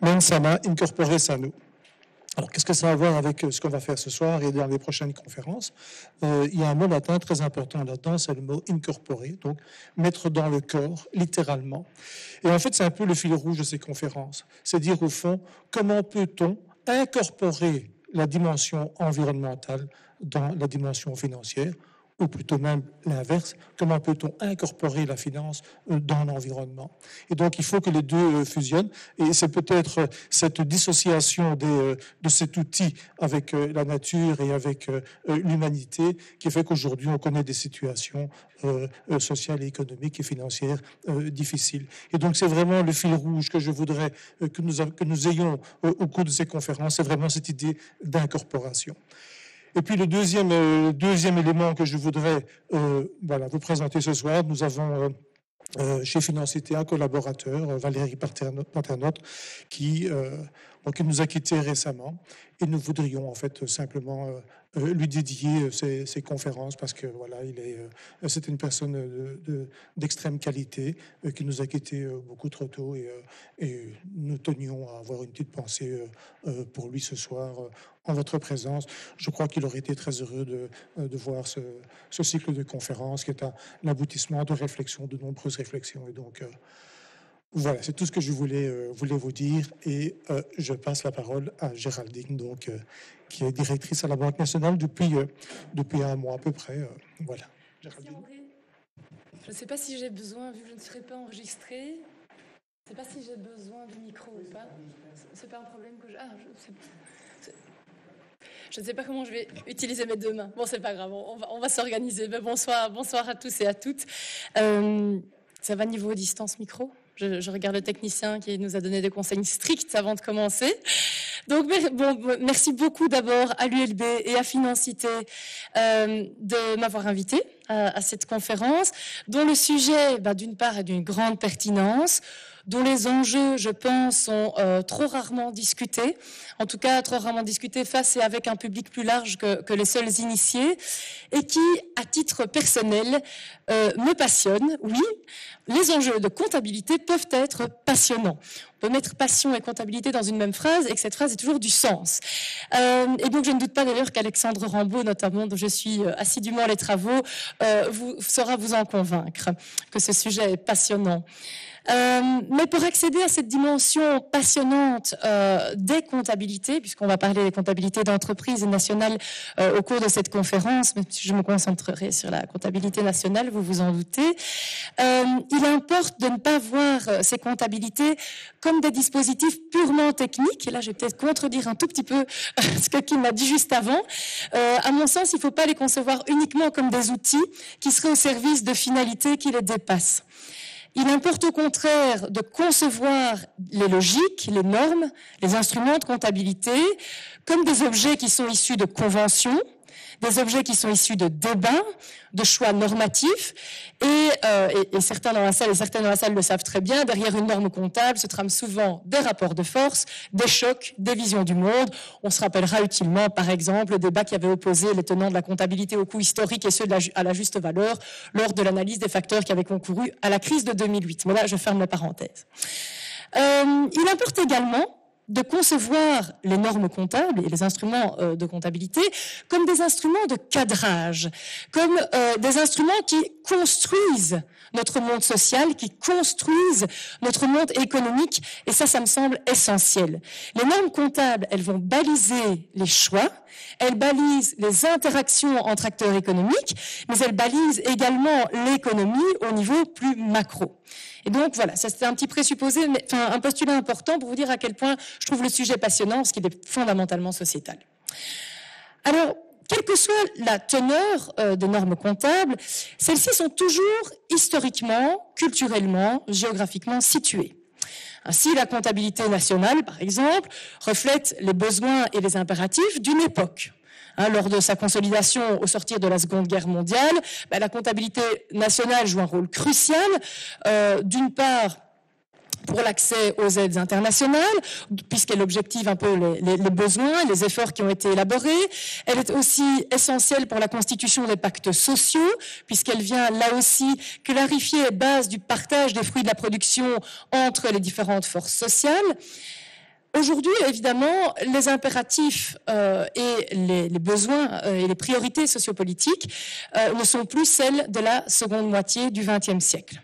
Mens sana, incorpore sano. Alors, qu'est-ce que ça a à voir avec euh, ce qu'on va faire ce soir et dans les prochaines conférences? Euh, Il y a un mot latin très important là-dedans, c'est le mot incorporer, donc mettre dans le corps, littéralement. Et en fait, c'est un peu le fil rouge de ces conférences. C'est dire, au fond, comment peut-on incorporer la dimension environnementale dans la dimension financière ou plutôt même l'inverse, comment peut-on incorporer la finance euh, dans l'environnement Et donc, il faut que les deux euh, fusionnent, et c'est peut-être euh, cette dissociation des, de cet outil avec la nature et avec l'humanité qui fait qu'aujourd'hui, on connaît des situations sociales et économiques et financières difficiles. Et donc, c'est vraiment le fil rouge que je voudrais que nous, que nous ayons au cours de ces conférences, c'est vraiment cette idée d'incorporation. Et puis le deuxième, euh, deuxième élément que je voudrais euh, vous présenter ce soir, nous avons euh, chez Financité un collaborateur, Valérie Paternotte, qui, qui nous a quittés récemment. Et nous voudrions en fait simplement euh, lui dédier ses, ses, conférences parce que voilà, il est, euh, c'est une personne d'extrême de, qualité euh, qui nous a quittés beaucoup trop tôt et, nous tenions à avoir une petite pensée pour lui ce soir en votre présence. Je crois qu'il aurait été très heureux de, voir ce, cycle de conférences qui est un, un, aboutissement de réflexion, de nombreuses réflexions et donc voilà, c'est tout ce que je voulais, voulais vous dire et je passe la parole à Géraldine, donc, qui est directrice à la Banque nationale depuis, euh, depuis un mois à peu près. Euh, voilà. Je ne sais pas si j'ai besoin, vu que je ne serai pas enregistrée, je ne sais pas si j'ai besoin du micro ou pas. C'est pas un problème que je. Ah, je, ne sais pas comment je vais utiliser mes deux mains. Bon, c'est pas grave, on va, va s'organiser. Bonsoir, bonsoir à tous et à toutes. Euh, ça va niveau distance micro? Je, regarde le technicien qui nous a donné des conseils stricts avant de commencer. Donc, bon, merci beaucoup d'abord à l'ULB et à Financité euh, de m'avoir invité à, cette conférence, dont le sujet, bah, d'une part, est d'une grande pertinence dont les enjeux, je pense, sont euh, trop rarement discutés, en tout cas trop rarement discutés face et avec un public plus large que, les seuls initiés, et qui, à titre personnel, euh, me passionne. Oui, les enjeux de comptabilité peuvent être passionnants. On peut mettre passion et comptabilité dans une même phrase et que cette phrase ait toujours du sens. Euh, et donc, je ne doute pas d'ailleurs qu'Alexandre Rambaud, notamment, dont je suis assidûment les travaux, saura vous en convaincre que ce sujet est passionnant. Euh, mais pour accéder à cette dimension passionnante euh, des comptabilités, puisqu'on va parler des comptabilités d'entreprise et nationales euh, au cours de cette conférence, mais je me concentrerai sur la comptabilité nationale, vous vous en doutez, il importe de ne pas voir ces comptabilités comme des dispositifs purement techniques. Et là, je vais peut-être contredire un tout petit peu ce que Kim m'a dit juste avant. à mon sens, il ne faut pas les concevoir uniquement comme des outils qui seraient au service de finalités qui les dépassent. Il importe au contraire de concevoir les logiques, les normes, les instruments de comptabilité comme des objets qui sont issus de conventions, des objets qui sont issus de débats, de choix normatifs, et, euh, et, certains dans la salle et certaines dans la salle le savent très bien, derrière une norme comptable se trament souvent des rapports de force, des chocs, des visions du monde. On se rappellera utilement, par exemple, le débat qui avait opposé les tenants de la comptabilité au coût historique et ceux à la juste valeur lors de l'analyse des facteurs qui avaient concouru à la crise de 2008. Mais là, je ferme la parenthèse. Euh, il importe également de concevoir les normes comptables et les instruments euh, de comptabilité comme des instruments de cadrage, comme euh, des instruments qui construisent notre monde social, qui construisent notre monde économique, et ça, ça me semble essentiel. Les normes comptables, elles vont baliser les choix, elles balisent les interactions entre acteurs économiques, mais elles balisent également l'économie au niveau plus macro. Et donc voilà, ça c'était un petit présupposé, mais, un postulat important pour vous dire à quel point je trouve le sujet passionnant, ce qui est fondamentalement sociétal. Alors, quelle que soit la teneur euh, des normes comptables, celles-ci sont toujours historiquement, culturellement, géographiquement situées. Ainsi, la comptabilité nationale, par exemple, reflète les besoins et les impératifs d'une époque. Hein, lors de sa consolidation au sortir de la Seconde Guerre mondiale, bah, la comptabilité nationale joue un rôle crucial, euh, d'une part pour l'accès aux aides internationales, puisqu'elle objective un peu les, les, besoins, les efforts qui ont été élaborés. Elle est aussi essentielle pour la constitution des pactes sociaux, puisqu'elle vient là aussi clarifier les bases du partage des fruits de la production entre les différentes forces sociales. Aujourd'hui, évidemment, les impératifs euh, et les, besoins euh, et les priorités sociopolitiques euh, ne sont plus celles de la seconde moitié du XXe siècle.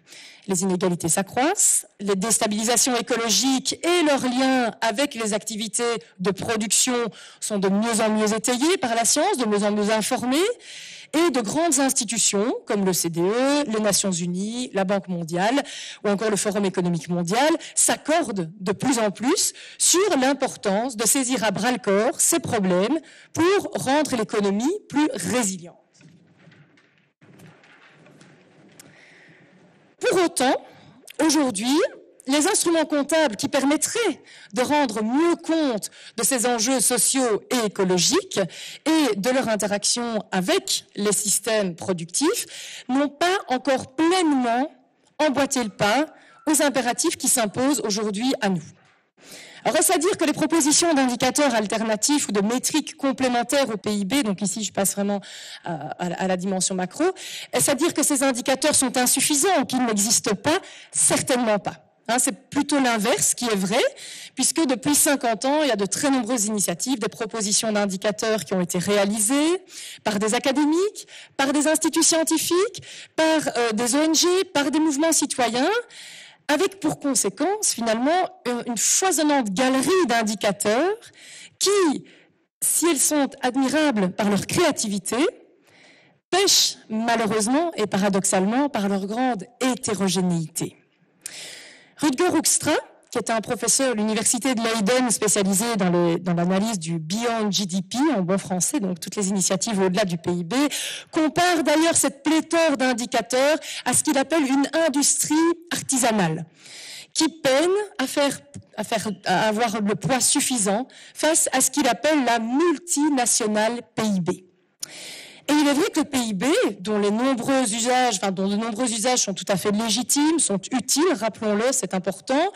Les inégalités s'accroissent, les déstabilisations écologiques et leurs liens avec les activités de production sont de mieux en mieux étayés par la science, de mieux en mieux informés, et de grandes institutions comme le CDE, les Nations Unies, la Banque mondiale ou encore le Forum économique mondial s'accordent de plus en plus sur l'importance de saisir à bras le corps ces problèmes pour rendre l'économie plus résiliente. Pour autant, aujourd'hui, les instruments comptables qui permettraient de rendre mieux compte de ces enjeux sociaux et écologiques et de leur interaction avec les systèmes productifs n'ont pas encore pleinement emboîté le pas aux impératifs qui s'imposent aujourd'hui à nous. Alors, est-ce à dire que les propositions d'indicateurs alternatifs ou de métriques complémentaires au PIB, donc ici je passe vraiment à, la dimension macro, est-ce à dire que ces indicateurs sont insuffisants ou qu'ils n'existent pas? Certainement pas. Hein, c'est plutôt l'inverse qui est vrai, puisque depuis 50 ans, il y a de très nombreuses initiatives, des propositions d'indicateurs qui ont été réalisées par des académiques, par des instituts scientifiques, par euh, des ONG, par des mouvements citoyens, avec pour conséquence finalement une foisonnante galerie d'indicateurs qui, si elles sont admirables par leur créativité, pêchent malheureusement et paradoxalement par leur grande hétérogénéité. Rutger Hoekstra, qui est un professeur à l'université de Leiden spécialisé dans l'analyse du Beyond GDP en bon français, donc toutes les initiatives au-delà du PIB, compare d'ailleurs cette pléthore d'indicateurs à ce qu'il appelle une industrie artisanale qui peine à avoir le poids suffisant face à ce qu'il appelle la multinationale PIB. Et il est vrai que PIB, dont de nombreux usages sont tout à fait légitimes, sont utiles, rappelons-le, c'est important,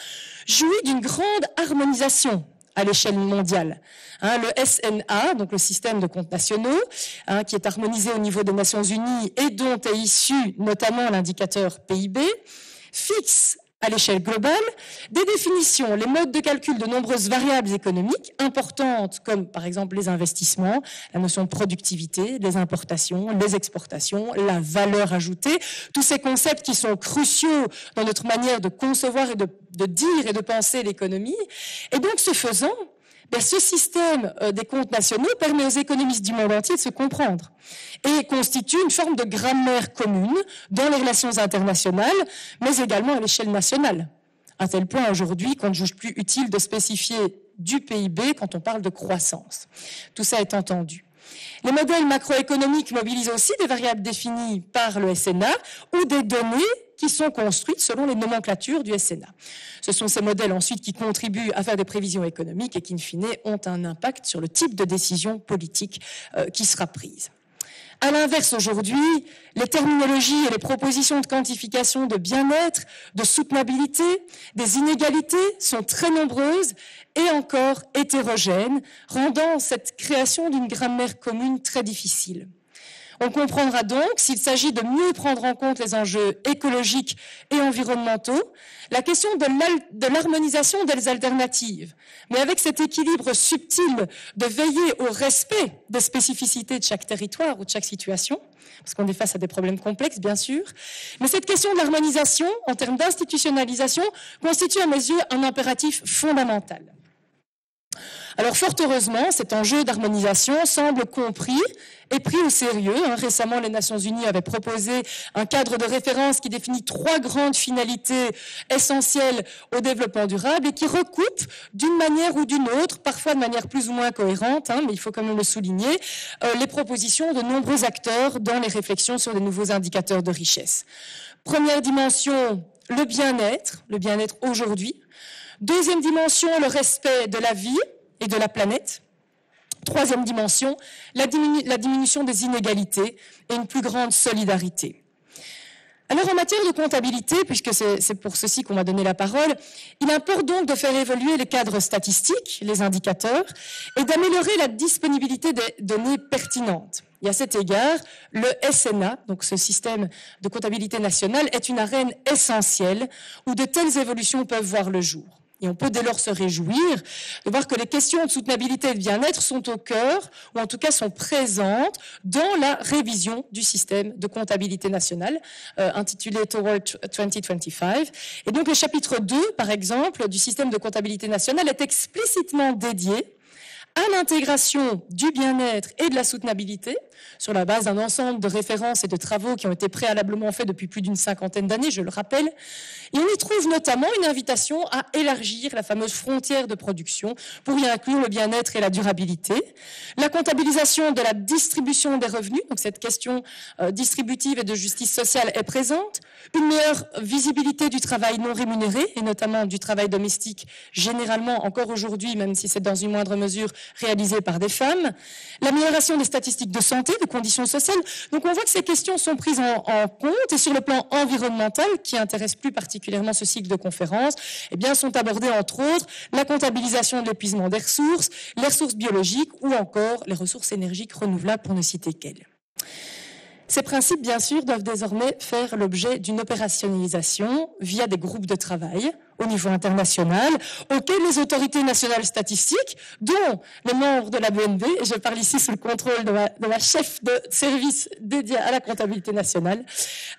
jouit d'une grande harmonisation à l'échelle mondiale. Hein, le SNA, donc le système de comptes nationaux, hein, qui est harmonisé au niveau des Nations Unies et dont est issu notamment l'indicateur PIB, fixe à l'échelle globale, des définitions, les modes de calcul de nombreuses variables économiques importantes, comme par exemple les investissements, la notion de productivité, les importations, les exportations, la valeur ajoutée, tous ces concepts qui sont cruciaux dans notre manière de concevoir et de, de dire et de penser l'économie. Et donc, ce faisant, ben, ce système euh, des comptes nationaux permet aux économistes du monde entier de se comprendre et constitue une forme de grammaire commune dans les relations internationales, mais également à l'échelle nationale. À tel point aujourd'hui qu'on ne juge plus utile de spécifier du PIB quand on parle de croissance. Tout ça est entendu. Les modèles macroéconomiques mobilisent aussi des variables définies par le SNA ou des données qui sont construites selon les nomenclatures du SNA. Ce sont ces modèles ensuite qui contribuent à faire des prévisions économiques et qui, in fine, ont un impact sur le type de décision politique euh, qui sera prise. À l'inverse, aujourd'hui, les terminologies et les propositions de quantification de bien-être, de soutenabilité, des inégalités sont très nombreuses et encore hétérogènes, rendant cette création d'une grammaire commune très difficile. On comprendra donc, s'il s'agit de mieux prendre en compte les enjeux écologiques et environnementaux, la question de l'harmonisation des alternatives, mais avec cet équilibre subtil de veiller au respect des spécificités de chaque territoire ou de chaque situation, parce qu'on est face à des problèmes complexes, bien sûr. Mais cette question de l'harmonisation, en termes d'institutionnalisation, constitue à mes yeux un impératif fondamental. Alors fort heureusement, cet enjeu d'harmonisation semble compris et pris au sérieux. Hein. Récemment, les Nations Unies avaient proposé un cadre de référence qui définit trois grandes finalités essentielles au développement durable et qui recoupe d'une manière ou d'une autre, parfois de manière plus ou moins cohérente, hein, mais il faut quand même le souligner, euh, les propositions de nombreux acteurs dans les réflexions sur les nouveaux indicateurs de richesse. Première dimension, le bien-être, le bien-être aujourd'hui. Deuxième dimension, le respect de la vie et de la planète. Troisième dimension, la, diminution des inégalités et une plus grande solidarité. Alors en matière de comptabilité, puisque c'est pour ceci qu'on m'a donné la parole, il importe donc de faire évoluer les cadres statistiques, les indicateurs, et d'améliorer la disponibilité des données pertinentes. Et à cet égard, le SNA, donc ce système de comptabilité nationale, est une arène essentielle où de telles évolutions peuvent voir le jour. Et on peut dès lors se réjouir de voir que les questions de soutenabilité et de bien-être sont au cœur, ou en tout cas sont présentes dans la révision du système de comptabilité nationale, euh, intitulé Toward 2025. Et donc le chapitre 2, par exemple, du système de comptabilité nationale est explicitement dédié à l'intégration du bien-être et de la soutenabilité sur la base d'un ensemble de références et de travaux qui ont été préalablement faits depuis plus d'une cinquantaine d'années, je le rappelle. Et on y trouve notamment une invitation à élargir la fameuse frontière de production pour y inclure le bien-être et la durabilité, la comptabilisation de la distribution des revenus, donc cette question euh, distributive et de justice sociale est présente, une meilleure visibilité du travail non rémunéré et notamment du travail domestique, généralement encore aujourd'hui, même si c'est dans une moindre mesure, réalisées par des femmes, l'amélioration des statistiques de santé, de conditions sociales. Donc on voit que ces questions sont prises en, compte et sur le plan environnemental, qui intéresse plus particulièrement ce cycle de conférences, eh bien sont abordées entre autres la comptabilisation de l'épuisement des ressources, les ressources biologiques ou encore les ressources énergiques renouvelables pour ne citer qu'elles. Ces principes, bien sûr, doivent désormais faire l'objet d'une opérationnalisation via des groupes de travail au niveau international, auxquels les autorités nationales statistiques, dont les membres de la BNB, et je parle ici sous le contrôle de ma, chef de service dédié à la comptabilité nationale,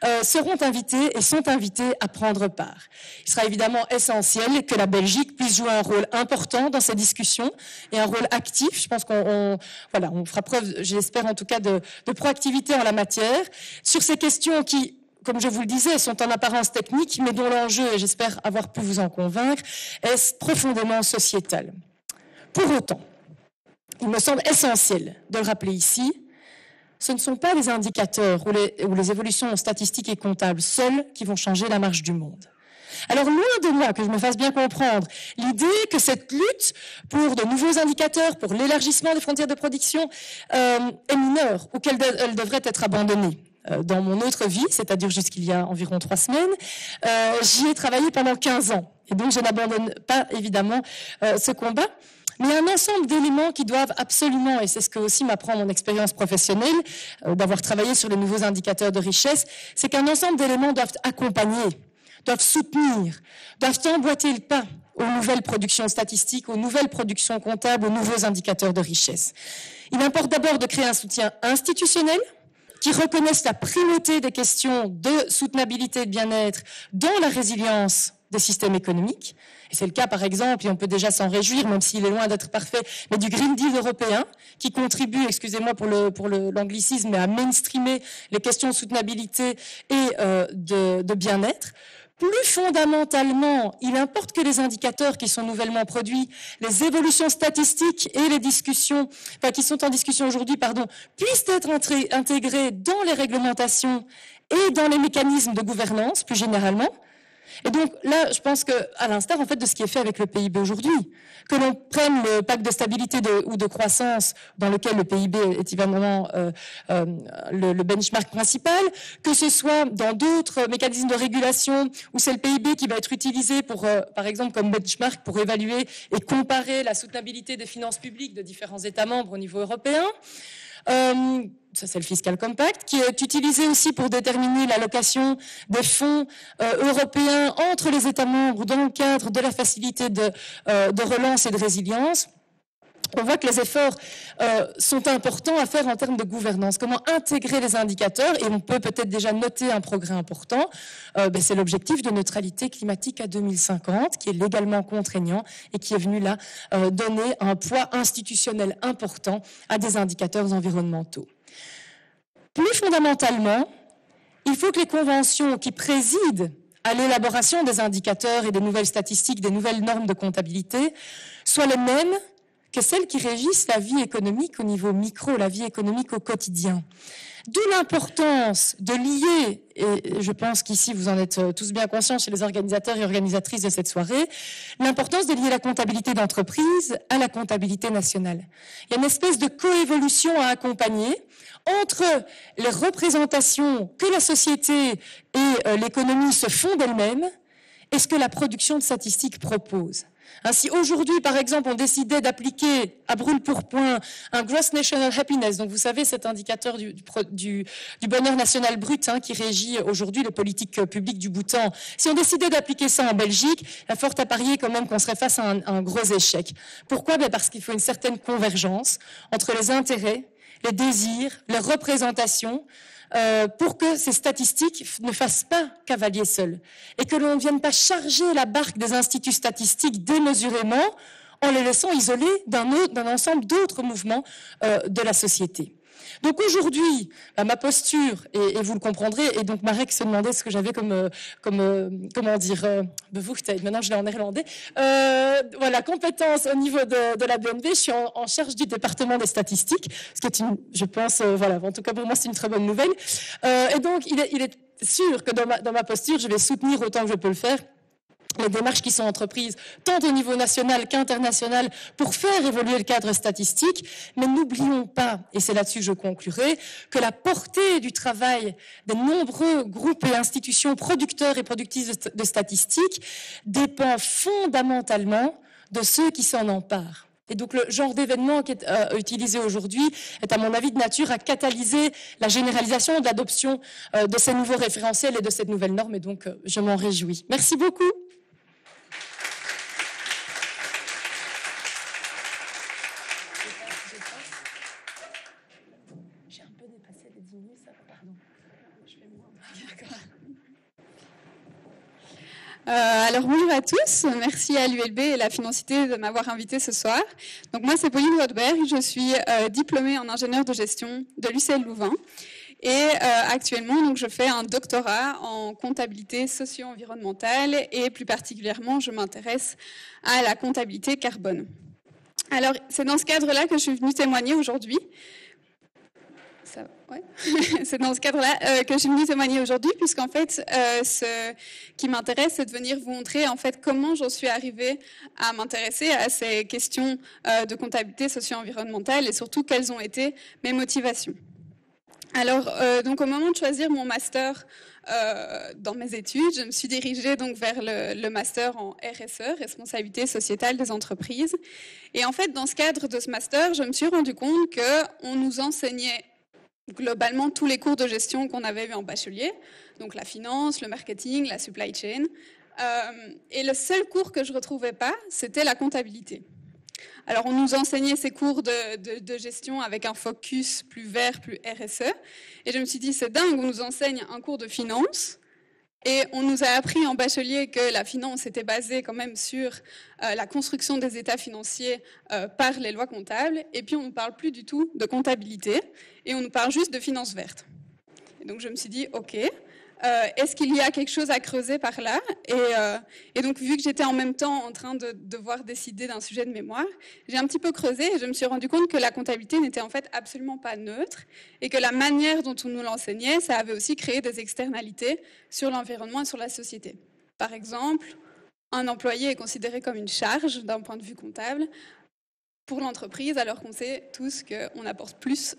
euh, seront invités et sont invités à prendre part. Il sera évidemment essentiel que la Belgique puisse jouer un rôle important dans ces discussions et un rôle actif. Je pense qu'on voilà, on fera preuve, j'espère en tout cas, de, de proactivité en la matière sur ces questions qui comme je vous le disais, sont en apparence techniques, mais dont l'enjeu, et j'espère avoir pu vous en convaincre, est profondément sociétal? Pour autant, il me semble essentiel de le rappeler ici, ce ne sont pas les indicateurs ou les, évolutions statistiques et comptables seuls qui vont changer la marche du monde. Alors loin de moi que je me fasse bien comprendre l'idée que cette lutte pour de nouveaux indicateurs, pour l'élargissement des frontières de production euh, est mineure ou qu'elle devrait être abandonnée. Euh, dans mon autre vie, c'est-à-dire jusqu'il y a environ trois semaines, euh, j'y ai travaillé pendant 15 ans. Et donc, je n'abandonne pas, évidemment, euh, ce combat. Mais un ensemble d'éléments qui doivent absolument, et c'est ce que aussi m'apprend mon expérience professionnelle, d'avoir travaillé sur les nouveaux indicateurs de richesse, c'est qu'un ensemble d'éléments doivent accompagner, doivent soutenir, doivent emboîter le pas aux nouvelles productions statistiques, aux nouvelles productions comptables, aux nouveaux indicateurs de richesse. Il importe d'abord de créer un soutien institutionnel, qui reconnaissent la primauté des questions de soutenabilité et de bien-être dans la résilience des systèmes économiques. Et c'est le cas, par exemple, et on peut déjà s'en réjouir, même s'il est loin d'être parfait, mais du Green Deal européen, qui contribue, excusez-moi pour l'anglicisme, mais à mainstreamer les questions de soutenabilité et euh, de, de bien-être. Plus fondamentalement, il importe que les indicateurs qui sont nouvellement produits, les évolutions statistiques et les discussions, enfin, qui sont en discussion aujourd'hui, pardon, puissent être intégrés dans les réglementations et dans les mécanismes de gouvernance plus généralement, et donc là, je pense que, à l'instar en fait de ce qui est fait avec le PIB aujourd'hui, que l'on prenne le pacte de stabilité ou de croissance dans lequel le PIB est évidemment euh, euh, le, benchmark principal, que ce soit dans d'autres mécanismes de régulation où c'est le PIB qui va être utilisé pour, euh, par exemple, comme benchmark pour évaluer et comparer la soutenabilité des finances publiques de différents États membres au niveau européen. Euh, ça c'est le fiscal compact, qui est utilisé aussi pour déterminer l'allocation des fonds euh, européens entre les États membres dans le cadre de la facilité de, euh, de relance et de résilience on voit que les efforts euh, sont importants à faire en termes de gouvernance. Comment intégrer les indicateurs Et on peut peut-être déjà noter un progrès important. Euh, ben, c'est l'objectif de neutralité climatique à 2050, qui est légalement contraignant et qui est venu là euh, donner un poids institutionnel important à des indicateurs environnementaux. Plus fondamentalement, il faut que les conventions qui président à l'élaboration des indicateurs et des nouvelles statistiques, des nouvelles normes de comptabilité, soient les mêmes que celles qui régissent la vie économique au niveau micro, la vie économique au quotidien. D'où l'importance de lier, et je pense qu'ici vous en êtes euh, tous bien conscients chez les organisateurs et organisatrices de cette soirée, l'importance de lier la comptabilité d'entreprise à la comptabilité nationale. Il y a une espèce de coévolution à accompagner entre les représentations que la société et euh, l'économie se font d'elles-mêmes est ce que la production de statistiques propose. Ainsi, aujourd'hui, par exemple, on décidait d'appliquer à brûle pour point un Gross National Happiness, donc vous savez, cet indicateur du, du, du bonheur national brut hein, qui régit aujourd'hui les politiques publiques du Bhoutan. Si on décidait d'appliquer ça en Belgique, la forte à parier quand même qu'on serait face à un, un gros échec. Pourquoi? Ben Parce qu'il faut une certaine convergence entre les intérêts, les désirs, les représentations, euh, pour que ces statistiques ne fassent pas cavalier seul et que l'on ne vienne pas charger la barque des instituts statistiques démesurément en les laissant isolés d'un ensemble d'autres mouvements euh, de la société. Donc aujourd'hui, bah, ma posture, et, vous le comprendrez, et donc Marek se demandait ce que j'avais comme, euh, comme euh, comment dire, euh, maintenant je l'ai en néerlandais, euh, voilà, compétence au niveau de, de, la BNB, je suis en, en, charge du département des statistiques, ce qui est une, je pense, voilà, en tout cas pour moi c'est une très bonne nouvelle. et donc il est, il est sûr que dans ma, dans ma posture, je vais soutenir autant que je peux le faire les démarches qui sont entreprises tant au niveau national qu'international pour faire évoluer le cadre statistique. Mais n'oublions pas, et c'est là-dessus que je conclurai, que la portée du travail des nombreux groupes et institutions producteurs et productrices de statistiques dépend fondamentalement de ceux qui s'en emparent. Et donc le genre d'événement qui est euh, utilisé aujourd'hui est à mon avis de nature à catalyser la généralisation de l'adoption euh, de ces nouveaux référentiels et de cette nouvelle norme. Et donc euh, je m'en réjouis. Merci beaucoup. Euh, alors bonjour à tous, merci à l'ULB et la Financité de m'avoir invité ce soir. Donc moi c'est Pauline Rodberg, je suis euh, diplômée en ingénieur de gestion de l'UCL Louvain et euh, actuellement donc je fais un doctorat en comptabilité socio-environnementale et plus particulièrement je m'intéresse à la comptabilité carbone. Alors c'est dans ce cadre-là que je suis venue témoigner aujourd'hui. c'est dans ce cadre-là euh, que je suis venue témoigner aujourd'hui, puisqu'en fait, euh, ce qui m'intéresse, c'est de venir vous montrer en fait comment j'en suis arrivée à m'intéresser à ces questions euh, de comptabilité socio-environnementale et surtout quelles ont été mes motivations. Alors, donc au moment de choisir mon master dans mes études, je me suis dirigée donc vers le, master en RSE, responsabilité sociétale des entreprises. Et en fait, dans ce cadre de ce master, je me suis rendu compte que on nous enseignait globalement tous les cours de gestion qu'on avait eu en bachelier, donc la finance, le marketing, la supply chain. Euh, et le seul cours que je retrouvais pas, c'était la comptabilité. Alors on nous enseignait ces cours de, de, gestion avec un focus plus vert, plus RSE. Et je me suis dit, c'est dingue, on nous enseigne un cours de finance, et on nous a appris en bachelier que la finance était basée quand même sur euh, la construction des états financiers euh, par les lois comptables. Et puis on ne parle plus du tout de comptabilité et on nous parle juste de finances vertes. Et donc je me suis dit, OK, euh, est-ce qu'il y a quelque chose à creuser par là euh, et, donc, vu que j'étais en même temps en train de devoir décider d'un sujet de mémoire, j'ai un petit peu creusé et je me suis rendu compte que la comptabilité n'était en fait absolument pas neutre et que la manière dont on nous l'enseignait, ça avait aussi créé des externalités sur l'environnement et sur la société. Par exemple, un employé est considéré comme une charge d'un point de vue comptable, pour l'entreprise, alors qu'on sait tous qu'on apporte plus,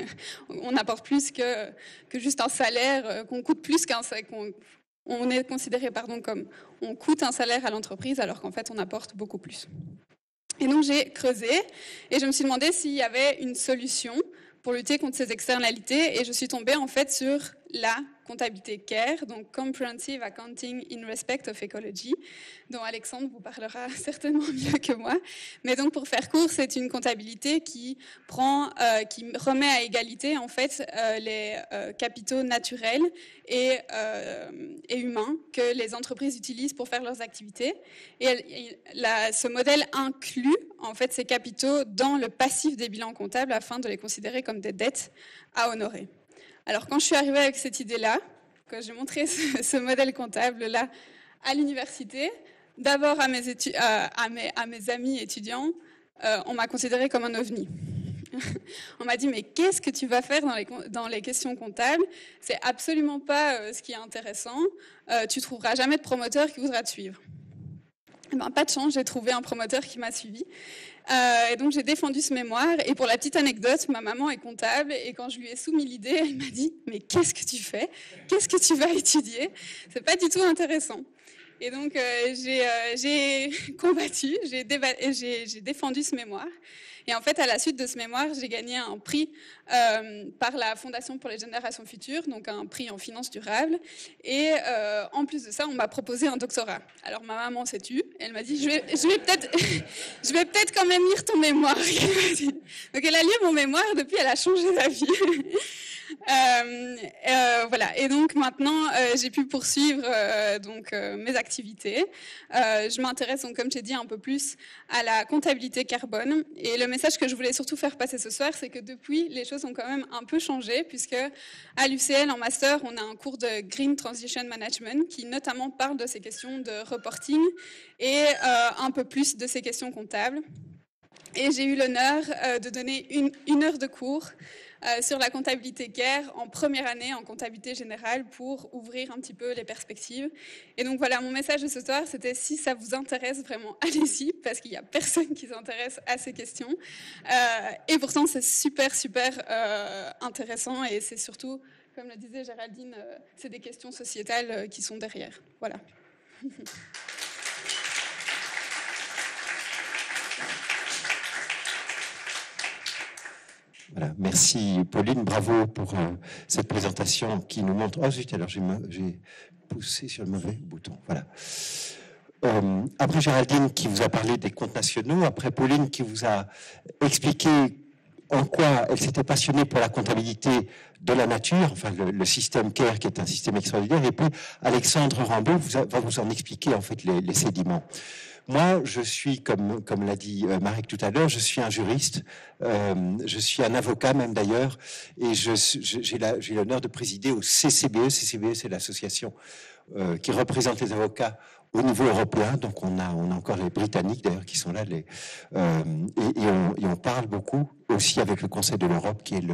on apporte plus que, que juste un salaire, euh, qu'on coûte plus qu'un qu'on on est considéré pardon comme on coûte un salaire à l'entreprise alors qu'en fait on apporte beaucoup plus. Et donc j'ai creusé et je me suis demandé s'il y avait une solution pour lutter contre ces externalités et je suis tombée en fait sur la comptabilité CARE, donc Comprehensive Accounting in Respect of Ecology, dont Alexandre vous parlera certainement mieux que moi. Mais donc pour faire court, c'est une comptabilité qui prend, euh, qui remet à égalité en fait euh, les euh, capitaux naturels et, et, humains que les entreprises utilisent pour faire leurs activités. Et ce modèle inclut en fait ces capitaux dans le passif des bilans comptables afin de les considérer comme des dettes à honorer. Alors quand je suis arrivée avec cette idée-là, quand j'ai montré ce, modèle comptable-là à l'université, d'abord à, mes, amis étudiants, euh, on m'a considéré comme un ovni. on m'a dit mais qu'est-ce que tu vas faire dans les, questions comptables? C'est absolument pas euh, ce qui est intéressant. Euh, tu trouveras jamais de promoteur qui voudra te suivre. Eh ben, pas de chance, j'ai trouvé un promoteur qui m'a suivi. Euh, et donc j'ai défendu ce mémoire. Et pour la petite anecdote, ma maman est comptable et quand je lui ai soumis l'idée, elle m'a dit "Mais qu'est-ce que tu fais? Qu'est-ce que tu vas étudier? C'est pas du tout intéressant." Et donc, j'ai combattu, j'ai défendu ce mémoire. Et en fait, à la suite de ce mémoire, j'ai gagné un prix euh, par la Fondation pour les générations futures, donc un prix en finance durable. Et euh, en plus de ça, on m'a proposé un doctorat. Alors ma maman s'est tue. Elle m'a dit, je vais, je vais peut-être, je vais peut-être quand même lire ton mémoire. donc elle a lu mon mémoire. Depuis, elle a changé d'avis. Euh, euh, voilà. Et donc maintenant, euh, j'ai pu poursuivre donc mes activités. je m'intéresse donc, comme j'ai dit, un peu plus à la comptabilité carbone. Et le message que je voulais surtout faire passer ce soir, c'est que depuis, les choses ont quand même un peu changé, puisque à l'UCL en master, on a un cours de Green Transition Management qui notamment parle de ces questions de reporting et un peu plus de ces questions comptables. Et j'ai eu l'honneur de donner une, une heure de cours euh, sur la comptabilité guerre en première année en comptabilité générale pour ouvrir un petit peu les perspectives. Et donc voilà, mon message de ce soir, c'était si ça vous intéresse vraiment, allez-y, parce qu'il n'y a personne qui s'intéresse à ces questions. Euh, et pourtant, c'est super, super euh, intéressant et c'est surtout, comme le disait Géraldine, c'est des questions sociétales qui sont derrière. Voilà. Merci Pauline, bravo pour euh, cette présentation qui nous montre. Oh alors j'ai poussé sur le mauvais bouton. Voilà. Euh, après Géraldine qui vous a parlé des comptes nationaux, après Pauline qui vous a expliqué en quoi elle s'était passionnée pour la comptabilité de la nature, enfin le, système CARE qui est un système extraordinaire, et puis Alexandre Rambaud va vous en expliquer en fait les sédiments. Moi, je suis, comme, l'a dit euh, Marek tout à l'heure, je suis un juriste, euh, je suis un avocat même d'ailleurs, et j'ai l'honneur de présider au CCBE. CCBE, c'est l'association euh, qui représente les avocats au niveau européen. Donc on a, encore les Britanniques d'ailleurs qui sont là, et, on, parle beaucoup aussi avec le Conseil de l'Europe qui est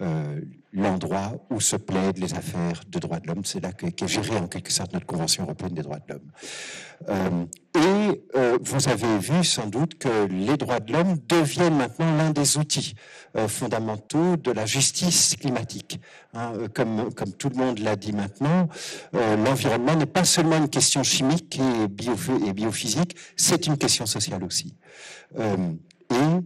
euh, l'endroit où se plaident les affaires de droits de l'homme. C'est là qu'est gérée en quelque sorte notre Convention européenne des droits de l'homme. Euh, et euh, vous avez vu sans doute que les droits de l'homme deviennent maintenant l'un des outils fondamentaux de la justice climatique. Hein, comme, tout le monde l'a dit maintenant, l'environnement n'est pas seulement une question chimique et, et biophysique, c'est une question sociale aussi. et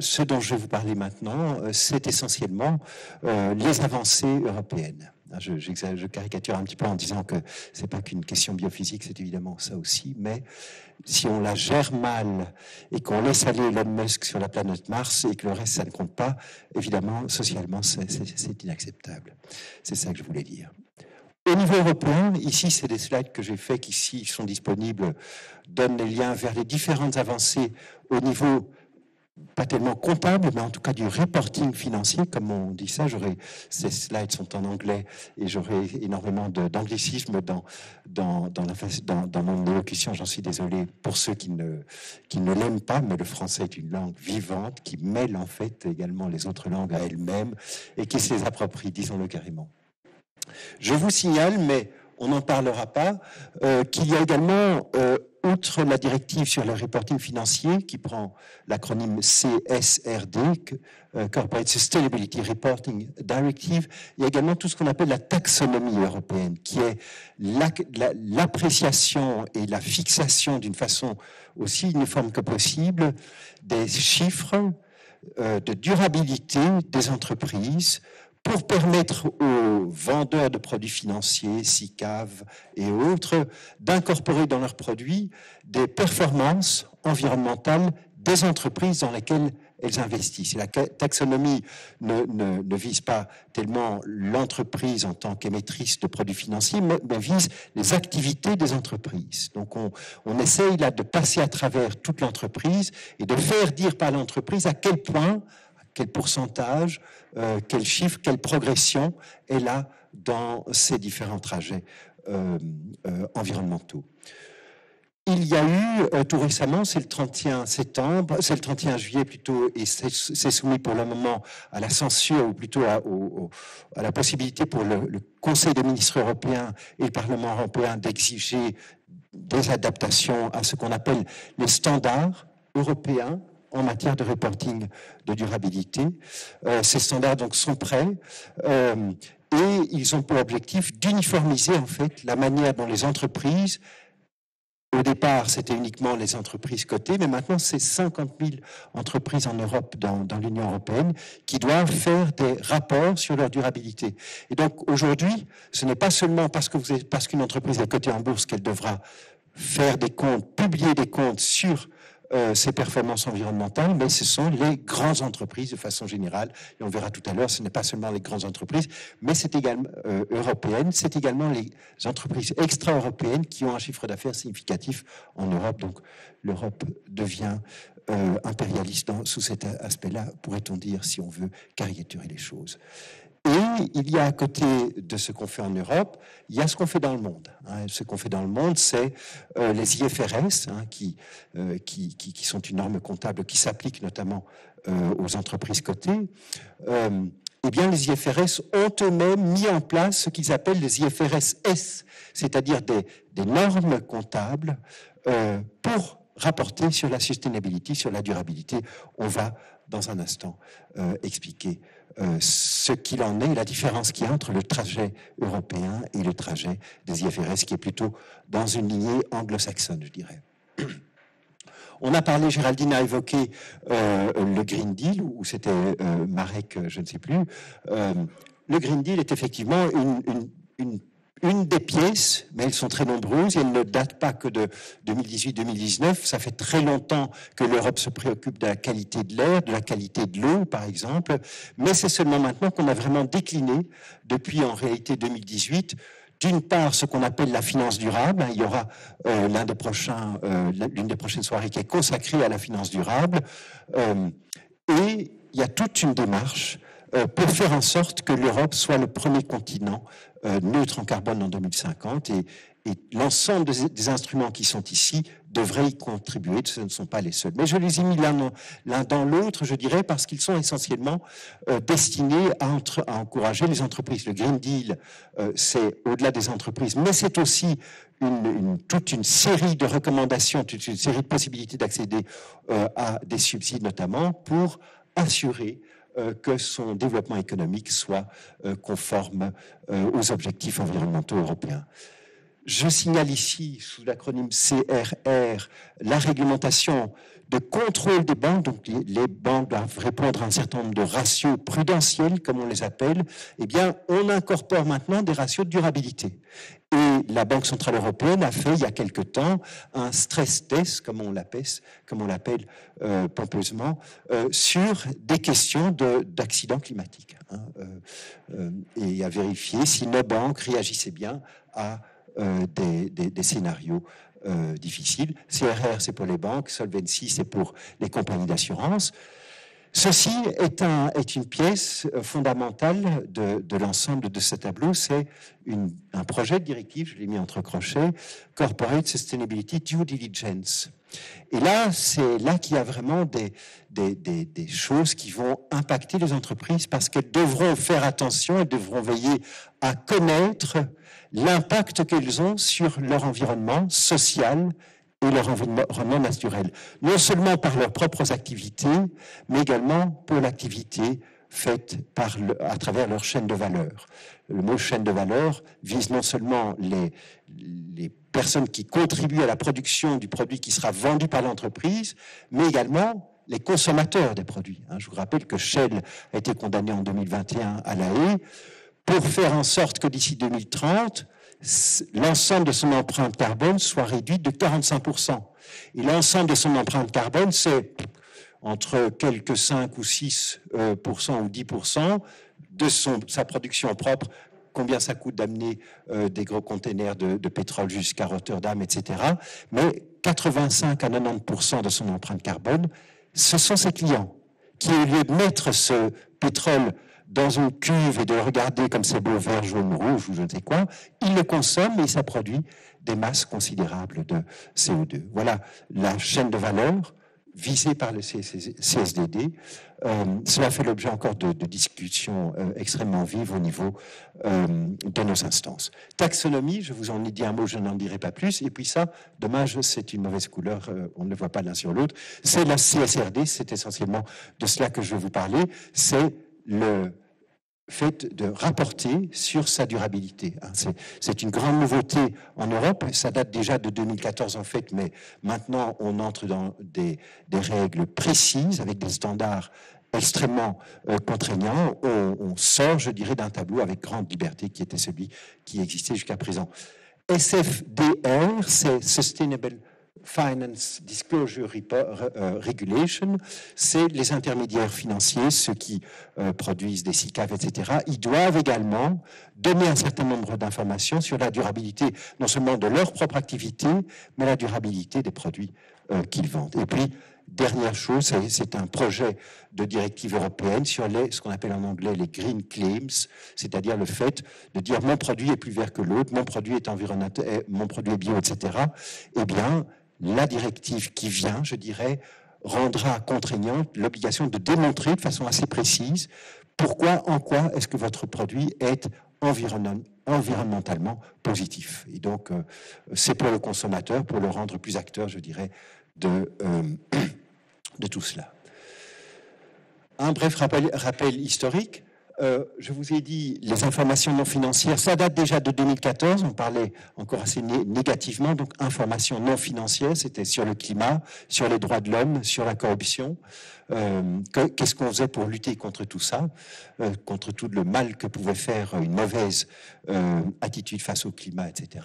Ce dont je vais vous parler maintenant, euh, c'est essentiellement euh, les avancées européennes. Je, je, caricature un petit peu en disant que c'est pas qu'une question biophysique, c'est évidemment ça aussi, mais si on la gère mal et qu'on laisse aller Elon Musk sur la planète Mars et que le reste ça ne compte pas, évidemment, socialement, c'est inacceptable. C'est ça que je voulais dire. Au niveau européen, ici, c'est des slides que j'ai faits qui ici sont disponibles, donnent les liens vers les différentes avancées au niveau pas tellement comptable, mais en tout cas du reporting financier, comme on dit ça. Ces slides sont en anglais et j'aurai énormément d'anglicisme dans, dans, dans, mon élocution. J'en suis désolé pour ceux qui ne, qui ne l'aiment pas, mais le français est une langue vivante qui mêle en fait également les autres langues à elle-même et qui se les approprie, disons-le carrément. Je vous signale, mais on n'en parlera pas, euh, qu'il y a également euh, outre la directive sur le reporting financier, qui prend l'acronyme CSRD, euh, Corporate Sustainability Reporting Directive, il y a également tout ce qu'on appelle la taxonomie européenne, qui est l'appréciation et la fixation d'une façon aussi uniforme que possible des chiffres euh, de durabilité des entreprises pour permettre aux vendeurs de produits financiers, SICAV et autres, d'incorporer dans leurs produits des performances environnementales des entreprises dans lesquelles elles investissent. la taxonomie ne, ne, ne vise pas tellement l'entreprise en tant qu'émettrice de produits financiers, mais, vise les activités des entreprises. Donc on, on essaye là de passer à travers toute l'entreprise et de faire dire par l'entreprise à quel point quel pourcentage, euh, quel chiffre, quelle progression est là dans ces différents trajets euh, euh, environnementaux. Il y a eu tout récemment, c'est le 31 septembre, c'est le 31 juillet plutôt, et c'est soumis pour le moment à la censure ou plutôt à, la possibilité pour le, le, Conseil des ministres européens et le Parlement européen d'exiger des adaptations à ce qu'on appelle les standards européens en matière de reporting de durabilité. Euh, ces standards sont prêts. Euh, et ils ont pour objectif d'uniformiser en fait la manière dont les entreprises au départ, c'était uniquement les entreprises cotées, mais maintenant, c'est 50 000 entreprises en Europe, dans, l'Union européenne, qui doivent faire des rapports sur leur durabilité. Et donc, aujourd'hui, ce n'est pas seulement parce qu'une entreprise est cotée en bourse qu'elle devra faire des comptes, publier des comptes sur euh, ces performances environnementales, mais ce sont les grandes entreprises de façon générale. Et on verra tout à l'heure, ce n'est pas seulement les grandes entreprises, mais c'est également euh, européenne, c'est également les entreprises extra-européennes qui ont un chiffre d'affaires significatif en Europe. Donc l'Europe devient euh, impérialiste sous cet aspect-là, pourrait-on dire, si on veut caricaturer les choses. Et il y a à côté de ce qu'on fait en Europe, il y a ce qu'on fait dans le monde. Hein. Ce qu'on fait dans le monde, c'est euh, les IFRS, hein, qui, euh, qui, qui, qui, sont une norme comptable qui s'applique notamment euh, aux entreprises cotées. Eh bien, les IFRS ont eux-mêmes mis en place ce qu'ils appellent les IFRS S, c'est-à-dire des, des, normes comptables pour rapporter sur la sustainability, sur la durabilité. On va, dans un instant, expliquer euh, ce qu'il en est, la différence qu'il y a entre le trajet européen et le trajet des IFRS, qui est plutôt dans une lignée anglo-saxonne, je dirais. On a parlé, Géraldine a évoqué euh, le Green Deal, ou c'était euh, Marek, je ne sais plus. Euh, le Green Deal est effectivement une une des pièces, mais elles sont très nombreuses, et elles ne datent pas que de 2018-2019. Ça fait très longtemps que l'Europe se préoccupe de la qualité de l'air, de la qualité de l'eau, par exemple, mais c'est seulement maintenant qu'on a vraiment décliné, depuis en réalité 2018, d'une part, ce qu'on appelle la finance durable. Il y aura euh, euh, l'une des prochaines soirées qui est consacrée à la finance durable. Euh, et il y a toute une démarche pour faire en sorte que l'Europe soit le premier continent euh, neutre en carbone en 2050 et, et l'ensemble des, instruments qui sont ici devraient y contribuer, ce ne sont pas les seuls. Mais je les ai mis l'un dans l'autre, je dirais, parce qu'ils sont essentiellement euh, destinés à, encourager les entreprises. Le Green Deal, euh, c'est au-delà des entreprises, mais c'est aussi toute une série de recommandations, toute une série de possibilités d'accéder euh, à des subsides notamment pour assurer euh, que son développement économique soit euh, conforme euh, aux objectifs environnementaux européens. Je signale ici, sous l'acronyme CRR, la réglementation de contrôle des banques. Donc, les banques doivent répondre à un certain nombre de ratios prudentiels, comme on les appelle. Eh bien, on incorpore maintenant des ratios de durabilité. Et la Banque Centrale Européenne a fait, il y a quelque temps, un stress test, comme on l'appelle, euh, pompeusement, euh, sur des questions d'accidents climatiques. Hein, euh, et à vérifier si nos banques réagissaient bien à des, des, scénarios euh, difficiles. CRR, c'est pour les banques, Solvency, c'est pour les compagnies d'assurance. Ceci est, un, est, une pièce fondamentale de, l'ensemble de ce tableau. C'est un projet de directive, je l'ai mis entre crochets, Corporate Sustainability Due Diligence. Et là, c'est là qu'il y a vraiment des, des, choses qui vont impacter les entreprises parce qu'elles devront faire attention, elles devront veiller à connaître l'impact qu'elles ont sur leur environnement social et leur environnement naturel, non seulement par leurs propres activités, mais également pour l'activité faite par le, à travers leur chaîne de valeur. Le mot chaîne de valeur vise non seulement les, les personnes qui contribuent à la production du produit qui sera vendu par l'entreprise, mais également les consommateurs des produits. Je vous rappelle que Shell a été condamné en 2021 à la haie pour faire en sorte que d'ici 2030, l'ensemble de son empreinte carbone soit réduite de 45%. Et l'ensemble de son empreinte carbone, c'est entre quelques 5 ou 6% euh, ou 10% de son, sa production propre, combien ça coûte d'amener euh, des gros containers de, de pétrole jusqu'à Rotterdam, etc. Mais 85 à 90% de son empreinte carbone, ce sont ses clients qui, au lieu de mettre ce pétrole dans une cuve et de le regarder comme c'est beau vert, jaune, rouge ou je ne sais quoi, il le consomme et ça produit des masses considérables de CO2. Voilà la chaîne de valeur visée par le CSDD. Euh, cela fait l'objet encore de, discussions euh, extrêmement vives au niveau euh, de nos instances. Taxonomie, je vous en ai dit un mot, je n'en dirai pas plus. Et puis ça, dommage, c'est une mauvaise couleur, on ne le voit pas l'un sur l'autre. C'est la CSRD, c'est essentiellement de cela que je vais vous parler. C'est le fait de rapporter sur sa durabilité. Hein. C'est une grande nouveauté en Europe. Ça date déjà de 2014 en fait, mais maintenant on entre dans des, règles précises avec des standards extrêmement euh, contraignants. On, on, sort, je dirais, d'un tableau avec grande liberté qui était celui qui existait jusqu'à présent. SFDR, c'est Sustainable Finance Disclosure euh, Regulation, c'est les intermédiaires financiers, ceux qui euh, produisent des SICAV, etc. Ils doivent également donner un certain nombre d'informations sur la durabilité, non seulement de leur propre activité, mais la durabilité des produits euh, qu'ils vendent. Et puis, dernière chose, c'est un projet de directive européenne sur les, ce qu'on appelle en anglais les green claims, c'est-à-dire le fait de dire mon produit est plus vert que l'autre, mon produit est environnemental, mon produit est bio, etc. Eh bien, la directive qui vient, je dirais, rendra contraignante l'obligation de démontrer de façon assez précise pourquoi, en quoi est-ce que votre produit est environnementalement positif. Et donc, euh, c'est pour le consommateur, pour le rendre plus acteur, je dirais, de, euh, de tout cela. Un bref rappel historique. Euh, je vous ai dit, les informations non financières, ça date déjà de 2014, on parlait encore assez négativement, donc informations non financières, c'était sur le climat, sur les droits de l'homme, sur la corruption. Euh, qu'est-ce qu'on faisait pour lutter contre tout ça, euh, contre tout le mal que pouvait faire une mauvaise attitude face au climat, etc.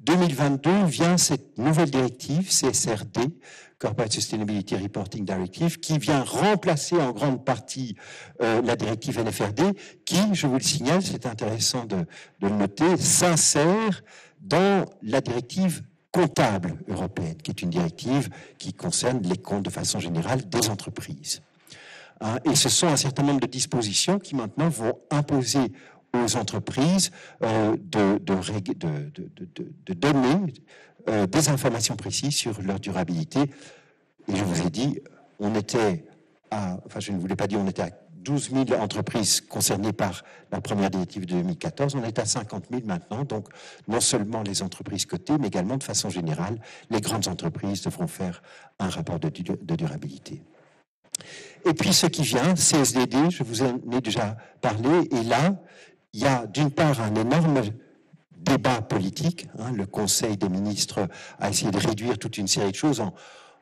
2022 vient cette nouvelle directive, CSRD, Corporate Sustainability Reporting Directive, qui vient remplacer en grande partie euh, la directive NFRD, qui, je vous le signale, c'est intéressant de, le noter, s'insère dans la directive comptable européenne, qui est une directive qui concerne les comptes de façon générale des entreprises. Hein, et ce sont un certain nombre de dispositions qui maintenant vont imposer aux entreprises euh, de, donner euh, des informations précises sur leur durabilité. Et je vous ai dit, on était à, enfin je ne voulais pas dire on était à 12 000 entreprises concernées par la première directive de 2014, on est à 50 000 maintenant. Donc, non seulement les entreprises cotées, mais également de façon générale, les grandes entreprises devront faire un rapport de, de durabilité. Et puis, ce qui vient, CSDD, je vous en ai déjà parlé, et là, il y a d'une part un énorme débat politique. Hein, le Conseil des ministres a essayé de réduire toute une série de choses en,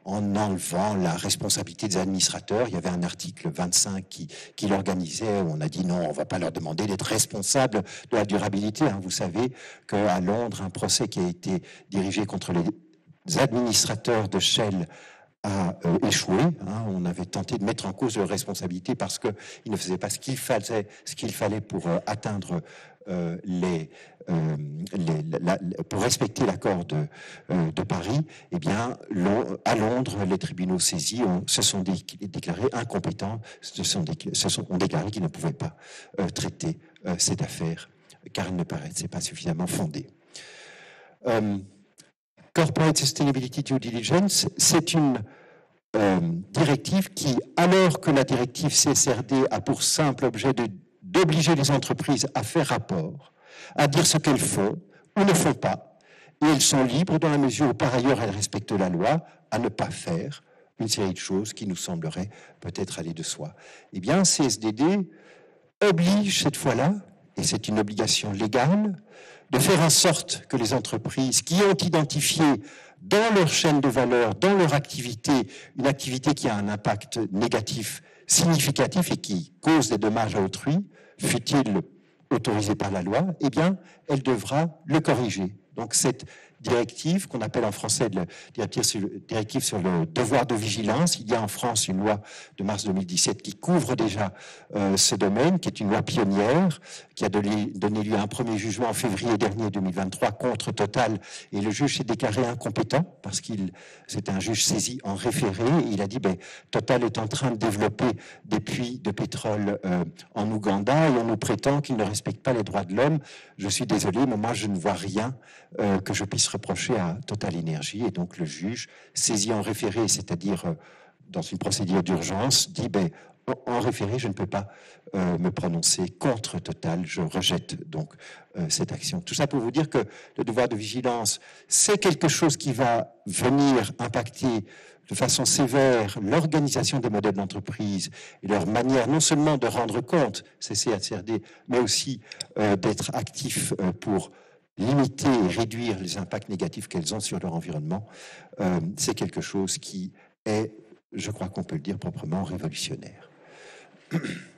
en enlevant la responsabilité des administrateurs. Il y avait un article 25 qui, qui l'organisait. On a dit non, on ne va pas leur demander d'être responsables de la durabilité. Hein. Vous savez qu'à Londres, un procès qui a été dirigé contre les administrateurs de Shell a euh, échoué. Hein. On avait tenté de mettre en cause leur responsabilité parce qu'ils ne faisaient pas ce qu'il fallait, ce qu'il fallait pour euh, euh, pour respecter l'accord de, de, Paris, eh bien, à Londres, les tribunaux saisis se sont déclarés incompétents, se sont, ont déclaré qu'ils ne pouvaient pas traiter cette affaire car elle ne paraissait pas suffisamment fondée. Corporate Sustainability Due Diligence, c'est une euh, directive qui, alors que la directive CSRD a pour simple objet d'obliger les entreprises à faire rapport, à dire ce qu'elles font ou ne font pas, et elles sont libres dans la mesure où par ailleurs elles respectent la loi, à ne pas faire une série de choses qui nous sembleraient peut-être aller de soi. Eh bien, CSDD oblige cette fois-là, et c'est une obligation légale, de faire en sorte que les entreprises qui ont identifié dans leur chaîne de valeur, dans leur activité, une activité qui a un impact négatif significatif et qui cause des dommages à autrui, fut-il autorisé par la loi, eh bien, elle devra le corriger. Donc cette directive qu'on appelle en français la directive sur le devoir de vigilance. Il y a en France une loi de mars 2017 qui couvre déjà euh, ce domaine, qui est une loi pionnière, qui a donné, lieu à un premier jugement en février dernier 2023 contre Total. Et le juge s'est déclaré incompétent parce qu'il c'est un juge saisi en référé. Il a dit ben, Total est en train de développer des puits de pétrole euh, en Ouganda et on nous prétend qu'il ne respecte pas les droits de l'homme. Je suis désolé, mais moi je ne vois rien euh, que je puisse reproché à Total Énergie et donc le juge, saisi en référé, c'est-à-dire euh, dans une procédure d'urgence, dit ben, en, référé, je ne peux pas euh, me prononcer contre Total. Je rejette donc euh, cette action. Tout ça pour vous dire que le devoir de vigilance, c'est quelque chose qui va venir impacter de façon sévère l'organisation des modèles d'entreprise et leur manière non seulement de rendre compte, CCHRD, mais aussi d'être actifs pour limiter et réduire les impacts négatifs qu'elles ont sur leur environnement, c'est quelque chose qui est, je crois qu'on peut le dire proprement, révolutionnaire.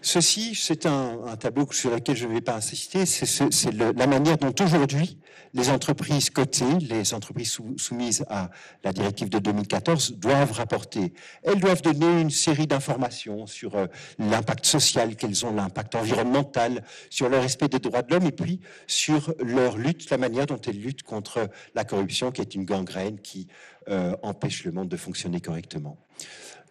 Ceci, c'est un, tableau sur lequel je ne vais pas insister, c'est la manière dont aujourd'hui les entreprises cotées, les entreprises soumises à la directive de 2014 doivent rapporter. Elles doivent donner une série d'informations sur euh, l'impact social qu'elles ont, l'impact environnemental, sur le respect des droits de l'homme et puis sur leur lutte, la manière dont elles luttent contre la corruption qui est une gangrène qui euh, empêche le monde de fonctionner correctement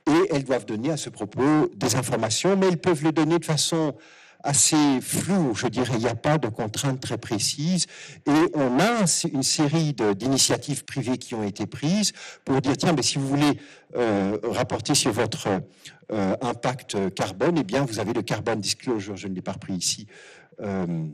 et elles doivent donner à ce propos des informations, mais elles peuvent le donner de façon assez floue, je dirais, il n'y a pas de contraintes très précises, et on a une série d'initiatives privées qui ont été prises pour dire, tiens, mais si vous voulez euh, rapporter sur votre euh, impact carbone, eh bien, vous avez le Carbon Disclosure, je ne l'ai pas repris ici, euh,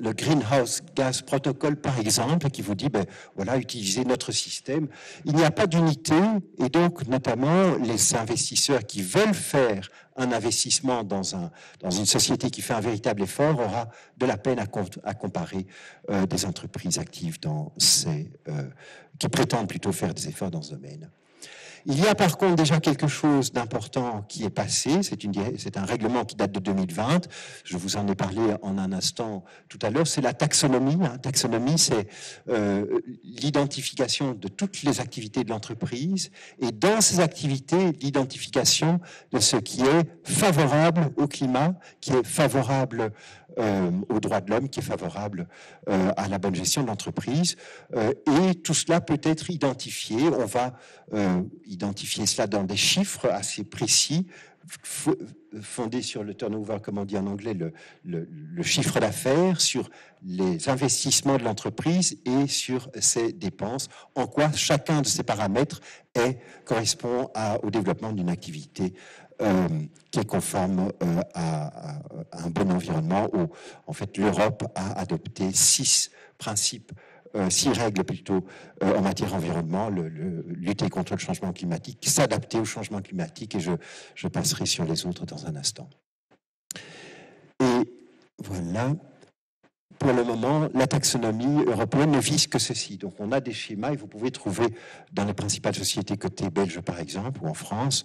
le Greenhouse Gas Protocol, par exemple, qui vous dit, ben, voilà, utilisez notre système. Il n'y a pas d'unité, et donc, notamment, les investisseurs qui veulent faire un investissement dans, un, dans une société qui fait un véritable effort aura de la peine à, comparer euh, des entreprises actives dans ces, euh, qui prétendent plutôt faire des efforts dans ce domaine. Il y a par contre déjà quelque chose d'important qui est passé. C'est un règlement qui date de 2020. Je vous en ai parlé en un instant tout à l'heure. C'est la taxonomie. La taxonomie, c'est euh, l'identification de toutes les activités de l'entreprise et dans ces activités, l'identification de ce qui est favorable au climat, qui est favorable euh, aux droits de l'homme, qui est favorable euh, à la bonne gestion de l'entreprise. Euh, et tout cela peut être identifié. On va identifier cela dans des chiffres assez précis, fondés sur le turnover, comme on dit en anglais, le, le chiffre d'affaires, sur les investissements de l'entreprise et sur ses dépenses, en quoi chacun de ces paramètres est, correspond à, au développement d'une activité euh, qui est conforme euh, à, un bon environnement où, en fait, l'Europe a adopté six principes, euh, six règles plutôt en matière environnement, lutter contre le changement climatique, s'adapter au changement climatique, et je, passerai sur les autres dans un instant. Et voilà pour le moment, la taxonomie européenne ne vise que ceci. Donc, on a des schémas et vous pouvez trouver dans les principales sociétés cotées belges, par exemple, ou en France,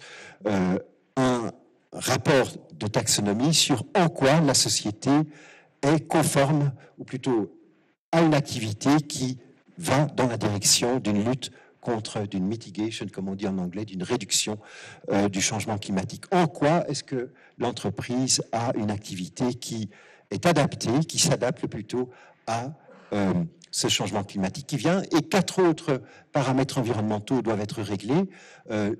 un rapport de taxonomie sur en quoi la société est conforme, ou plutôt à une activité qui va dans la direction d'une lutte contre, d'une mitigation, comme on dit en anglais, d'une réduction euh, du changement climatique. En quoi est-ce que l'entreprise a une activité qui est adaptée, qui s'adapte plutôt à euh, ce changement climatique qui vient, et quatre autres paramètres environnementaux doivent être réglés. Euh,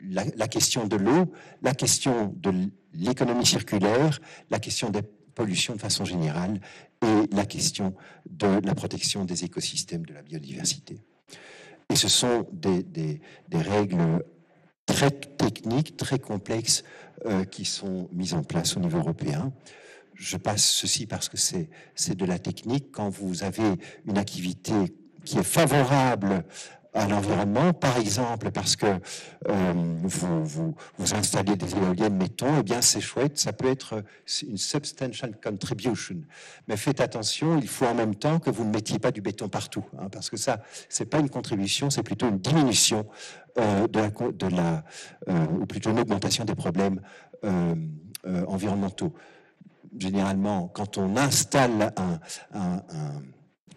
la, question de l'eau, la question de l'économie circulaire, la question des pollutions de façon générale et la question de la protection des écosystèmes, de la biodiversité. Et ce sont des, règles très techniques, très complexes euh, qui sont mises en place au niveau européen. Je passe ceci parce que c'est de la technique. Quand vous avez une activité qui est favorable à l'environnement, par exemple parce que euh, vous, vous, installez des éoliennes, mettons, eh bien c'est chouette, ça peut être une substantial contribution. Mais faites attention, il faut en même temps que vous ne mettiez pas du béton partout, hein, parce que ça, c'est pas une contribution, c'est plutôt une diminution euh, de la, euh, ou plutôt une augmentation des problèmes euh, euh, environnementaux. Généralement, quand on installe un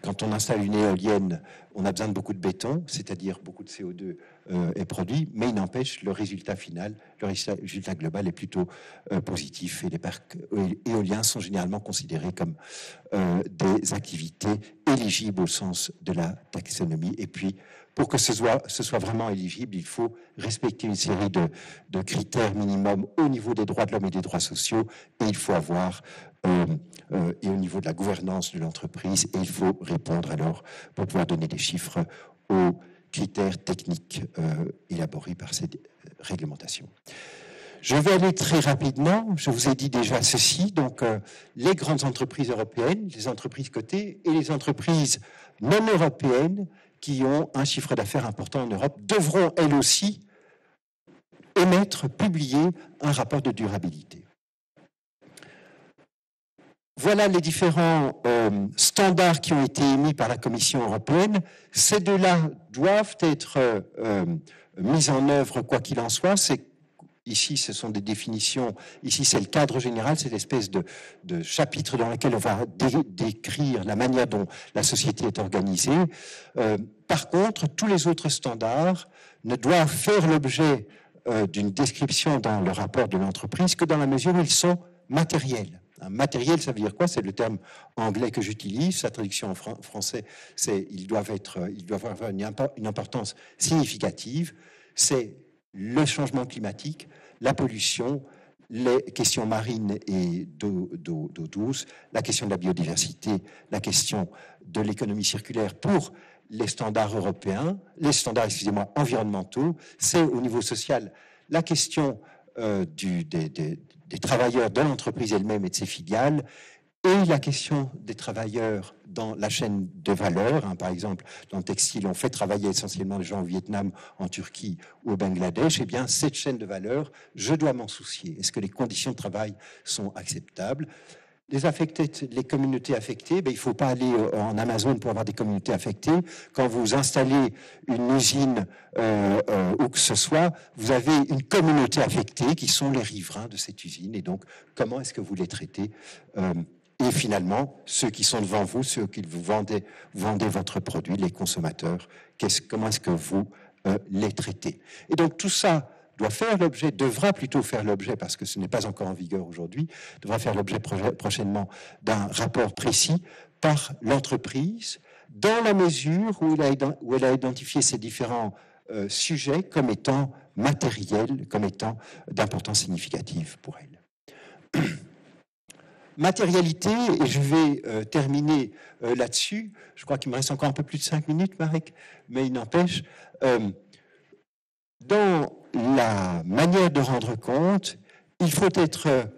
quand on installe une éolienne, on a besoin de beaucoup de béton, c'est-à-dire beaucoup de CO2 euh, est produit, mais il n'empêche, le résultat final, le résultat global est plutôt euh, positif et les parcs éoliens sont généralement considérés comme euh, des activités éligibles au sens de la taxonomie. Et puis, pour que ce soit, vraiment éligible, il faut respecter une série de, critères minimums au niveau des droits de l'homme et des droits sociaux, et il faut avoir et au niveau de la gouvernance de l'entreprise. Et il faut répondre alors, pour pouvoir donner des chiffres, aux critères techniques élaborés par ces réglementations. Je vais aller très rapidement. Je vous ai dit déjà ceci. Donc, les grandes entreprises européennes, les entreprises cotées et les entreprises non européennes qui ont un chiffre d'affaires important en Europe devront elles aussi émettre, publier un rapport de durabilité. Voilà les différents euh, standards qui ont été émis par la Commission européenne. Ces deux-là doivent être euh, mis en œuvre quoi qu'il en soit. Ici, ce sont des définitions. Ici, c'est le cadre général, c'est l'espèce de, chapitre dans lequel on va décrire la manière dont la société est organisée. Euh, par contre, tous les autres standards ne doivent faire l'objet euh, d'une description dans le rapport de l'entreprise que dans la mesure où ils sont matériels. Matériel, ça veut dire quoi? C'est le terme anglais que j'utilise. Sa traduction en français, c'est ils doivent être, ils doivent avoir une importance significative. C'est le changement climatique, la pollution, les questions marines et d'eau douce, la question de la biodiversité, la question de l'économie circulaire pour les standards européens, les standards, excusez-moi, environnementaux, c'est au niveau social la question euh, du, des, travailleurs de l'entreprise elle-même et de ses filiales, et la question des travailleurs dans la chaîne de valeur. Hein, par exemple, dans le textile, on fait travailler essentiellement les gens au Vietnam, en Turquie ou au Bangladesh. Eh bien, cette chaîne de valeur, je dois m'en soucier. Est-ce que les conditions de travail sont acceptables? Les affectés, les communautés affectées, ben, il ne faut pas aller euh, en Amazon pour avoir des communautés affectées. Quand vous installez une usine euh, euh, où que ce soit, vous avez une communauté affectée qui sont les riverains de cette usine. Et donc, comment est-ce que vous les traitez et finalement, ceux qui sont devant vous, ceux qui vous vendez, vendez votre produit, les consommateurs, comment est-ce que vous euh, les traitez? Et donc tout ça doit faire l'objet, devra plutôt faire l'objet, parce que ce n'est pas encore en vigueur aujourd'hui, devra faire l'objet prochainement d'un rapport précis par l'entreprise, dans la mesure où, elle a identifié ces différents euh, sujets comme étant matériels, comme étant d'importance significative pour elle. matérialité, et je vais euh, terminer euh, là-dessus, je crois qu'il me reste encore un peu plus de cinq minutes, Marek, mais il n'empêche, dans la manière de rendre compte, il faut être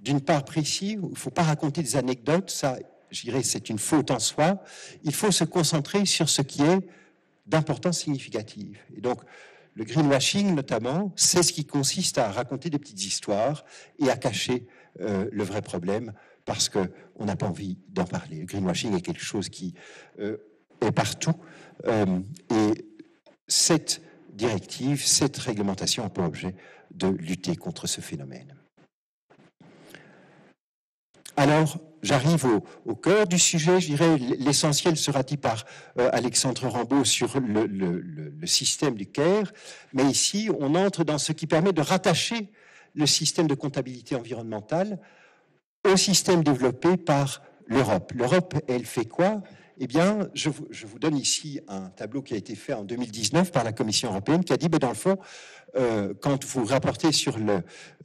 d'une part précis, il ne faut pas raconter des anecdotes, ça, je dirais, c'est une faute en soi, il faut se concentrer sur ce qui est d'importance significative. Et donc, le greenwashing, notamment, c'est ce qui consiste à raconter des petites histoires et à cacher euh, le vrai problème parce qu'on n'a pas envie d'en parler. Le greenwashing est quelque chose qui euh, est partout euh, et cette directive, cette réglementation a pour objet de lutter contre ce phénomène. Alors, j'arrive au, cœur du sujet, je dirais, l'essentiel sera dit par Alexandre Rambaud sur le, le, système du CARE, mais ici, on entre dans ce qui permet de rattacher le système de comptabilité environnementale au système développé par l'Europe. L'Europe, elle fait quoi? Eh bien, je vous, donne ici un tableau qui a été fait en 2019 par la Commission européenne qui a dit, ben, dans le fond, euh, quand vous rapportez sur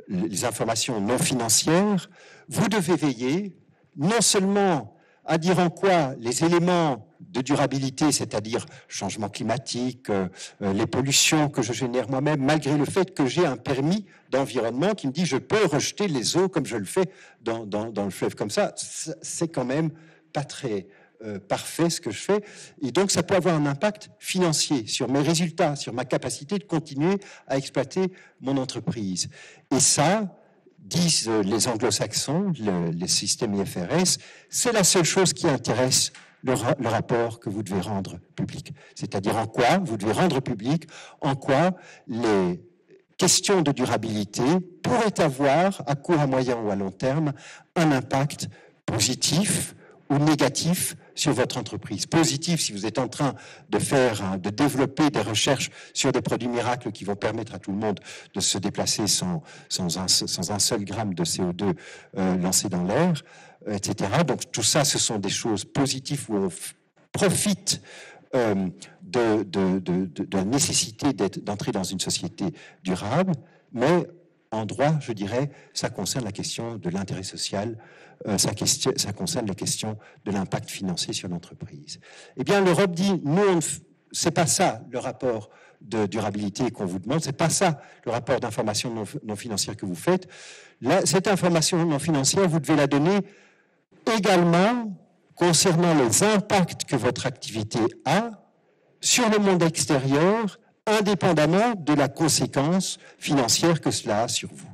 les informations non financières, vous devez veiller non seulement à dire en quoi les éléments de durabilité, c'est-à-dire changement climatique, euh, euh, les pollutions que je génère moi-même, malgré le fait que j'ai un permis d'environnement qui me dit je peux rejeter les eaux comme je le fais dans, dans, le fleuve. Comme ça, c'est quand même pas très euh, parfait ce que je fais. Et donc, ça peut avoir un impact financier sur mes résultats, sur ma capacité de continuer à exploiter mon entreprise. Et ça, disent les anglo-saxons, le, les systèmes IFRS, c'est la seule chose qui intéresse le, rapport que vous devez rendre public. C'est-à-dire en quoi vous devez rendre public, en quoi les questions de durabilité pourraient avoir, à court, à moyen ou à long terme, un impact positif ou négatif sur votre entreprise. Positif si vous êtes en train de faire, de développer des recherches sur des produits miracles qui vont permettre à tout le monde de se déplacer sans, un, seul gramme de CO2 euh, lancé dans l'air, euh, etc. Donc tout ça, ce sont des choses positives où on profite euh, de, de, la nécessité d'entrer dans une société durable, mais en droit, je dirais, ça concerne la question de l'intérêt social, euh, ça, concerne la question de l'impact financier sur l'entreprise. Eh bien, l'Europe dit, nous, c'est pas ça le rapport de durabilité qu'on vous demande, c'est pas ça le rapport d'information non, financière que vous faites. Cette information non financière, vous devez la donner également concernant les impacts que votre activité a sur le monde extérieur, indépendamment de la conséquence financière que cela a sur vous.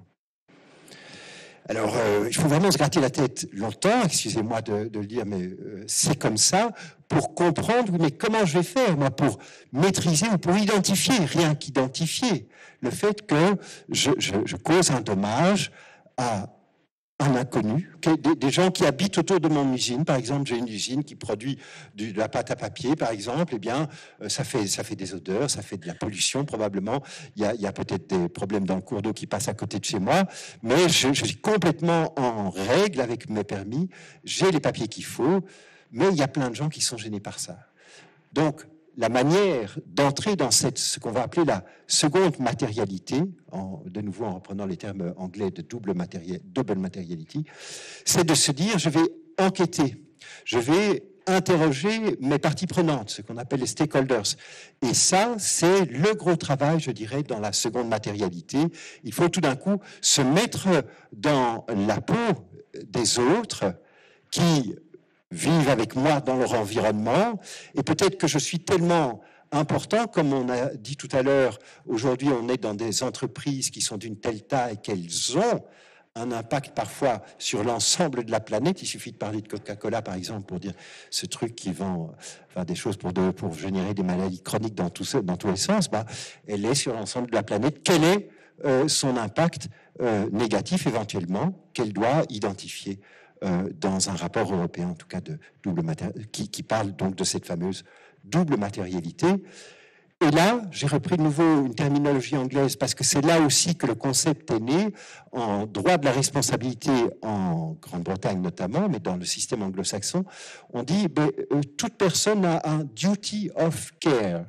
Alors, euh, il faut vraiment se gratter la tête longtemps, excusez-moi de, le dire, mais euh, c'est comme ça, pour comprendre, mais comment je vais faire, moi, pour maîtriser ou pour identifier, rien qu'identifier, le fait que je, je cause un dommage à un inconnu, des, gens qui habitent autour de mon usine. Par exemple, j'ai une usine qui produit de la pâte à papier, par exemple. Eh bien, euh, ça fait, ça fait des odeurs, ça fait de la pollution probablement. Il y a, peut-être des problèmes dans le cours d'eau qui passent à côté de chez moi, mais je, je suis complètement en règle avec mes permis. J'ai les papiers qu'il faut, mais il y a plein de gens qui sont gênés par ça. Donc, la manière d'entrer dans cette, ce qu'on va appeler la seconde matérialité, en, de nouveau en reprenant les termes anglais de double, matériel, double materiality, c'est de se dire je vais enquêter, je vais interroger mes parties prenantes, ce qu'on appelle les stakeholders. Et ça, c'est le gros travail, je dirais, dans la seconde matérialité. Il faut tout d'un coup se mettre dans la peau des autres qui vivent avec moi dans leur environnement. Et peut-être que je suis tellement important, comme on a dit tout à l'heure, aujourd'hui on est dans des entreprises qui sont d'une telle taille qu'elles ont un impact parfois sur l'ensemble de la planète. Il suffit de parler de Coca-Cola, par exemple, pour dire ce truc qui vend enfin, des choses pour, générer des maladies chroniques dans tous les sens. Bah, elle est sur l'ensemble de la planète. Quel est euh, son impact euh, négatif éventuellement qu'elle doit identifier? Euh, dans un rapport européen, en tout cas qui parle donc de cette fameuse double matérialité. Et là, j'ai repris de nouveau une terminologie anglaise parce que c'est là aussi que le concept est né en droit de la responsabilité en Grande-Bretagne notamment, mais dans le système anglo-saxon. On dit ben, euh, toute personne a un duty of care,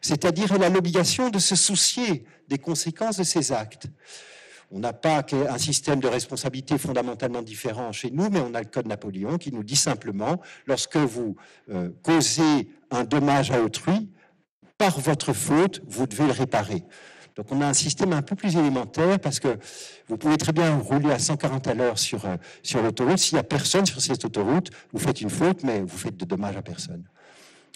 c'est-à-dire elle a l'obligation de se soucier des conséquences de ses actes. On n'a pas un système de responsabilité fondamentalement différent chez nous, mais on a le Code Napoléon qui nous dit simplement, lorsque vous euh, causez un dommage à autrui, par votre faute, vous devez le réparer. Donc on a un système un peu plus élémentaire parce que vous pouvez très bien rouler à 140 à l'heure sur, euh, sur l'autoroute. S'il n'y a personne sur cette autoroute, vous faites une faute, mais vous faites de dommages à personne.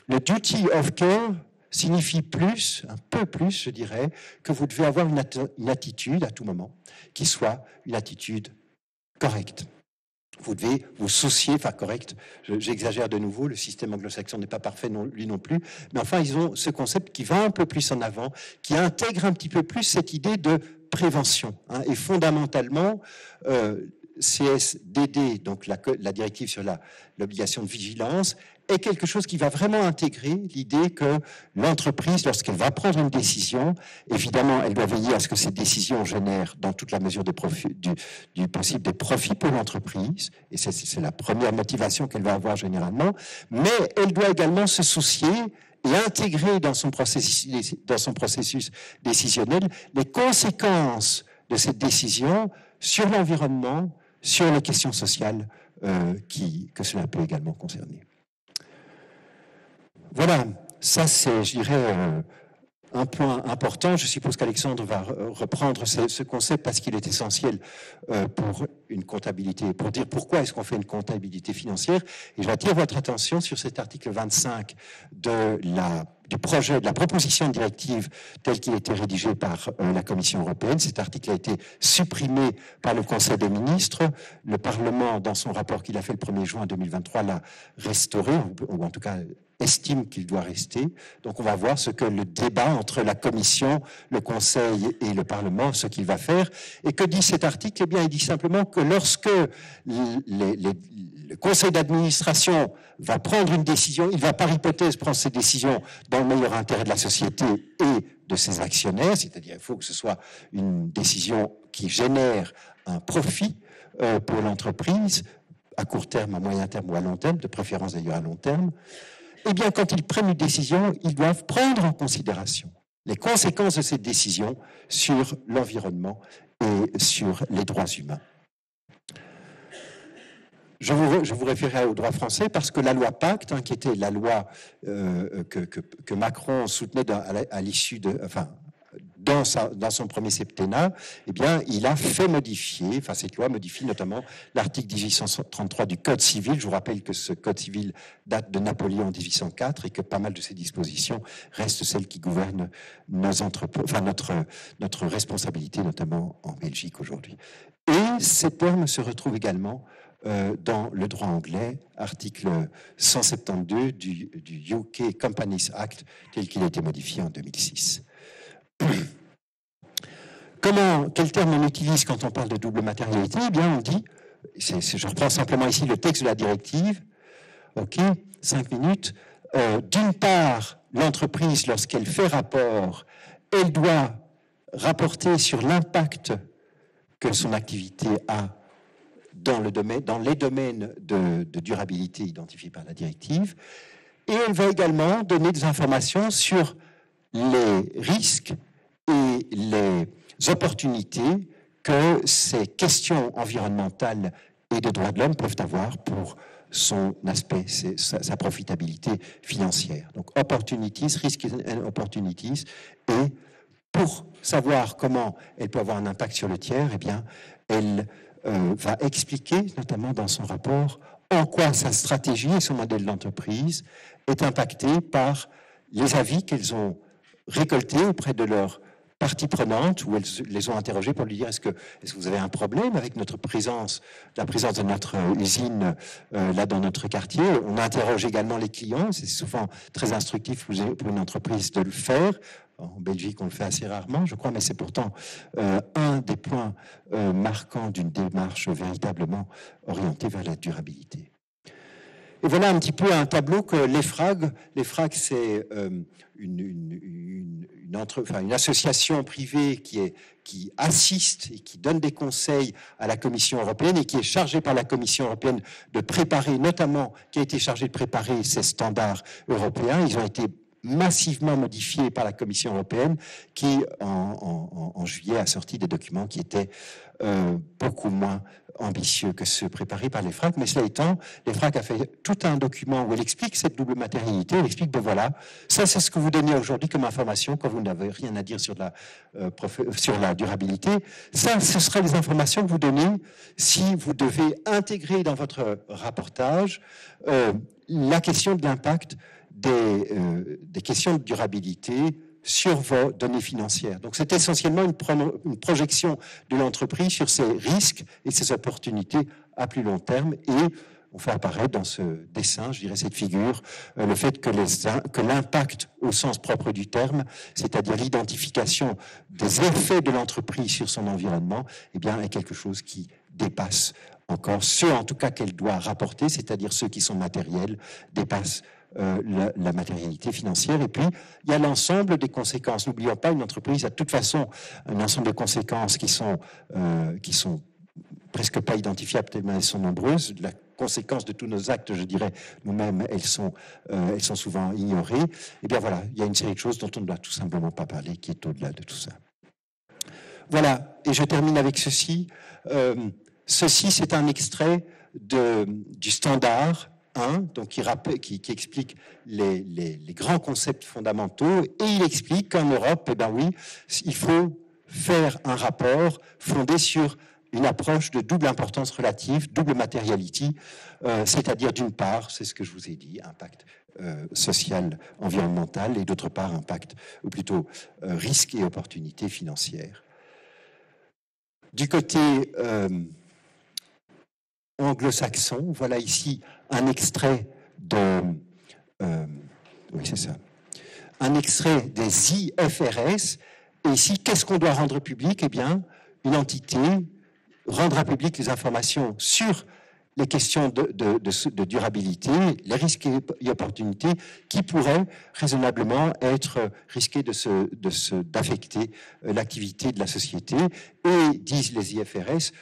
Le duty of care, signifie plus, un peu plus, je dirais, que vous devez avoir une, attitude à tout moment qui soit une attitude correcte. Vous devez vous soucier, enfin correcte, j'exagère de nouveau, le système anglo-saxon n'est pas parfait non, lui non plus, mais enfin ils ont ce concept qui va un peu plus en avant, qui intègre un petit peu plus cette idée de prévention. Hein, et fondamentalement, euh, CSDD, donc la directive sur l'obligation de vigilance, est quelque chose qui va vraiment intégrer l'idée que l'entreprise, lorsqu'elle va prendre une décision, évidemment, elle doit veiller à ce que cette décision génère, dans toute la mesure du, possible, des profits pour l'entreprise, et c'est la première motivation qu'elle va avoir généralement, mais elle doit également se soucier et intégrer dans son processus, dans son processus décisionnel les conséquences de cette décision sur l'environnement, sur les questions sociales euh, qui, que cela peut également concerner. Voilà, ça c'est, je dirais, euh, un point important. Je suppose qu'Alexandre va reprendre ce, concept parce qu'il est essentiel euh, pour une comptabilité, pour dire pourquoi est-ce qu'on fait une comptabilité financière. Et j'attire votre attention sur cet article 25 de la du projet, de la proposition de directive telle qu'il a été rédigé par euh, la Commission européenne. Cet article a été supprimé par le Conseil des ministres. Le Parlement, dans son rapport qu'il a fait le 1er juin 2023, l'a restauré, ou en tout cas estime qu'il doit rester. Donc on va voir ce que le débat entre la Commission, le Conseil et le Parlement, ce qu'il va faire. Et que dit cet article? Eh bien, il dit simplement que lorsque le Conseil d'administration va prendre une décision, il va par hypothèse prendre ses décisions dans le meilleur intérêt de la société et de ses actionnaires, c'est-à-dire il faut que ce soit une décision qui génère un profit euh, pour l'entreprise à court terme, à moyen terme ou à long terme, de préférence d'ailleurs à long terme eh bien, quand ils prennent une décision, ils doivent prendre en considération les conséquences de cette décision sur l'environnement et sur les droits humains. je vous, je vous référerai au droit français parce que la loi Pacte, hein, qui était la loi euh, que, Macron soutenait à l'issue de, dans, son premier septennat, eh bien, il a fait modifier, enfin, cette loi modifie notamment l'article 1833 du Code civil. Je vous rappelle que ce Code civil date de Napoléon en 1804 et que pas mal de ses dispositions restent celles qui gouvernent nos enfin, notre, notre responsabilité, notamment en Belgique aujourd'hui. Et ces termes se retrouvent également euh, dans le droit anglais, article 172 du, du UK Companies Act, tel qu'il a été modifié en 2006. Comment, quel terme on utilise quand on parle de double matérialité? Eh bien, on dit, je reprends simplement ici le texte de la directive, ok, cinq minutes. Euh, d'une part, l'entreprise, lorsqu'elle fait rapport, elle doit rapporter sur l'impact que son activité a dans, les domaines de, durabilité identifiés par la directive. Et elle va également donner des informations sur les risques et les opportunités que ces questions environnementales et de droits de l'homme peuvent avoir pour son aspect, sa, profitabilité financière. Donc, opportunities, risks and opportunities. Et pour savoir comment elle peut avoir un impact sur le tiers, eh bien, elle euh, va expliquer, notamment dans son rapport, en quoi sa stratégie et son modèle d'entreprise est impacté par les avis qu'elles ont récoltés auprès de leurs parties prenantes où elles les ont interrogées pour lui dire est-ce que, est que vous avez un problème avec notre présence, la présence de notre usine euh, là dans notre quartier? On interroge également les clients, c'est souvent très instructif pour une entreprise de le faire. En Belgique, on le fait assez rarement, je crois, mais c'est pourtant euh, un des points euh, marquants d'une démarche véritablement orientée vers la durabilité. Et voilà un petit peu un tableau que l'EFRAG, l'EFRAG c'est euh, une, association privée qui, qui assiste et qui donne des conseils à la Commission européenne et qui est chargée par la Commission européenne de préparer, notamment qui a été chargée de préparer ces standards européens. Ils ont été massivement modifié par la Commission européenne qui, en, juillet, a sorti des documents qui étaient euh, beaucoup moins ambitieux que ceux préparés par les FRAC. Mais cela étant, les FRAC a fait tout un document où elle explique cette double matérialité. Elle explique, ben voilà, ça c'est ce que vous donnez aujourd'hui comme information quand vous n'avez rien à dire sur la, euh, sur la durabilité. Ça, ce seraient les informations que vous donnez si vous devez intégrer dans votre rapportage euh, la question de l'impact des, euh, des, questions de durabilité sur vos données financières. Donc c'est essentiellement une, projection de l'entreprise sur ses risques et ses opportunités à plus long terme et on fait apparaître dans ce dessin, je dirais cette figure, euh, le fait que l'impact au sens propre du terme, c'est-à-dire l'identification des effets de l'entreprise sur son environnement, eh bien, est quelque chose qui dépasse encore ceux, en tout cas, qu'elle doit rapporter, c'est-à-dire ceux qui sont matériels, dépassent euh, la, la, matérialité financière. Et puis, il y a l'ensemble des conséquences. N'oublions pas, une entreprise a de toute façon un ensemble de conséquences qui sont, euh, qui sont presque pas identifiables, tellement elles sont nombreuses. La conséquence de tous nos actes, je dirais, nous-mêmes, elles sont, euh, elles sont souvent ignorées. Et eh bien voilà, il y a une série de choses dont on ne doit tout simplement pas parler, qui est au-delà de tout ça. Voilà, et je termine avec ceci. Euh, ceci, c'est un extrait de, du standard donc qui, explique les, grands concepts fondamentaux, et il explique qu'en Europe, eh ben oui, il faut faire un rapport fondé sur une approche de double importance relative, double materiality, euh, c'est-à-dire d'une part, c'est ce que je vous ai dit, impact euh, social, environnemental, et d'autre part, impact, ou plutôt euh, risque et opportunité financière. Du côté anglo-saxon. Voilà ici un extrait de... Euh. Un extrait des IFRS. Et ici, qu'est-ce qu'on doit rendre public? Eh bien, une entité rendra public les informations sur les questions de, durabilité, les risques et opportunités qui pourraient raisonnablement être risqués d'affecter euh, l'activité de la société. Et disent les IFRS,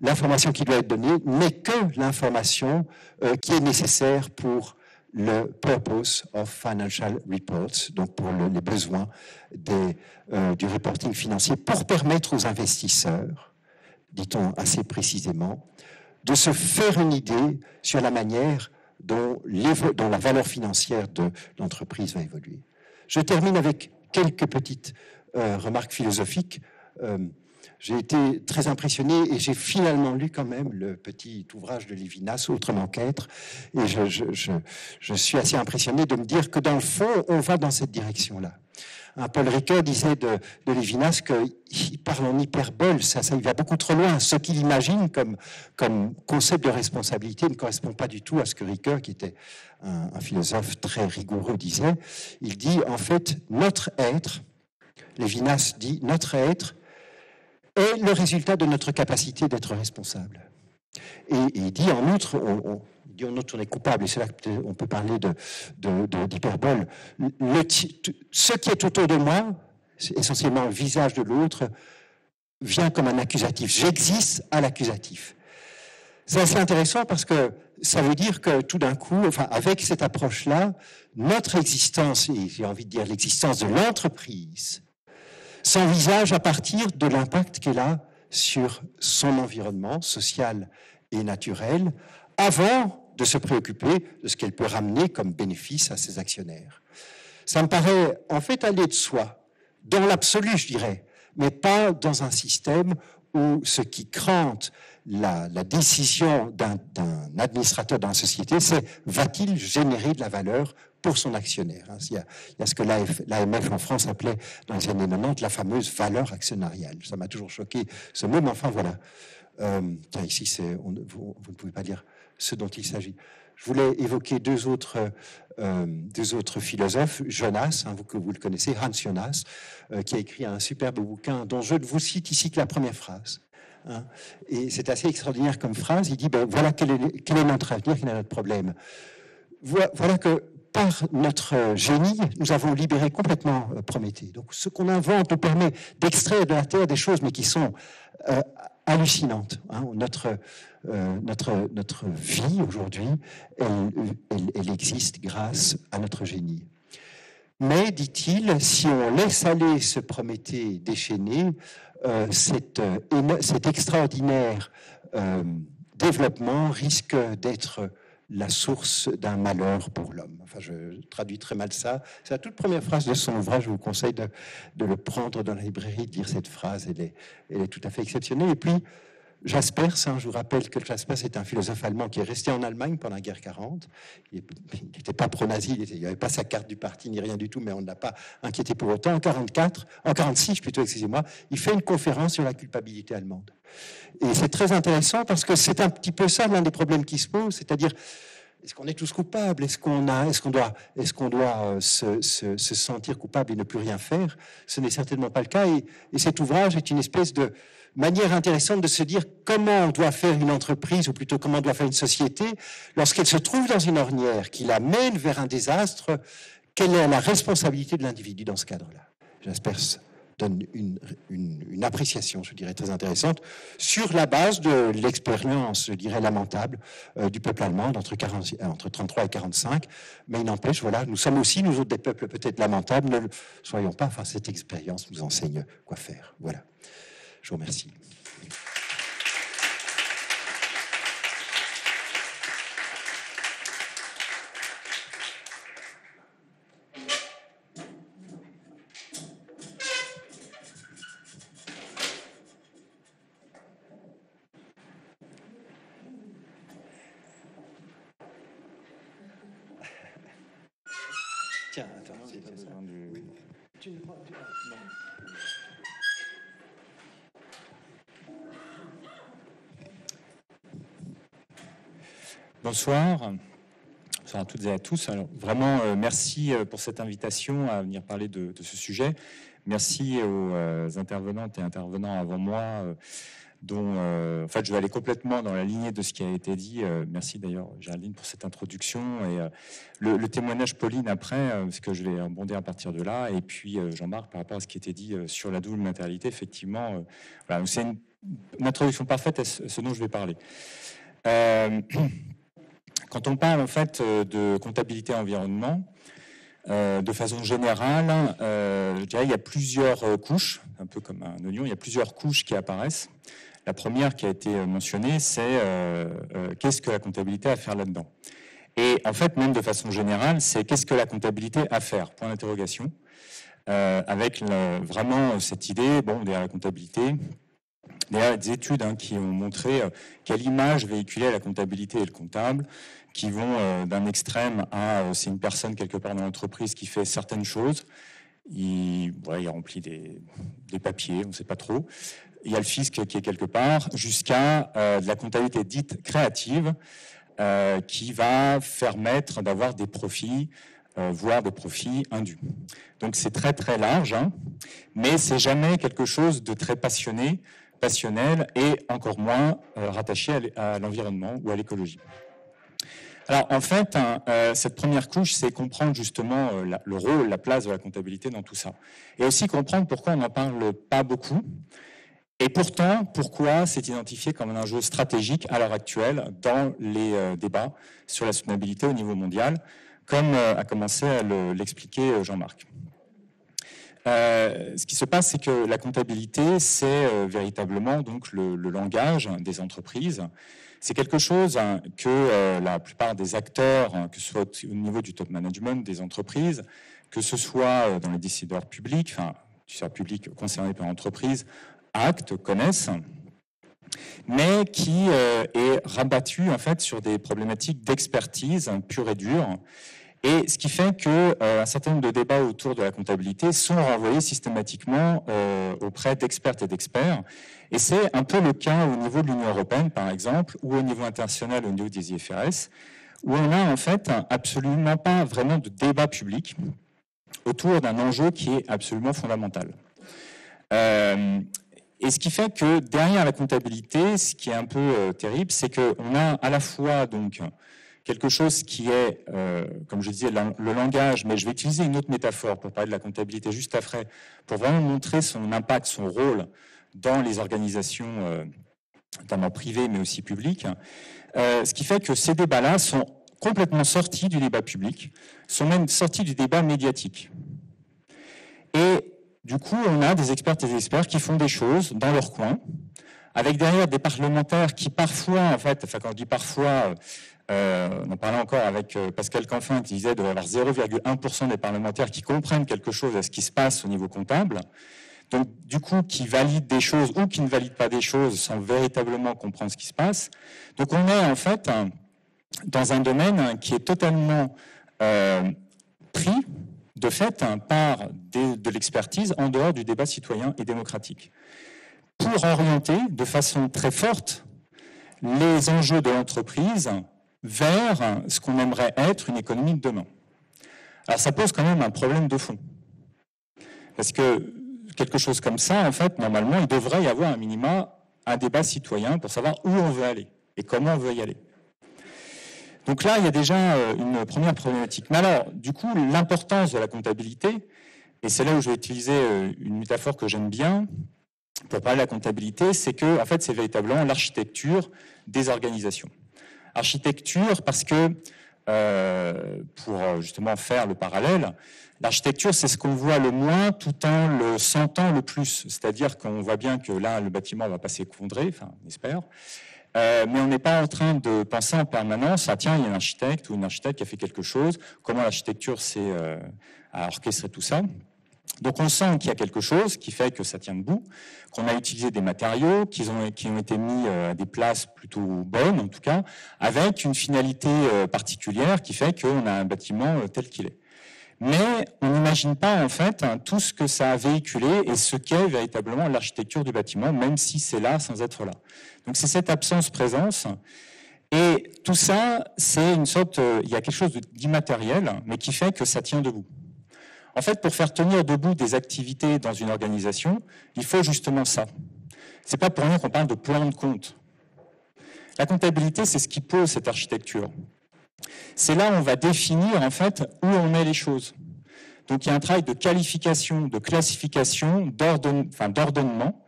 l'information qui doit être donnée n'est que l'information euh, qui est nécessaire pour le purpose of financial reports, donc pour le, les besoins euh, du reporting financier, pour permettre aux investisseurs, dit-on assez précisément, de se faire une idée sur la manière dont, la valeur financière de l'entreprise va évoluer. Je termine avec quelques petites euh, remarques philosophiques. J'ai été très impressionné et j'ai finalement lu quand même le petit ouvrage de Lévinas, Autrement qu'être, et je, suis assez impressionné de me dire que dans le fond, on va dans cette direction-là. Paul Ricoeur disait de, de Lévinas qu'il parle en hyperbole, ça, ça il va beaucoup trop loin. Ce qu'il imagine comme, comme concept de responsabilité ne correspond pas du tout à ce que Ricoeur, qui était un, un philosophe très rigoureux, disait. Il dit en fait, notre être, Lévinas dit, notre être est le résultat de notre capacité d'être responsable. Et, il dit en outre, on, on, dit en outre on est coupable, et c'est là qu'on peut parler d'hyperbole. De, de, ce qui est autour de moi, essentiellement le visage de l'autre, vient comme un accusatif. J'existe à l'accusatif. C'est assez intéressant parce que ça veut dire que tout d'un coup, enfin, avec cette approche-là, notre existence, et j'ai envie de dire l'existence de l'entreprise, s'envisage à partir de l'impact qu'elle a sur son environnement social et naturel, avant de se préoccuper de ce qu'elle peut ramener comme bénéfice à ses actionnaires. Ça me paraît en fait aller de soi, dans l'absolu, je dirais, mais pas dans un système où ce qui crante la, décision d'un administrateur dans la société, c'est va-t-il générer de la valeur pour son actionnaire. Hein. Il, y a, ce que l'AMF en France appelait dans les années 90 la fameuse valeur actionnariale. Ça m'a toujours choqué ce mot, mais enfin voilà. Euh, ici, on, vous, ne pouvez pas dire ce dont il s'agit. Je voulais évoquer deux autres, euh, philosophes, Jonas, hein, vous, que vous le connaissez, Hans Jonas, euh, qui a écrit un superbe bouquin dont je ne vous cite ici que la première phrase. Hein. Et c'est assez extraordinaire comme phrase. Il dit ben, voilà quel est, quel est notre avenir, quel est notre problème. Voilà que par notre génie, nous avons libéré complètement euh, Prométhée. Donc, ce qu'on invente nous permet d'extraire de la Terre des choses, mais qui sont euh, hallucinantes. Hein. Notre, euh, notre, vie aujourd'hui, elle, existe grâce à notre génie. Mais, dit-il, si on laisse aller ce Prométhée déchaîné, cet, extraordinaire développement risque d'être la source d'un malheur pour l'homme. Enfin, je traduis très mal ça. C'est la toute première phrase de son ouvrage. Je vous conseille de, le prendre dans la librairie, de lire cette phrase. Elle est, elle est tout à fait exceptionnelle. Et puis, Jaspers, je vous rappelle que Jaspers est un philosophe allemand qui est resté en Allemagne pendant la guerre 40. Il n'était pas pro-nazi, il n'y avait pas sa carte du parti ni rien du tout, mais on ne l'a pas inquiété pour autant. En 44, en 46 plutôt, excusez-moi, il fait une conférence sur la culpabilité allemande. Et c'est très intéressant parce que c'est un petit peu ça l'un des problèmes qui se posent, c'est-à-dire est-ce qu'on est tous coupables? Est-ce qu'on est-ce doit, est-ce qu'on doit euh, se, se, se, sentir coupable et ne plus rien faire? Ce n'est certainement pas le cas. Et, et, cet ouvrage est une espèce de manière intéressante de se dire comment on doit faire une entreprise, ou plutôt comment on doit faire une société, lorsqu'elle se trouve dans une ornière qui la mène vers un désastre. Quelle est la responsabilité de l'individu dans ce cadre-là? J'espère donne une, une, appréciation, je dirais, très intéressante sur la base de l'expérience, je dirais, lamentable euh, du peuple allemand entre, 40, euh, entre 33 et 45. Mais il n'empêche, voilà, nous sommes aussi, nous autres, des peuples peut-être lamentables, ne le soyons pas. Enfin, cette expérience nous enseigne quoi faire. Voilà. Je vous remercie. À tous. Alors, vraiment, euh, merci pour cette invitation à venir parler de, ce sujet. Merci aux euh, intervenantes et intervenants avant moi, euh, dont, en fait, je vais aller complètement dans la lignée de ce qui a été dit. merci d'ailleurs, Géraldine, pour cette introduction et le, témoignage Pauline après, parce que je vais rebondir à partir de là. Et puis Jean-Marc, par rapport à ce qui a été dit sur la double maternité, effectivement, voilà, c'est une, introduction parfaite à ce dont je vais parler. Quand on parle en fait euh, de comptabilité environnement, euh, de façon générale, euh, je dirais il y a plusieurs couches, un peu comme un oignon, il y a plusieurs couches qui apparaissent. La première qui a été mentionnée, c'est qu'est-ce que la comptabilité a à faire là-dedans? Et en fait, même de façon générale, c'est qu'est-ce que la comptabilité a à faire? Point d'interrogation. avec vraiment cette idée, bon, derrière la comptabilité, des études hein, qui ont montré euh, quelle image véhiculait la comptabilité et le comptable, qui vont euh, d'un extrême à euh, c'est une personne quelque part dans l'entreprise qui fait certaines choses. Il, remplit des, papiers, on ne sait pas trop. Il y a le fisc qui est quelque part, jusqu'à la comptabilité dite créative, qui va permettre d'avoir des profits, voire des profits indus. Donc c'est très très large, hein, mais c'est jamais quelque chose de très passionné et encore moins euh, rattaché à l'environnement ou à l'écologie. Alors en fait, hein, euh, cette première couche, c'est comprendre justement euh, le rôle, la place de la comptabilité dans tout ça. Et aussi comprendre pourquoi on n'en parle pas beaucoup. Et pourtant, pourquoi c'est identifié comme un enjeu stratégique à l'heure actuelle dans les débats sur la soutenabilité au niveau mondial, comme a commencé à l'expliquer Jean-Marc. Euh, ce qui se passe, c'est que la comptabilité, c'est euh, véritablement donc le, langage des entreprises. C'est quelque chose hein, que euh, la plupart des acteurs, hein, que ce soit au niveau du top management des entreprises, que ce soit dans les décideurs publics, enfin, décideurs publics concernés par l'entreprise, actent, connaissent, mais qui est rabattu en fait sur des problématiques d'expertise pure et dure et ce qui fait qu'un euh, certain nombre de débats autour de la comptabilité sont renvoyés systématiquement euh, auprès d'expertes et d'experts. Et c'est un peu le cas au niveau de l'Union européenne, par exemple, ou au niveau international, au niveau des IFRS, où on a en fait absolument pas vraiment de débat public autour d'un enjeu qui est absolument fondamental. Euh, et ce qui fait que derrière la comptabilité, ce qui est un peu terrible, c'est qu'on a à la fois donc quelque chose qui est, euh, comme je disais, le langage, mais je vais utiliser une autre métaphore pour parler de la comptabilité juste après, pour vraiment montrer son impact, son rôle dans les organisations, euh, notamment privées, mais aussi publiques. Euh, ce qui fait que ces débats-là sont complètement sortis du débat public, sont même sortis du débat médiatique. Et du coup, on a des experts et des experts qui font des choses dans leur coin, avec derrière des parlementaires qui parfois, en fait, enfin quand je dis parfois, euh, on en parlait encore avec euh, Pascal Canfin qui disait qu'il doit y avoir 0,1% des parlementaires qui comprennent quelque chose à ce qui se passe au niveau comptable. Donc, du coup, qui valident des choses ou qui ne valident pas des choses sans véritablement comprendre ce qui se passe. Donc, on est en fait dans un domaine qui est totalement euh, pris de fait par de l'expertise en dehors du débat citoyen et démocratique pour orienter de façon très forte les enjeux de l'entreprise vers ce qu'on aimerait être une économie de demain. Alors ça pose quand même un problème de fond. Parce que quelque chose comme ça, en fait, normalement, il devrait y avoir un minima, un débat citoyen pour savoir où on veut aller et comment on veut y aller. Donc là, il y a déjà euh, une première problématique. Mais alors, du coup, l'importance de la comptabilité, et c'est là où je vais utiliser euh, une métaphore que j'aime bien pour parler de la comptabilité, c'est que, en fait, c'est véritablement l'architecture des organisations architecture parce que, euh, pour euh, justement faire le parallèle, l'architecture, c'est ce qu'on voit le moins tout en le sentant le plus. C'est-à-dire qu'on voit bien que là, le bâtiment va pas s'effondrer, enfin, on espère. Euh, mais on n'est pas en train de penser en permanence, ah tiens, il y a un architecte ou une architecte qui a fait quelque chose, comment l'architecture s'est euh, tout ça. Donc on sent qu'il y a quelque chose qui fait que ça tient debout, qu'on a utilisé des matériaux qui ont, été mis euh, à des places plutôt bonnes en tout cas, avec une finalité euh, particulière qui fait qu'on a un bâtiment euh, tel qu'il est. Mais on n'imagine pas en fait hein, tout ce que ça a véhiculé et ce qu'est véritablement l'architecture du bâtiment, même si c'est là sans être là. Donc c'est cette absence-présence. Et tout ça, c'est une sorte, il y a quelque chose d'immatériel, mais qui fait que ça tient debout. En fait, pour faire tenir debout des activités dans une organisation, il faut justement ça. C'est pas pour rien qu'on parle de plan de compte. La comptabilité, c'est ce qui pose cette architecture. C'est là où on va définir en fait où on met les choses. Donc il y a un travail de qualification, de classification, d'ordonnement,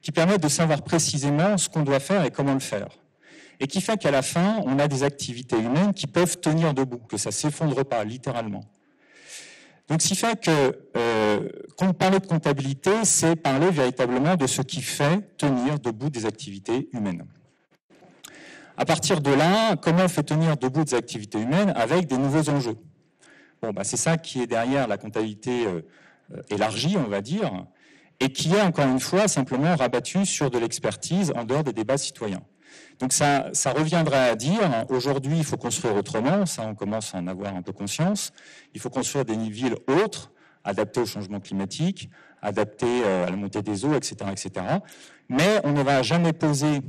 qui permet de savoir précisément ce qu'on doit faire et comment le faire. Et qui fait qu'à la fin, on a des activités humaines qui peuvent tenir debout, que ça s'effondre pas littéralement. Donc, ce qui fait que, euh, parler de comptabilité, c'est parler véritablement de ce qui fait tenir debout des activités humaines. À partir de là, comment on fait tenir debout des activités humaines avec des nouveaux enjeux? Bon, bah, c'est ça qui est derrière la comptabilité euh, euh, élargie, on va dire, et qui est encore une fois simplement rabattu sur de l'expertise en dehors des débats citoyens. Donc ça, reviendrait à dire, aujourd'hui, il faut construire autrement, ça on commence à en avoir un peu conscience, il faut construire des villes autres, adaptées au changement climatique, adaptées euh, à la montée des eaux, etc., etc. Mais on ne va jamais poser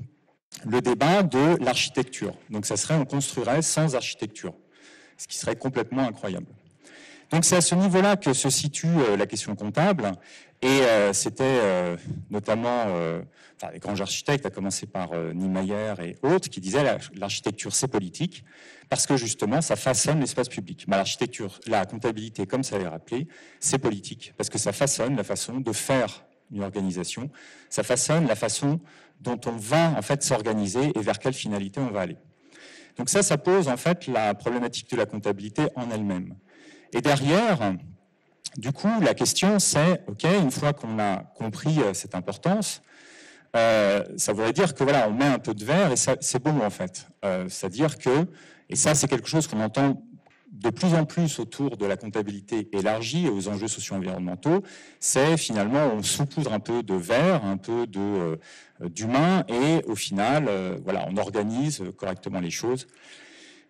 le débat de l'architecture. Donc ça serait, on construirait sans architecture, ce qui serait complètement incroyable. Donc c'est à ce niveau-là que se situe euh, la question comptable. Et euh, c'était notamment les grands architectes, à commencer par Niemeyer et autres, qui disaient l'architecture c'est politique, parce que justement ça façonne l'espace public. Mais l'architecture, la comptabilité, comme ça l'est rappelé, c'est politique, parce que ça façonne la façon de faire une organisation, ça façonne la façon dont on va en fait s'organiser et vers quelle finalité on va aller. Donc ça, ça pose en fait la problématique de la comptabilité en elle-même. Et derrière, du coup, la question c'est, OK, une fois qu'on a compris euh, cette importance, euh, ça voudrait dire que voilà, on met un peu de verre et c'est bon en fait. Euh, c'est-à-dire que, et ça c'est quelque chose qu'on entend de plus en plus autour de la comptabilité élargie et aux enjeux socio-environnementaux, c'est finalement on saupoudre un peu de verre, un peu de d'humain et au final, voilà, on organise correctement les choses.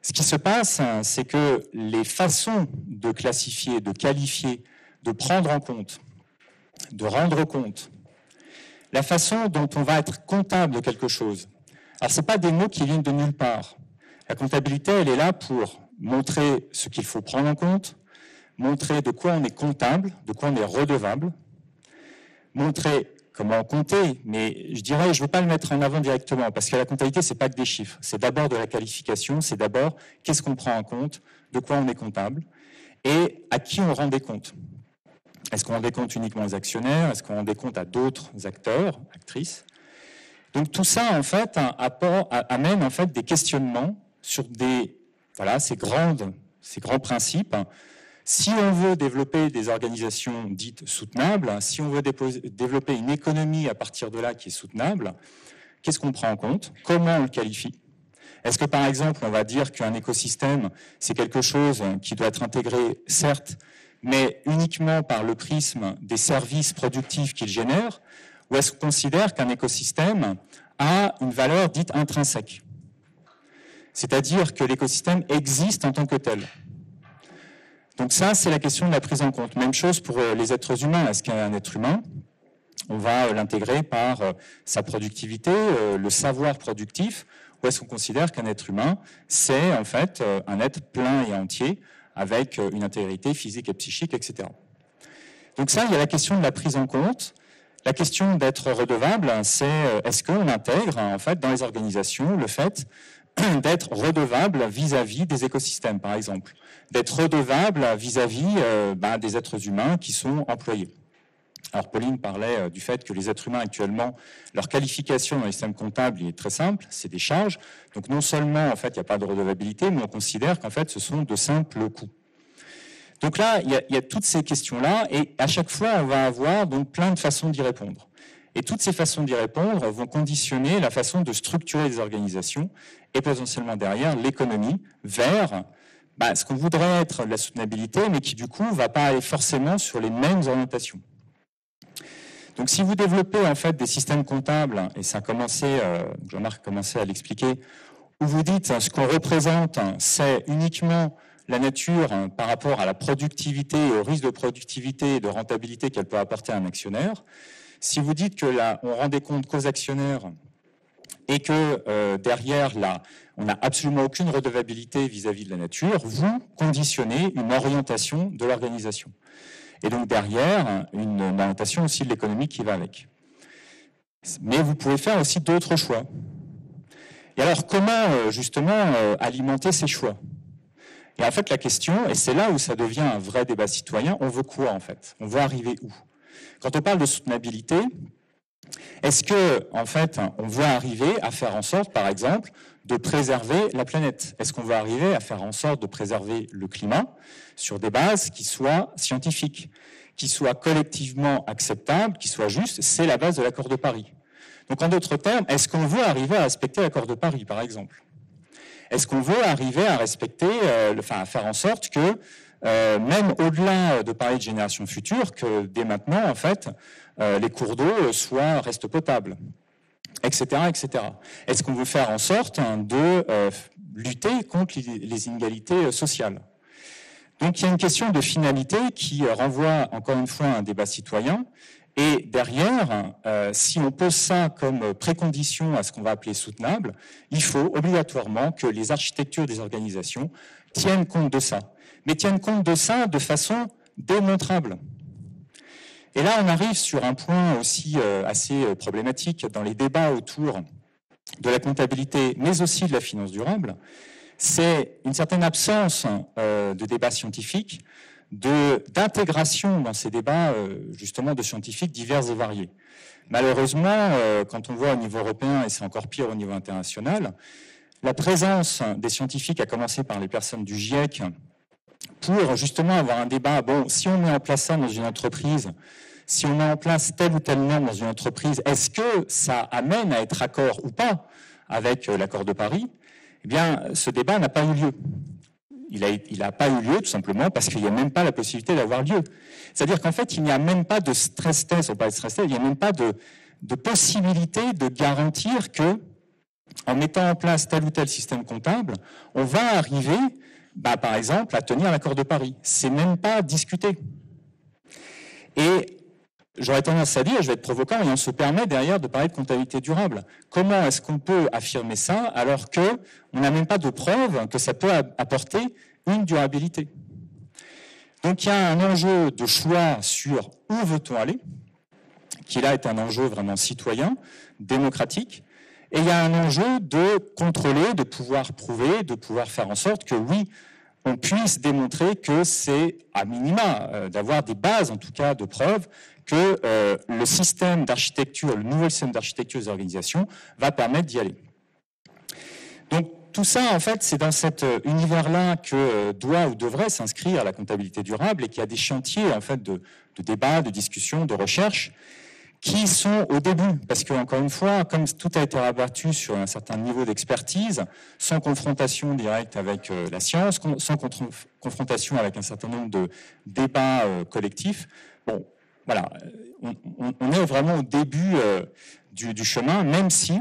Ce qui se passe, hein, c'est que les façons de classifier, de qualifier, de prendre en compte, de rendre compte, la façon dont on va être comptable de quelque chose. Alors, ce pas des mots qui viennent de nulle part. La comptabilité, elle est là pour montrer ce qu'il faut prendre en compte, montrer de quoi on est comptable, de quoi on est redevable, montrer comment compter, mais je dirais, je ne veux pas le mettre en avant directement, parce que la comptabilité, c'est pas que des chiffres. C'est d'abord de la qualification, c'est d'abord qu'est-ce qu'on prend en compte, de quoi on est comptable, et à qui on rend des comptes. Est-ce qu'on rend des comptes uniquement aux actionnaires? Est-ce qu'on rend des comptes à d'autres acteurs, actrices? Donc tout ça, en fait, amène en fait des questionnements sur ces ces grands principes. Si on veut développer des organisations dites soutenables, si on veut développer une économie à partir de là qui est soutenable, qu'est-ce qu'on prend en compte? Comment on le qualifie? Est-ce que par exemple on va dire qu'un écosystème c'est quelque chose qui doit être intégré, certes, mais uniquement par le prisme des services productifs qu'il génère Ou est-ce qu'on considère qu'un écosystème a une valeur dite intrinsèque C'est-à-dire que l'écosystème existe en tant que tel donc ça, c'est la question de la prise en compte. Même chose pour euh, les êtres humains. Est-ce qu'un être humain, on va euh, l'intégrer par euh, sa productivité, le savoir productif, ou est-ce qu'on considère qu'un être humain, c'est en fait un être plein et entier, avec une intégrité physique et psychique, etc. Donc ça, il y a la question de la prise en compte. La question d'être redevable, c'est est-ce qu'on intègre en fait dans les organisations le fait d'être redevable vis-à-vis des écosystèmes, par exemple, d'être redevable vis-à-vis euh, ben, des êtres humains qui sont employés. Alors Pauline parlait euh, du fait que les êtres humains actuellement, leur qualification dans les systèmes comptables est très simple, c'est des charges. Donc non seulement en fait il n'y a pas de redevabilité, mais on considère qu'en fait ce sont de simples coûts. Donc là, il y a, toutes ces questions-là, et à chaque fois, on va avoir donc plein de façons d'y répondre. Et toutes ces façons d'y répondre vont conditionner la façon de structurer les organisations et potentiellement derrière l'économie vers bah, ce qu'on voudrait être la soutenabilité, mais qui du coup ne va pas aller forcément sur les mêmes orientations. Donc si vous développez en fait des systèmes comptables, et ça a commencé, euh, Jean-Marc a commencé à l'expliquer, où vous dites ce qu'on représente, c'est uniquement la nature par rapport à la productivité et au risque de productivité et de rentabilité qu'elle peut apporter à un actionnaire, si vous dites que là, on rend des comptes qu'aux actionnaires et que euh, derrière, là, on n'a absolument aucune redevabilité vis-à-vis de la nature, vous conditionnez une orientation de l'organisation. Et donc derrière, une, orientation aussi de l'économie qui va avec. Mais vous pouvez faire aussi d'autres choix. Et alors, comment euh, justement euh, alimenter ces choix? Et en fait, la question, et c'est là où ça devient un vrai débat citoyen, on veut quoi en fait? On veut arriver où? Quand on parle de soutenabilité, est-ce que, en fait, on veut arriver à faire en sorte, par exemple, de préserver la planète. Est-ce qu'on va arriver à faire en sorte de préserver le climat sur des bases qui soient scientifiques, qui soient collectivement acceptables, qui soient justes? C'est la base de l'accord de Paris. Donc en d'autres termes, est-ce qu'on veut arriver à respecter l'accord de Paris, par exemple? Est-ce qu'on veut arriver à respecter, euh, enfin à faire en sorte que euh, même au-delà de parler de générations futures, que dès maintenant, en fait, euh, les cours d'eau soient restent potables? Etc. etc. Est-ce qu'on veut faire en sorte hein, de euh, lutter contre les inégalités euh, sociales? Donc il y a une question de finalité qui euh, renvoie encore une fois à un débat citoyen. Et derrière, si on pose ça comme précondition à ce qu'on va appeler soutenable, il faut obligatoirement que les architectures des organisations tiennent compte de ça. Mais tiennent compte de ça de façon démontrable. Et là, on arrive sur un point aussi euh, assez euh, problématique dans les débats autour de la comptabilité, mais aussi de la finance durable. C'est une certaine absence euh, de débat scientifique, d'intégration dans ces débats justement de scientifiques divers et variés. Malheureusement, quand on voit au niveau européen, et c'est encore pire au niveau international, la présence des scientifiques, à commencer par les personnes du GIEC, pour justement avoir un débat, bon, si on met en place ça dans une entreprise, si on met en place telle ou telle norme dans une entreprise, est-ce que ça amène à être accord ou pas avec euh, l'accord de Paris? Eh bien, ce débat n'a pas eu lieu. Il n'a pas eu lieu tout simplement parce qu'il n'y a même pas la possibilité d'avoir lieu. C'est-à-dire qu'en fait, il n'y a même pas de stress test, on parle de stress test, il n'y a même pas de, de possibilité de garantir que, en mettant en place tel ou tel système comptable, on va arriver, bah, par exemple, à tenir l'accord de Paris. C'est même pas discuté. Et J'aurais tendance à dire, je vais être provocant, et on se permet derrière de parler de comptabilité durable. Comment est-ce qu'on peut affirmer ça alors que on n'a même pas de preuve que ça peut apporter une durabilité? Donc il y a un enjeu de choix sur où veut-on aller, qui là est un enjeu vraiment citoyen, démocratique, et il y a un enjeu de contrôler, de pouvoir prouver, de pouvoir faire en sorte que oui, on puisse démontrer que c'est à minima, euh, d'avoir des bases en tout cas de preuves que euh, le système d'architecture, le nouveau système d'architecture des organisations va permettre d'y aller. Donc tout ça, en fait, c'est dans cet euh, univers-là que doit ou devrait s'inscrire la comptabilité durable et qu'il y a des chantiers en fait de, de débat, de discussion, de recherche qui sont au début, parce que encore une fois, comme tout a été rabattu sur un certain niveau d'expertise, sans confrontation directe avec la science, sans confrontation avec un certain nombre de débats collectifs, bon, voilà, on, est vraiment au début euh, du, chemin, même si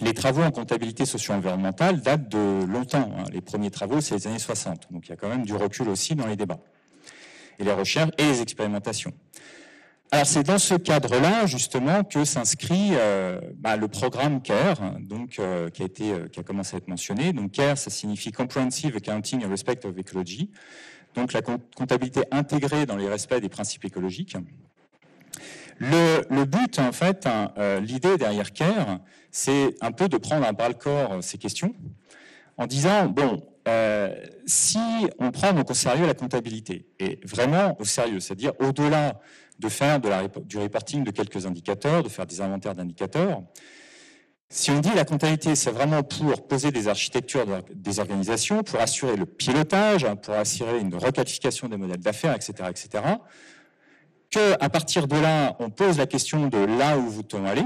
les travaux en comptabilité socio-environnementale datent de longtemps. Hein. Les premiers travaux, c'est les années 60. Donc il y a quand même du recul aussi dans les débats, et les recherches et les expérimentations. Alors c'est dans ce cadre-là justement que s'inscrit euh, bah, le programme CARE, donc euh, qui a été qui a commencé à être mentionné. Donc CARE, ça signifie Comprehensive Accounting and Respect of Ecology donc la comptabilité intégrée dans les respects des principes écologiques. Le, but, en fait, hein, euh, l'idée derrière CARE, c'est un peu de prendre à bras le corps euh, ces questions en disant, bon, euh, si on prend donc au sérieux la comptabilité, et vraiment au sérieux, c'est-à-dire au-delà de faire du reporting de quelques indicateurs, de faire des inventaires d'indicateurs, si on dit la comptabilité, c'est vraiment pour poser des architectures des organisations, pour assurer le pilotage, pour assurer une requalification des modèles d'affaires, etc., etc., que à partir de là, on pose la question de là où vous voulez aller,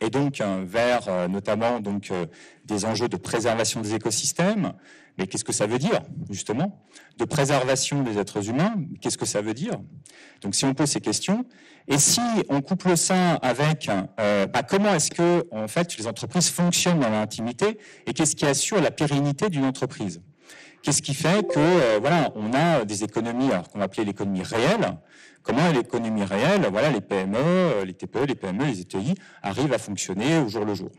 et donc hein, vers euh, notamment donc euh, des enjeux de préservation des écosystèmes. Mais qu'est-ce que ça veut dire justement De préservation des êtres humains, qu'est-ce que ça veut dire? Donc si on pose ces questions, et si on couple ça avec euh, bah, comment est-ce que en fait les entreprises fonctionnent dans l'intimité et qu'est-ce qui assure la pérennité d'une entreprise? Qu'est-ce qui fait que euh, voilà on a des économies qu'on va appeler l'économie réelle. Comment l'économie réelle, voilà les PME, les TPE, les PME, les ETI arrivent à fonctionner au jour le jour.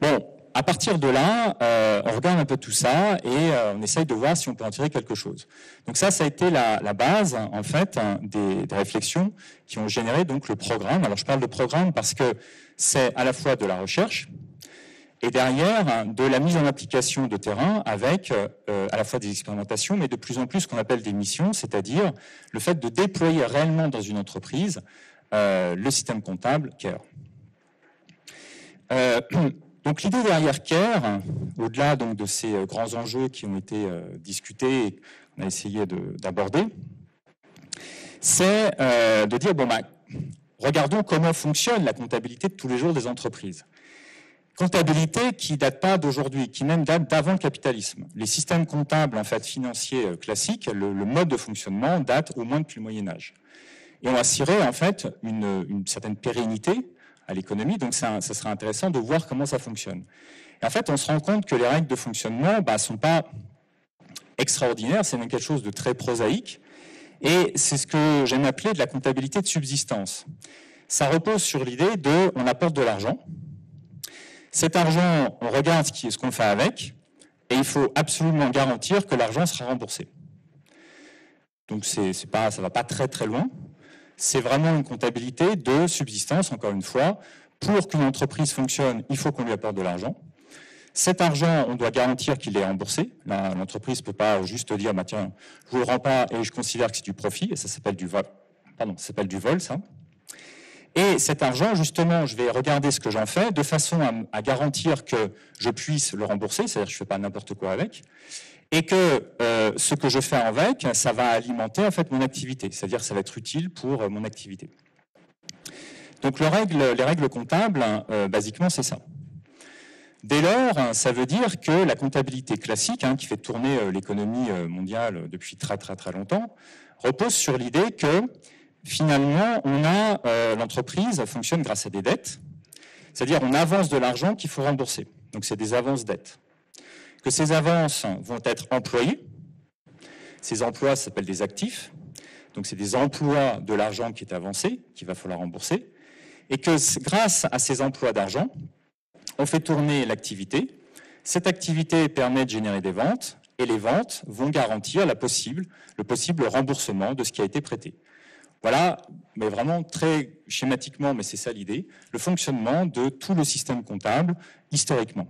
Bon, à partir de là, euh, on regarde un peu tout ça et euh, on essaye de voir si on peut en tirer quelque chose. Donc ça, ça a été la, base, en fait, hein, des, réflexions qui ont généré donc le programme. Alors je parle de programme parce que c'est à la fois de la recherche et derrière de la mise en application de terrain avec euh, à la fois des expérimentations, mais de plus en plus ce qu'on appelle des missions, c'est-à-dire le fait de déployer réellement dans une entreprise le système comptable CARE. Donc l'idée derrière CARE, au-delà donc de ces euh, grands enjeux qui ont été euh, discutés et qu'on a essayé d'aborder, c'est euh, de dire bon bah, regardons comment fonctionne la comptabilité de tous les jours des entreprises. Comptabilité qui date pas d'aujourd'hui, qui même date d'avant le capitalisme. Les systèmes comptables en fait financiers classiques, le, mode de fonctionnement date au moins depuis le Moyen Âge. Et on assurait en fait une, une certaine pérennité à l'économie. Donc, ça, ça serait intéressant de voir comment ça fonctionne. En fait, on se rend compte que les règles de fonctionnement ne bah, sont pas extraordinaires, c'est même quelque chose de très prosaïque. Et c'est ce que j'aime appeler de la comptabilité de subsistance. Ça repose sur l'idée de on apporte de l'argent. Cet argent, on regarde ce qu'on fait avec, et il faut absolument garantir que l'argent sera remboursé. Donc c'est pas, ça va pas très très loin c'est vraiment une comptabilité de subsistance, encore une fois. Pour qu'une entreprise fonctionne, il faut qu'on lui apporte de l'argent. Cet argent, on doit garantir qu'il est remboursé. L'entreprise ne peut pas juste dire, bah, tiens, je vous le rends pas et je considère que c'est du profit, et ça s'appelle du vol. Pardon, ça s'appelle du vol, ça. Et cet argent, justement, je vais regarder ce que j'en fais de façon à, à, garantir que je puisse le rembourser, c'est-à-dire que je ne fais pas n'importe quoi avec et que euh, ce que je fais avec, ça va alimenter en fait mon activité, c'est-à-dire ça va être utile pour euh, mon activité. Donc les règles comptables, euh, basiquement, c'est ça. Dès lors, ça veut dire que la comptabilité classique, hein, qui fait tourner l'économie mondiale depuis très très très longtemps, repose sur l'idée que finalement, on a l'entreprise fonctionne grâce à des dettes, c'est-à-dire on avance de l'argent qu'il faut rembourser. Donc c'est des avances dettes que ces avances vont être employées. Ces emplois s'appellent des actifs. Donc, c'est des emplois de l'argent qui est avancé, qu'il va falloir rembourser. Et que grâce à ces emplois d'argent, on fait tourner l'activité. Cette activité permet de générer des ventes et les ventes vont garantir la possible, le possible remboursement de ce qui a été prêté. Voilà, mais vraiment très schématiquement, mais c'est ça l'idée, le fonctionnement de tout le système comptable historiquement.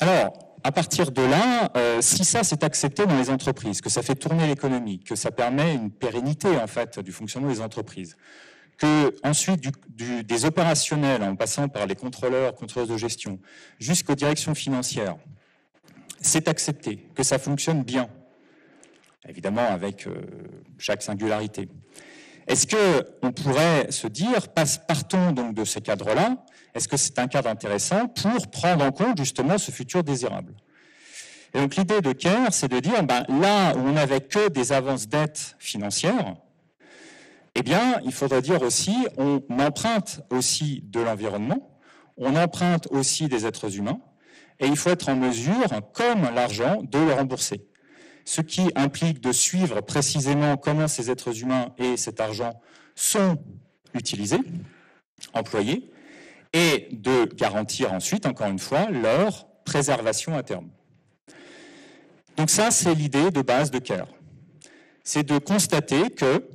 Alors, à partir de là, euh, si ça c'est accepté dans les entreprises, que ça fait tourner l'économie, que ça permet une pérennité en fait du fonctionnement des entreprises, que ensuite des opérationnels, en passant par les contrôleurs, contrôleurs de gestion, jusqu'aux directions financières, c'est accepté, que ça fonctionne bien, évidemment avec euh, chaque singularité. Est-ce que on pourrait se dire, partons donc de ces cadres-là, est-ce que c'est un cadre intéressant pour prendre en compte justement ce futur désirable? Et donc l'idée de CARE, c'est de dire, ben, là où on n'avait que des avances dettes financières, eh bien, il faudrait dire aussi, on emprunte aussi de l'environnement, on emprunte aussi des êtres humains, et il faut être en mesure, comme l'argent, de le rembourser. Ce qui implique de suivre précisément comment ces êtres humains et cet argent sont utilisés, employés, et de garantir ensuite, encore une fois, leur préservation à terme. Donc ça, c'est l'idée de base de CARE. C'est de constater que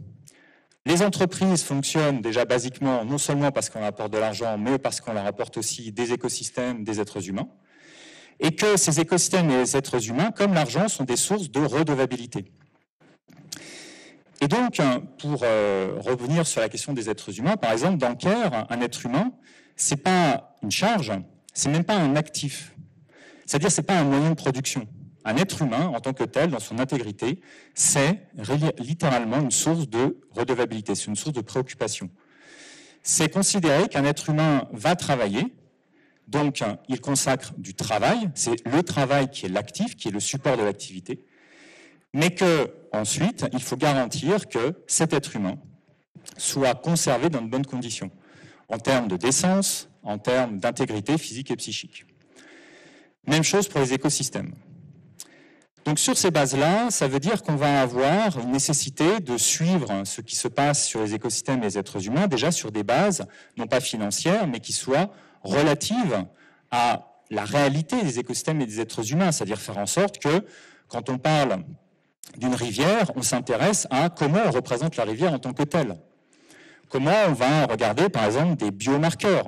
les entreprises fonctionnent déjà basiquement non seulement parce qu'on apporte de l'argent, mais parce qu'on leur apporte aussi des écosystèmes, des êtres humains, et que ces écosystèmes et les êtres humains, comme l'argent, sont des sources de redevabilité. Et donc, pour euh, revenir sur la question des êtres humains, par exemple, dans CARE, un être humain, c'est pas une charge, c'est même pas un actif. C'est-à-dire, c'est pas un moyen de production. Un être humain, en tant que tel, dans son intégrité, c'est littéralement une source de redevabilité, c'est une source de préoccupation. C'est considérer qu'un être humain va travailler, donc il consacre du travail, c'est le travail qui est l'actif, qui est le support de l'activité, mais que ensuite, il faut garantir que cet être humain soit conservé dans de bonnes conditions en termes de décence, en termes d'intégrité physique et psychique. Même chose pour les écosystèmes. Donc sur ces bases-là, ça veut dire qu'on va avoir une nécessité de suivre ce qui se passe sur les écosystèmes et les êtres humains, déjà sur des bases, non pas financières, mais qui soient relatives à la réalité des écosystèmes et des êtres humains, c'est-à-dire faire en sorte que quand on parle d'une rivière, on s'intéresse à comment on représente la rivière en tant que telle. Comment on va regarder, par exemple, des biomarqueurs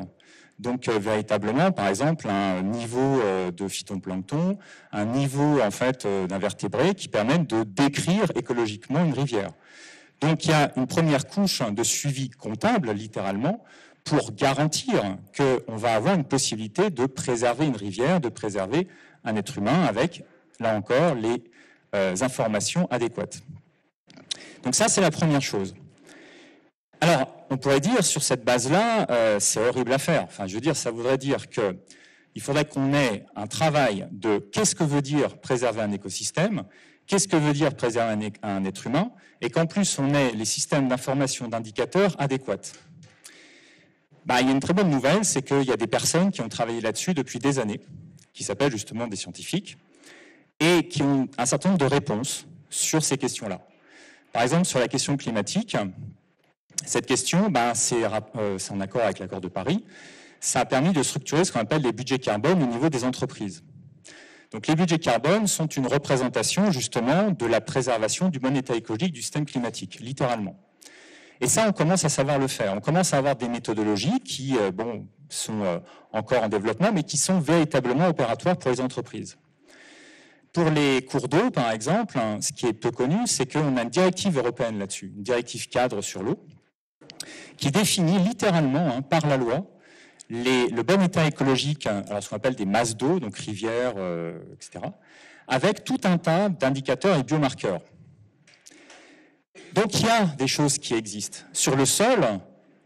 donc euh, véritablement, par exemple, un niveau euh, de phytoplancton, un niveau en fait euh, d'invertébrés qui permettent de décrire écologiquement une rivière. Donc il y a une première couche de suivi comptable, littéralement, pour garantir qu'on va avoir une possibilité de préserver une rivière, de préserver un être humain avec, là encore, les informations adéquates. Donc ça, c'est la première chose. Alors, on pourrait dire sur cette base-là, euh, c'est horrible à faire. Enfin, je veux dire, ça voudrait dire que il faudrait qu'on ait un travail de qu'est-ce que veut dire préserver un écosystème, qu'est-ce que veut dire préserver un, être humain, et qu'en plus on ait les systèmes d'information d'indicateurs adéquats. Bah, il y a une très bonne nouvelle, c'est qu'il y a des personnes qui ont travaillé là-dessus depuis des années, qui s'appellent justement des scientifiques, et qui ont un certain nombre de réponses sur ces questions-là. Par exemple, sur la question climatique, cette question, bah, euh, c'est en accord avec l'accord de Paris ça a permis de structurer ce qu'on appelle les budgets carbone au niveau des entreprises. Donc les budgets carbone sont une représentation justement de la préservation du bon état écologique du système climatique, littéralement. Et ça, on commence à savoir le faire. On commence à avoir des méthodologies qui, euh, bon, sont euh, encore en développement, mais qui sont véritablement opératoires pour les entreprises. Pour les cours d'eau, par exemple, hein, ce qui est peu connu, c'est qu'on a une directive européenne là-dessus, une directive cadre sur l'eau, qui définit littéralement, hein, par la loi, le bon état écologique, hein, alors ce qu'on appelle des masses d'eau, donc rivières, euh, etc., avec tout un tas d'indicateurs et biomarqueurs. Donc il y a des choses qui existent. Sur le sol,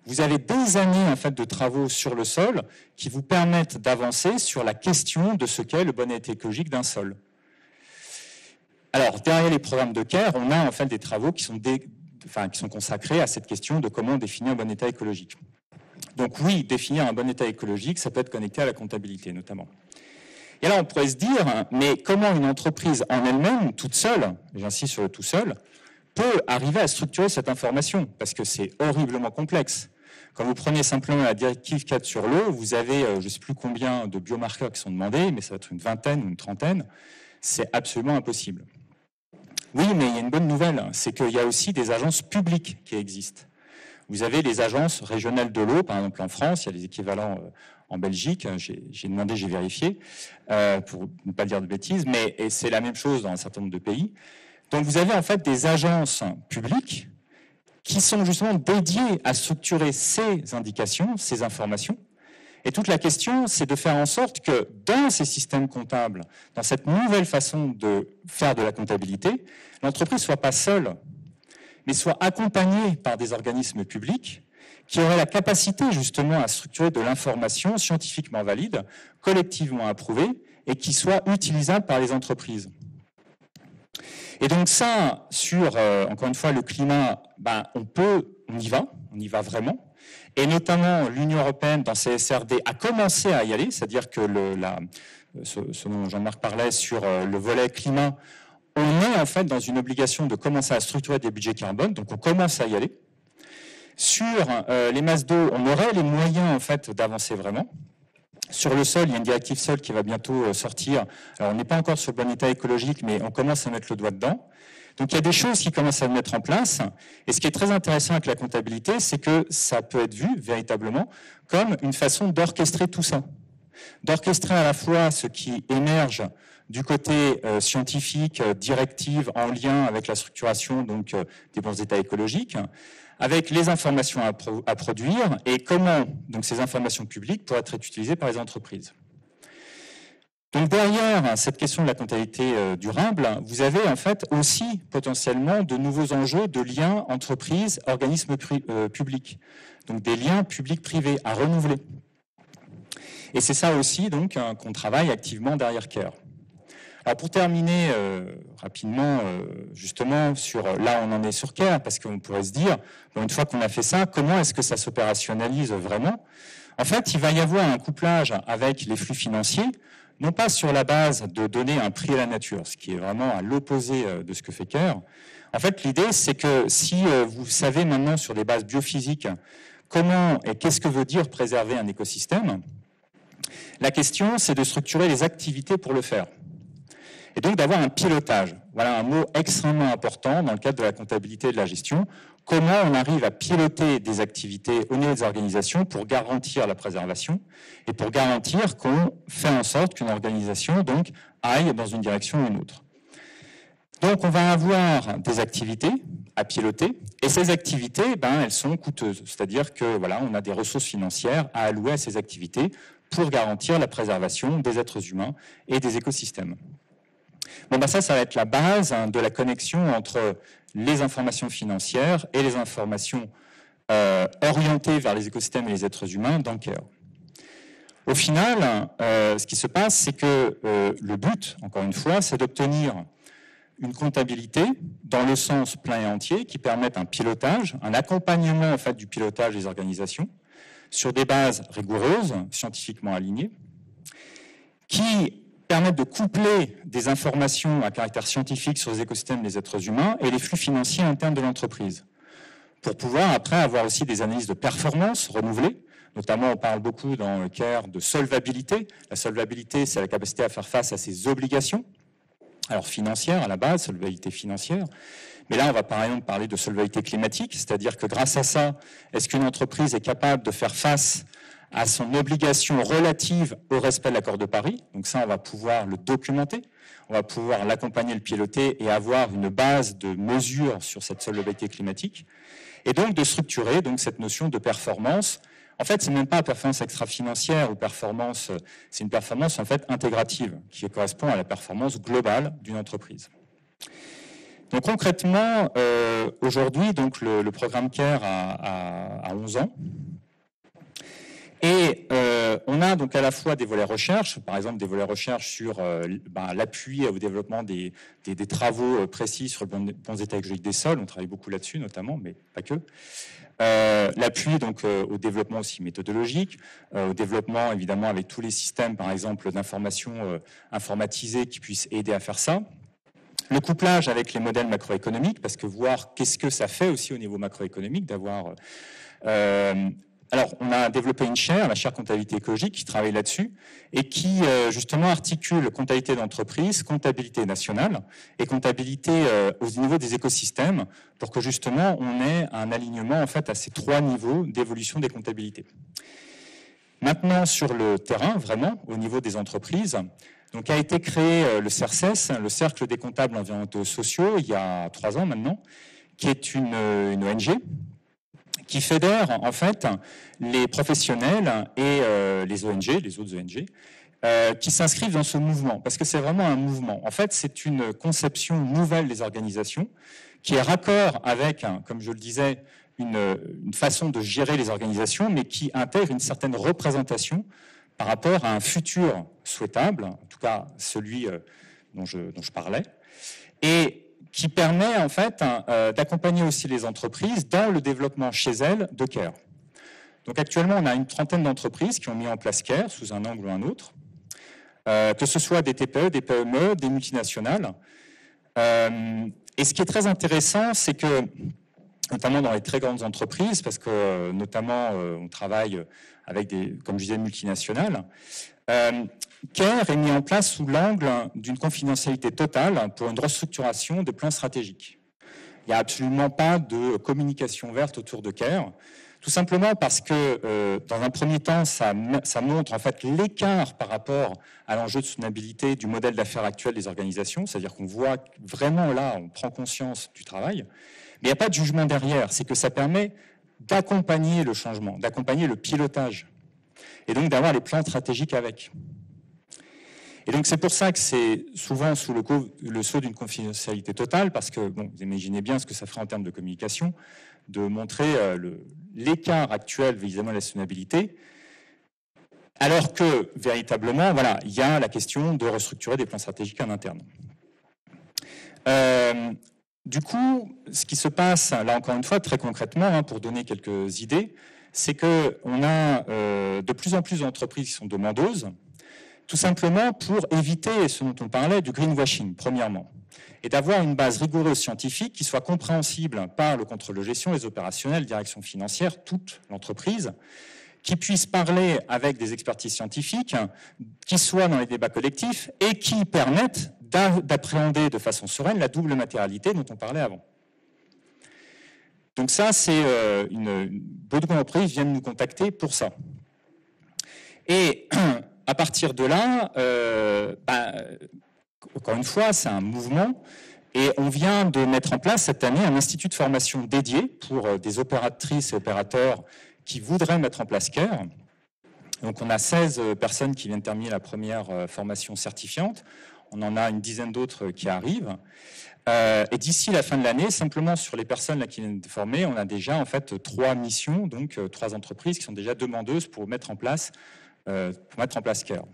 vous avez des années en fait de travaux sur le sol qui vous permettent d'avancer sur la question de ce qu'est le bon état écologique d'un sol. Alors derrière les programmes de CARE, on a en fait des travaux qui sont, qui sont consacrés à cette question de comment définir un bon état écologique. Donc oui, définir un bon état écologique, ça peut être connecté à la comptabilité notamment. Et là, on pourrait se dire, mais comment une entreprise en elle-même, toute seule, j'insiste sur le tout seul, peut arriver à structurer cette information? Parce que c'est horriblement complexe. Quand vous prenez simplement la directive 4 sur l'eau, vous avez euh, je ne sais plus combien de biomarqueurs qui sont demandés, mais ça va être une vingtaine ou une trentaine. C'est absolument impossible. Oui, mais il y a une bonne nouvelle, c'est qu'il y a aussi des agences publiques qui existent. Vous avez les agences régionales de l'eau, par exemple en France, il y a les équivalents euh, en Belgique, j'ai demandé, j'ai vérifié, euh, pour ne pas dire de bêtises, mais c'est la même chose dans un certain nombre de pays. Donc vous avez en fait des agences publiques qui sont justement dédiées à structurer ces indications, ces informations. Et toute la question, c'est de faire en sorte que dans ces systèmes comptables, dans cette nouvelle façon de faire de la comptabilité, l'entreprise soit pas seule mais soit accompagné par des organismes publics qui auraient la capacité justement à structurer de l'information scientifiquement valide, collectivement approuvée, et qui soit utilisable par les entreprises. Et donc ça, sur, euh, encore une fois, le climat, ben, on peut, on y va, on y va vraiment. Et notamment, l'Union européenne, dans ses SRD, a commencé à y aller, c'est-à-dire que le, ce, ce dont Jean-Marc parlait sur euh, le volet climat, on est en fait dans une obligation de commencer à structurer des budgets carbone, donc on commence à y aller. Sur euh, les masses d'eau, on aurait les moyens en fait d'avancer vraiment. Sur le sol, il y a une directive sol qui va bientôt euh, sortir. Alors on n'est pas encore sur le bon état écologique, mais on commence à mettre le doigt dedans. Donc il y a des choses qui commencent à se mettre en place. Et ce qui est très intéressant avec la comptabilité, c'est que ça peut être vu véritablement comme une façon d'orchestrer tout ça. D'orchestrer à la fois ce qui émerge du côté euh, scientifique, euh, directive en lien avec la structuration donc euh, des bons états écologiques, avec les informations à, à, produire et comment donc ces informations publiques pourraient être utilisées par les entreprises. Donc derrière cette question de la comptabilité durable, vous avez en fait aussi potentiellement de nouveaux enjeux de liens entreprises, organismes publics, donc des liens publics-privés à renouveler. Et c'est ça aussi donc qu'on travaille activement derrière CARE. Alors pour terminer euh, rapidement, euh, justement, sur euh, là on en est sur CARE, parce qu'on pourrait se dire, une fois qu'on a fait ça, comment est-ce que ça s'opérationnalise vraiment? En fait, il va y avoir un couplage avec les flux financiers, non pas sur la base de donner un prix à la nature, ce qui est vraiment à l'opposé de ce que fait CARE. En fait, l'idée, c'est que si vous savez maintenant sur des bases biophysiques comment et qu'est-ce que veut dire préserver un écosystème, la question, c'est de structurer les activités pour le faire et donc d'avoir un pilotage. Voilà un mot extrêmement important dans le cadre de la comptabilité et de la gestion. Comment on arrive à piloter des activités au niveau des organisations pour garantir la préservation et pour garantir qu'on fait en sorte qu'une organisation aille dans une direction ou une autre? Donc on va avoir des activités à piloter. Et ces activités, ben, elles sont coûteuses. C'est-à-dire que voilà, on a des ressources financières à allouer à ces activités pour garantir la préservation des êtres humains et des écosystèmes. Bon, ben ça, ça va être la base hein, de la connexion entre les informations financières et les informations euh, orientées vers les écosystèmes et les êtres humains dans CARE. Au final, euh, ce qui se passe, c'est que euh, le but, encore une fois, c'est d'obtenir une comptabilité dans le sens plein et entier qui permette un pilotage, un accompagnement en fait du pilotage des organisations sur des bases rigoureuses, scientifiquement alignées, qui permettent de coupler des informations à caractère scientifique sur les écosystèmes des êtres humains et les flux financiers internes de l'entreprise, pour pouvoir après avoir aussi des analyses de performance renouvelées. Notamment, on parle beaucoup dans le CARE de solvabilité. La solvabilité, c'est la capacité à faire face à ses obligations, alors financière à la base, solvabilité financière. Mais là, on va par exemple parler de solvabilité climatique, c'est-à-dire que grâce à ça, est-ce qu'une entreprise est capable de faire face à son obligation relative au respect de l'accord de Paris Donc ça, on va pouvoir le documenter, on va pouvoir l'accompagner, le piloter et avoir une base de mesures sur cette solvabilité climatique. Et donc de structurer donc cette notion de performance en fait, c'est même pas performance extra-financière ou performance, c'est une performance en fait intégrative qui correspond à la performance globale d'une entreprise. Donc concrètement, euh, aujourd'hui, donc le, programme CARE a, 11 ans. Et euh, on a donc à la fois des volets recherche, par exemple des volets recherche sur euh, ben, l'appui au développement des, travaux précis sur le bon, état écologique des sols. On travaille beaucoup là-dessus notamment, mais pas que. Euh, l'appui donc euh, au développement aussi méthodologique, euh, au développement évidemment avec tous les systèmes, par exemple d'information informatisée qui puissent aider à faire ça. Le couplage avec les modèles macroéconomiques, parce que voir qu'est-ce que ça fait aussi au niveau macroéconomique d'avoir alors, on a développé une chaire, la chaire comptabilité écologique, qui travaille là-dessus et qui euh, justement articule comptabilité d'entreprise, comptabilité nationale et comptabilité euh, au niveau des écosystèmes pour que justement on ait un alignement en fait à ces trois niveaux d'évolution des comptabilités. Maintenant, sur le terrain, vraiment, au niveau des entreprises, donc a été créé euh, le CERCES, le Cercle des comptables environnementaux sociaux, il y a trois ans maintenant, qui est une, une ONG qui fédère en fait les professionnels et euh, les ONG, les autres ONG, euh, qui s'inscrivent dans ce mouvement, parce que c'est vraiment un mouvement. En fait, c'est une conception nouvelle des organisations qui est raccord avec, comme je le disais, une, une, façon de gérer les organisations, mais qui intègre une certaine représentation par rapport à un futur souhaitable, en tout cas celui euh, dont, je, dont je parlais. Et qui permet en fait euh, d'accompagner aussi les entreprises dans le développement chez elles de CARE. Donc actuellement, on a une trentaine d'entreprises qui ont mis en place CARE sous un angle ou un autre, euh, que ce soit des TPE, des PME, des multinationales. Euh, et ce qui est très intéressant, c'est que, notamment dans les très grandes entreprises, parce que notamment on travaille avec des, comme je disais, multinationales, CARE est mis en place sous l'angle d'une confidentialité totale pour une restructuration des plans stratégiques. Il n'y a absolument pas de communication verte autour de CARE, tout simplement parce que, euh, dans un premier temps, ça, ça montre en fait l'écart par rapport à l'enjeu de soutenabilité du modèle d'affaires actuel des organisations, c'est-à-dire qu'on voit vraiment là, on prend conscience du travail, mais il n'y a pas de jugement derrière, c'est que ça permet d'accompagner le changement, d'accompagner le pilotage, et donc d'avoir les plans stratégiques avec. Et donc c'est pour ça que c'est souvent sous le, sceau d'une confidentialité totale, parce que bon, vous imaginez bien ce que ça ferait en termes de communication, de montrer euh, l'écart actuel vis-à-vis de la soutenabilité, alors que véritablement, voilà, il y a la question de restructurer des plans stratégiques en interne. Euh, du coup, ce qui se passe, là encore une fois, très concrètement, hein, pour donner quelques idées, c'est qu'on a euh, de plus en plus d'entreprises qui sont demandeuses, tout simplement pour éviter ce dont on parlait du greenwashing, premièrement, et d'avoir une base rigoureuse scientifique qui soit compréhensible par le contrôle de gestion, les opérationnels, direction financière, toute l'entreprise, qui puisse parler avec des expertises scientifiques, qui soient dans les débats collectifs et qui permettent d'appréhender de façon sereine la double matérialité dont on parlait avant. Donc ça, c'est euh, une, beaucoup d'entreprises viennent nous contacter pour ça. Et à partir de là, euh, bah, encore une fois, c'est un mouvement Et on vient de mettre en place cette année un institut de formation dédié pour euh, des opératrices et opérateurs qui voudraient mettre en place CARE. Donc on a 16 euh, personnes qui viennent terminer la première formation certifiante. On en a une dizaine d'autres qui arrivent. Et d'ici la fin de l'année, simplement sur les personnes là qui viennent de former, on a déjà en fait trois missions, donc trois entreprises qui sont déjà demandeuses pour mettre en place, pour mettre en place CARE.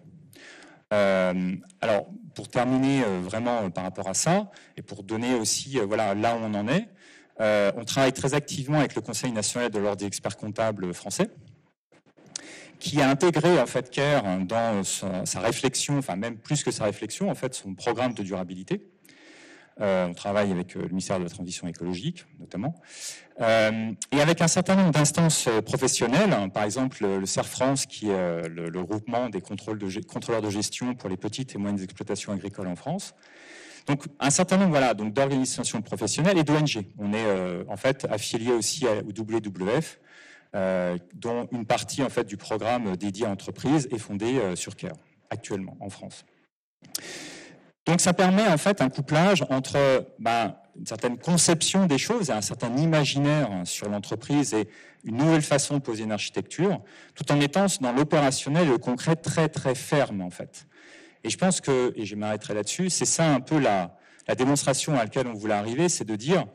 Euh, alors, pour terminer euh, vraiment euh, par rapport à ça, et pour donner aussi voilà, là où on en est, on travaille très activement avec le Conseil national de l'ordre des experts comptables français, qui a intégré en fait CARE dans sa, sa, réflexion, enfin même plus que sa réflexion, en fait son programme de durabilité. Euh, on travaille avec euh, le ministère de la Transition écologique, notamment. Euh, et avec un certain nombre d'instances professionnelles, hein, par exemple le, CER France, qui est le, le groupement des contrôleurs de gestion pour les petites et moyennes exploitations agricoles en France. Donc un certain nombre voilà, d'organisations professionnelles et d'ONG. On est en fait affilié aussi au WWF, dont une partie en fait du programme dédié à entreprises est fondée sur CARE actuellement en France. Donc ça permet en fait un couplage entre ben, une certaine conception des choses et un certain imaginaire sur l'entreprise et une nouvelle façon de poser une architecture, tout en étant dans l'opérationnel et le concret très très ferme en fait. Et je pense que, et je m'arrêterai là-dessus, c'est ça un peu la, la démonstration à laquelle on voulait arriver, c'est de dire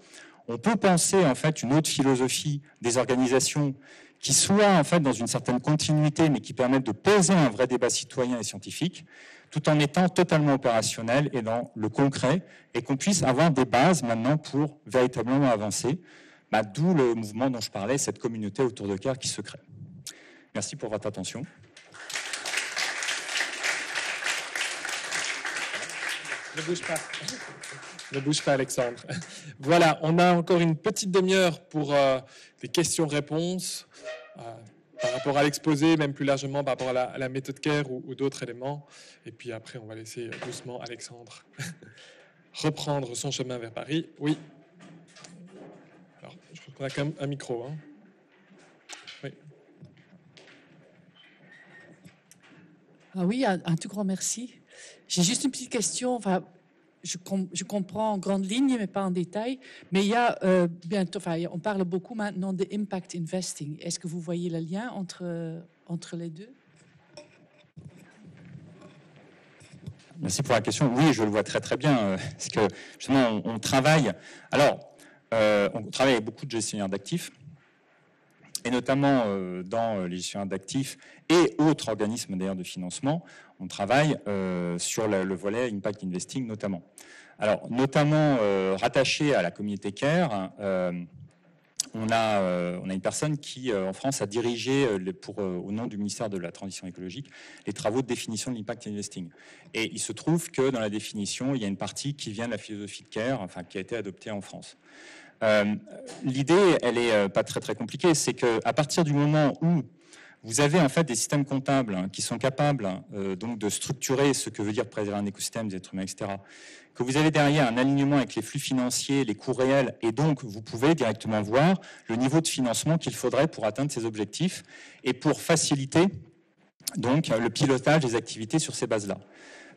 on peut penser en fait une autre philosophie des organisations qui soit en fait dans une certaine continuité, mais qui permettent de poser un vrai débat citoyen et scientifique, tout en étant totalement opérationnel et dans le concret, et qu'on puisse avoir des bases maintenant pour véritablement avancer. Bah, D'où le mouvement dont je parlais, cette communauté autour de CARE qui se crée. Merci pour votre attention. Ne bouge pas. Ne bouge pas, Alexandre. Voilà, on a encore une petite demi-heure pour euh, des questions-réponses. Euh, par rapport à l'exposé, même plus largement par rapport à la, méthode CARE ou, d'autres éléments. Et puis après, on va laisser doucement Alexandre reprendre son chemin vers Paris. Oui. Alors, je crois qu'on a quand même un micro. Hein. Oui. Ah oui, un, un, tout grand merci. J'ai juste une petite question. Enfin, je, comprends en grande ligne, mais pas en détail. Mais il y a euh, bientôt, on parle beaucoup maintenant de impact investing. Est-ce que vous voyez le lien entre, entre les deux? Merci pour la question. Oui, je le vois très très bien. Euh, parce que justement, on, travaille. Alors, euh, on travaille avec beaucoup de gestionnaires d'actifs et notamment dans les gestionnaires d'actifs et autres organismes d'ailleurs de financement, on travaille euh, sur le, volet impact investing notamment. Alors, notamment euh, rattaché à la communauté CARE, euh, on, a, on a une personne qui, en France, a dirigé, pour, au nom du ministère de la Transition écologique, les travaux de définition de l'impact investing. Et il se trouve que dans la définition, il y a une partie qui vient de la philosophie de CARE, enfin, qui a été adoptée en France. L'idée, elle est pas très très compliquée, c'est qu'à partir du moment où vous avez en fait des systèmes comptables hein, qui sont capables euh, donc de structurer ce que veut dire préserver un écosystème des êtres humains, etc. Que vous avez derrière un alignement avec les flux financiers, les coûts réels, et donc vous pouvez directement voir le niveau de financement qu'il faudrait pour atteindre ces objectifs et pour faciliter donc le pilotage des activités sur ces bases-là.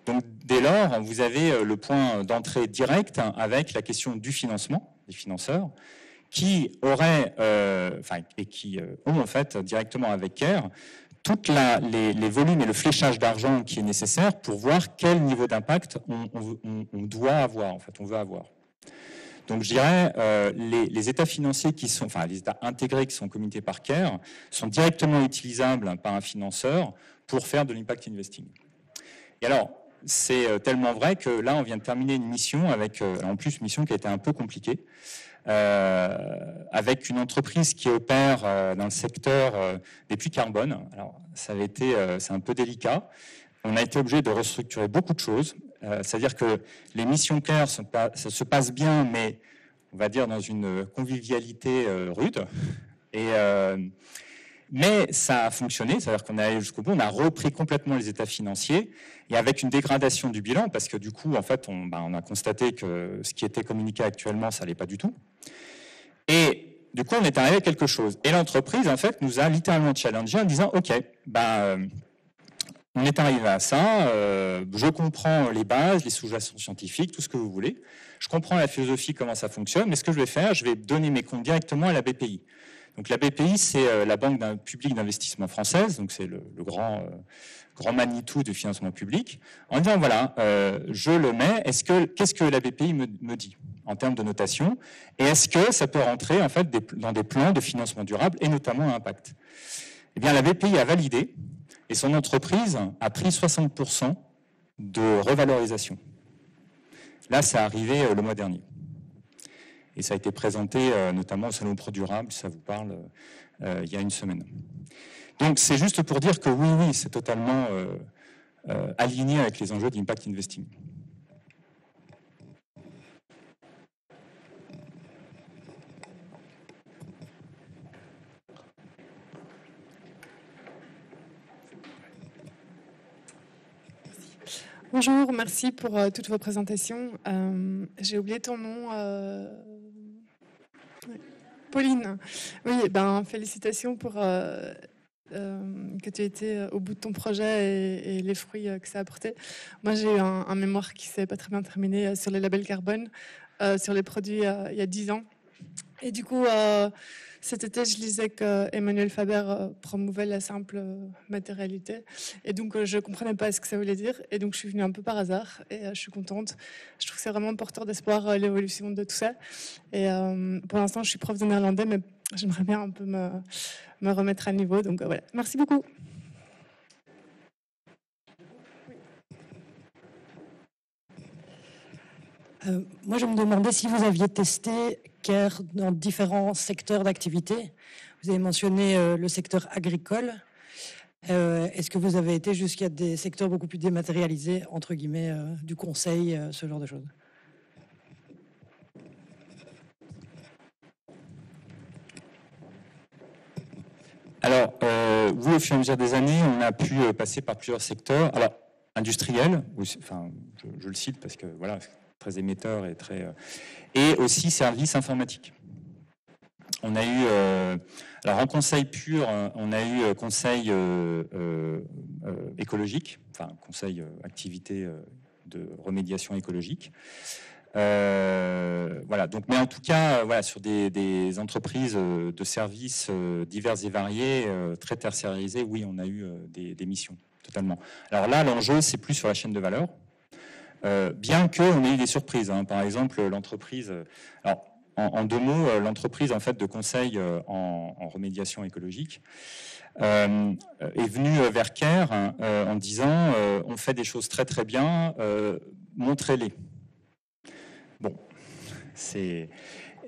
Donc dès lors, vous avez euh, le point d'entrée direct avec la question du financement des financeurs qui auraient, euh, enfin, et qui euh, ont en fait directement avec CARE tous les, volumes et le fléchage d'argent qui est nécessaire pour voir quel niveau d'impact on, doit avoir, en fait, on veut avoir. Donc, je dirais, euh, les, états financiers qui sont, enfin, les états intégrés qui sont communiqués par CARE sont directement utilisables par un financeur pour faire de l'impact investing. Et alors, c'est tellement vrai que là, on vient de terminer une mission avec, en plus, une mission qui a été un peu compliquée. Euh, avec une entreprise qui opère euh, dans le secteur euh, des puits carbone. Alors, ça avait été, c'est un peu délicat. On a été obligé de restructurer beaucoup de choses. C'est-à-dire que les missions claires, ça se passe bien, mais on va dire dans une convivialité rude. Et mais ça a fonctionné, c'est-à-dire qu'on est allé jusqu'au bout, on a repris complètement les états financiers et avec une dégradation du bilan, parce que du coup, en fait, on, on a constaté que ce qui était communiqué actuellement, ça n'allait pas du tout. Et du coup, on est arrivé à quelque chose. Et l'entreprise, en fait, nous a littéralement challengé en disant, OK, ben, on est arrivé à ça. Euh, je comprends les bases, les sous-jacents scientifiques, tout ce que vous voulez. Je comprends la philosophie, comment ça fonctionne. Mais ce que je vais faire, je vais donner mes comptes directement à la BPI. Donc la BPI, c'est euh, la Banque publique d'investissement française. Donc c'est le, grand, euh, grand Manitou du financement public. En disant voilà, je le mets. Est-ce que qu'est-ce que la BPI me, me dit en termes de notation? Et est-ce que ça peut rentrer en fait dans des plans de financement durable et notamment impact? Eh bien, la BPI a validé et son entreprise a pris 60% de revalorisation. Là, ça arrivé euh, le mois dernier. Et ça a été présenté euh, notamment au Salon Pro Durable, ça vous parle, euh, il y a une semaine. Donc c'est juste pour dire que oui, oui, c'est totalement aligné avec les enjeux d'impact investing. Bonjour, merci pour euh, toutes vos présentations. Euh, j'ai oublié ton nom. Euh, Pauline. Oui, ben, félicitations pour que tu aies été au bout de ton projet et, les fruits que ça a apporté. Moi, j'ai eu un, mémoire qui s'est pas très bien terminé sur les labels carbone, sur les produits il y a 10 ans. Et du coup, cet été, je lisais que Emmanuel Faber euh, promouvait la simple euh, matérialité. Et donc, euh, je ne comprenais pas ce que ça voulait dire. Et donc, je suis venue un peu par hasard. Et je suis contente. Je trouve que c'est vraiment porteur d'espoir, l'évolution de tout ça. Et pour l'instant, je suis prof de néerlandais, mais j'aimerais bien un peu me, me, remettre à niveau. Donc, voilà. Merci beaucoup. moi, je me demandais si vous aviez testé dans différents secteurs d'activité. Vous avez mentionné euh, le secteur agricole. Euh, est-ce que vous avez été jusqu'à des secteurs beaucoup plus dématérialisés, entre guillemets, euh, du conseil, ce genre de choses? Alors, oui, au fur et à des années, on a pu passer par plusieurs secteurs. Alors, industriel, enfin, je, je le cite parce que voilà, très émetteur et très. Euh, et aussi services informatiques. On a eu, euh, alors en conseil pur, on a eu euh, conseil écologique, enfin conseil activité de remédiation écologique. voilà. Donc, mais en tout cas, voilà, sur des, entreprises de services divers et variés, très tertiarisées, oui, on a eu des, des missions totalement. Alors là, l'enjeu, c'est plus sur la chaîne de valeur. Euh, bien qu'on ait eu des surprises. Hein. Par exemple, l'entreprise. en, deux mots, euh, l'entreprise en fait de conseil euh, en, remédiation écologique est venue vers CARE en disant on fait des choses très très bien, montrez-les. Bon, c'est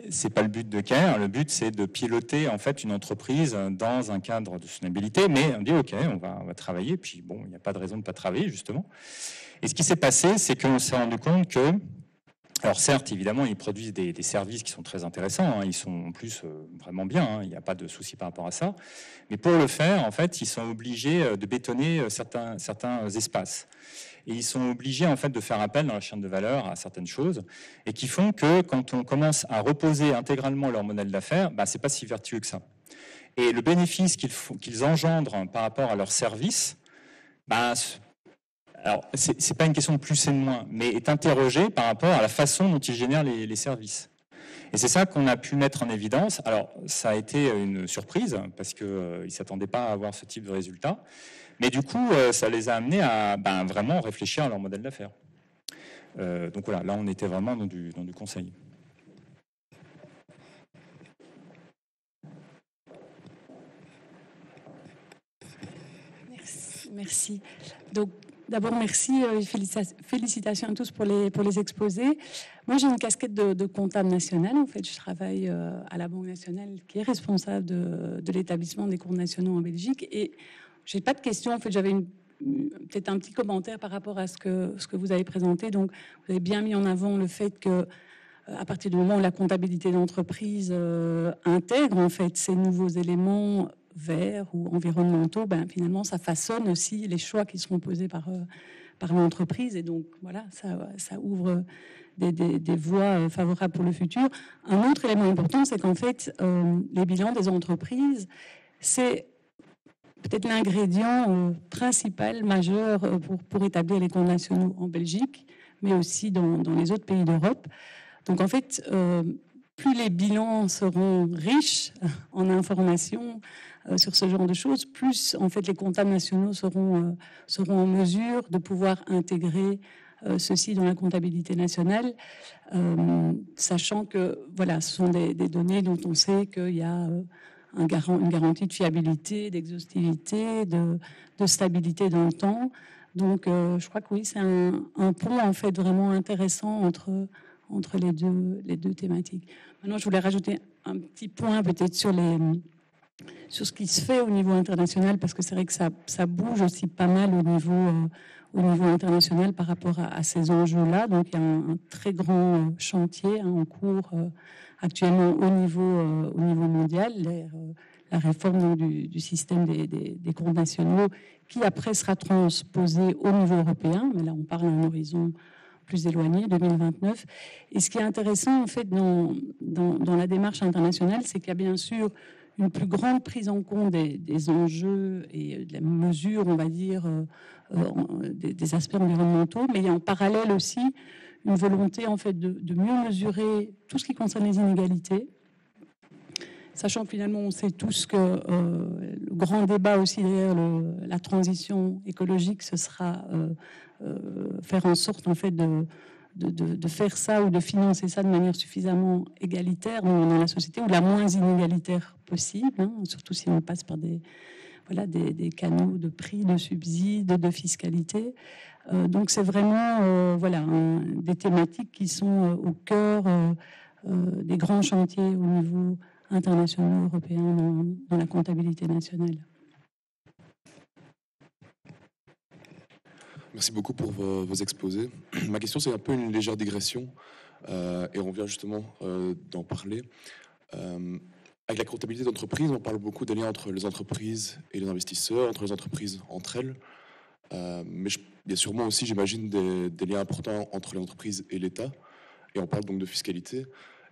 c'est pas le but de CARE. Le but, c'est de piloter en fait une entreprise dans un cadre de sustainabilité. Mais on dit OK, on va, travailler. Puis bon, il n'y a pas de raison de pas travailler justement. Et ce qui s'est passé, c'est qu'on s'est rendu compte que, alors certes, évidemment, ils produisent des, services qui sont très intéressants, hein. ils sont en plus euh, vraiment bien, hein. il n'y a pas de souci par rapport à ça, mais pour le faire, en fait, ils sont obligés euh, de bétonner euh, certains, certains espaces. Et ils sont obligés en fait de faire appel dans la chaîne de valeur à certaines choses, et qui font que quand on commence à reposer intégralement leur modèle d'affaires, bah, c'est pas si vertueux que ça. Et le bénéfice qu'ils engendrent par rapport à leurs services, bah, alors c'est pas une question de plus et de moins, mais est interrogé par rapport à la façon dont ils génèrent les, services. Et c'est ça qu'on a pu mettre en évidence. Alors, ça a été une surprise parce qu'ils euh, ne s'attendaient pas à avoir ce type de résultat. Mais du coup, euh, ça les a amenés à ben, vraiment réfléchir à leur modèle d'affaires. Euh, donc voilà, là, on était vraiment dans du, dans du conseil. Merci. Merci. Donc, D'abord, merci, euh, félicitations à tous pour les, pour les exposés. Moi, j'ai une casquette de, comptable national. En fait, je travaille euh, à la Banque nationale qui est responsable de, de l'établissement des cours nationaux en Belgique. Et j'ai pas de questions. En fait, j'avais peut-être un petit commentaire par rapport à ce que, ce que vous avez présenté. Donc, vous avez bien mis en avant le fait que euh, à partir du moment où la comptabilité d'entreprise intègre en fait ces nouveaux éléments verts ou environnementaux, ben, finalement, ça façonne aussi les choix qui seront posés par, euh, par l'entreprise. Et donc, voilà, ça, ouvre des, des, voies euh, favorables pour le futur. Un autre élément important, c'est qu'en fait, euh, les bilans des entreprises, c'est peut-être l'ingrédient principal, majeur pour, pour établir les comptes nationaux en Belgique, mais aussi dans, dans les autres pays d'Europe. Donc en fait, plus les bilans seront riches en informations sur ce genre de choses, plus en fait les comptables nationaux seront, euh, seront en mesure de pouvoir intégrer euh, ceci dans la comptabilité nationale, sachant que voilà, ce sont des, données dont on sait qu'il y a une garantie de fiabilité, d'exhaustivité, de, de, stabilité dans le temps. Donc, je crois que oui, c'est un, un, pont en fait vraiment intéressant entre entre les deux, les deux thématiques. Maintenant, je voulais rajouter un petit point peut-être sur, les, sur ce qui se fait au niveau international, parce que c'est vrai que ça, bouge aussi pas mal au niveau, euh, international par rapport à, ces enjeux-là. Donc, il y a un, très grand euh, chantier hein, en cours euh, actuellement au niveau, au niveau mondial, la réforme du, système des, des, comptes nationaux, qui après sera transposée au niveau européen. Mais là, on parle d'un horizon plus éloigné, 2029. Et ce qui est intéressant, en fait, dans, la démarche internationale, c'est qu'il y a bien sûr une plus grande prise en compte des, enjeux et de la mesure, on va dire, euh, euh, des, aspects environnementaux, mais il y a en parallèle aussi une volonté, en fait, de, mieux mesurer tout ce qui concerne les inégalités, sachant finalement on sait tous que euh, le grand débat aussi derrière la transition écologique, ce sera euh, faire en sorte en fait de, de, faire ça ou de financer ça de manière suffisamment égalitaire dans, la société ou la moins inégalitaire possible, hein, surtout si on passe par des, voilà, des, canaux de prix, de subsides, de fiscalité. Euh, donc c'est vraiment euh, voilà, des thématiques qui sont au cœur des grands chantiers au niveau international européen dans la comptabilité nationale. Merci beaucoup pour vos, exposés. Ma question, c'est un peu une légère digression, euh, et on vient justement euh, d'en parler. Euh, avec la comptabilité d'entreprise, on parle beaucoup des liens entre les entreprises et les investisseurs, entre les entreprises entre elles. mais il y a sûrement aussi, j'imagine, des, liens importants entre les entreprises et l'État. Et on parle donc de fiscalité.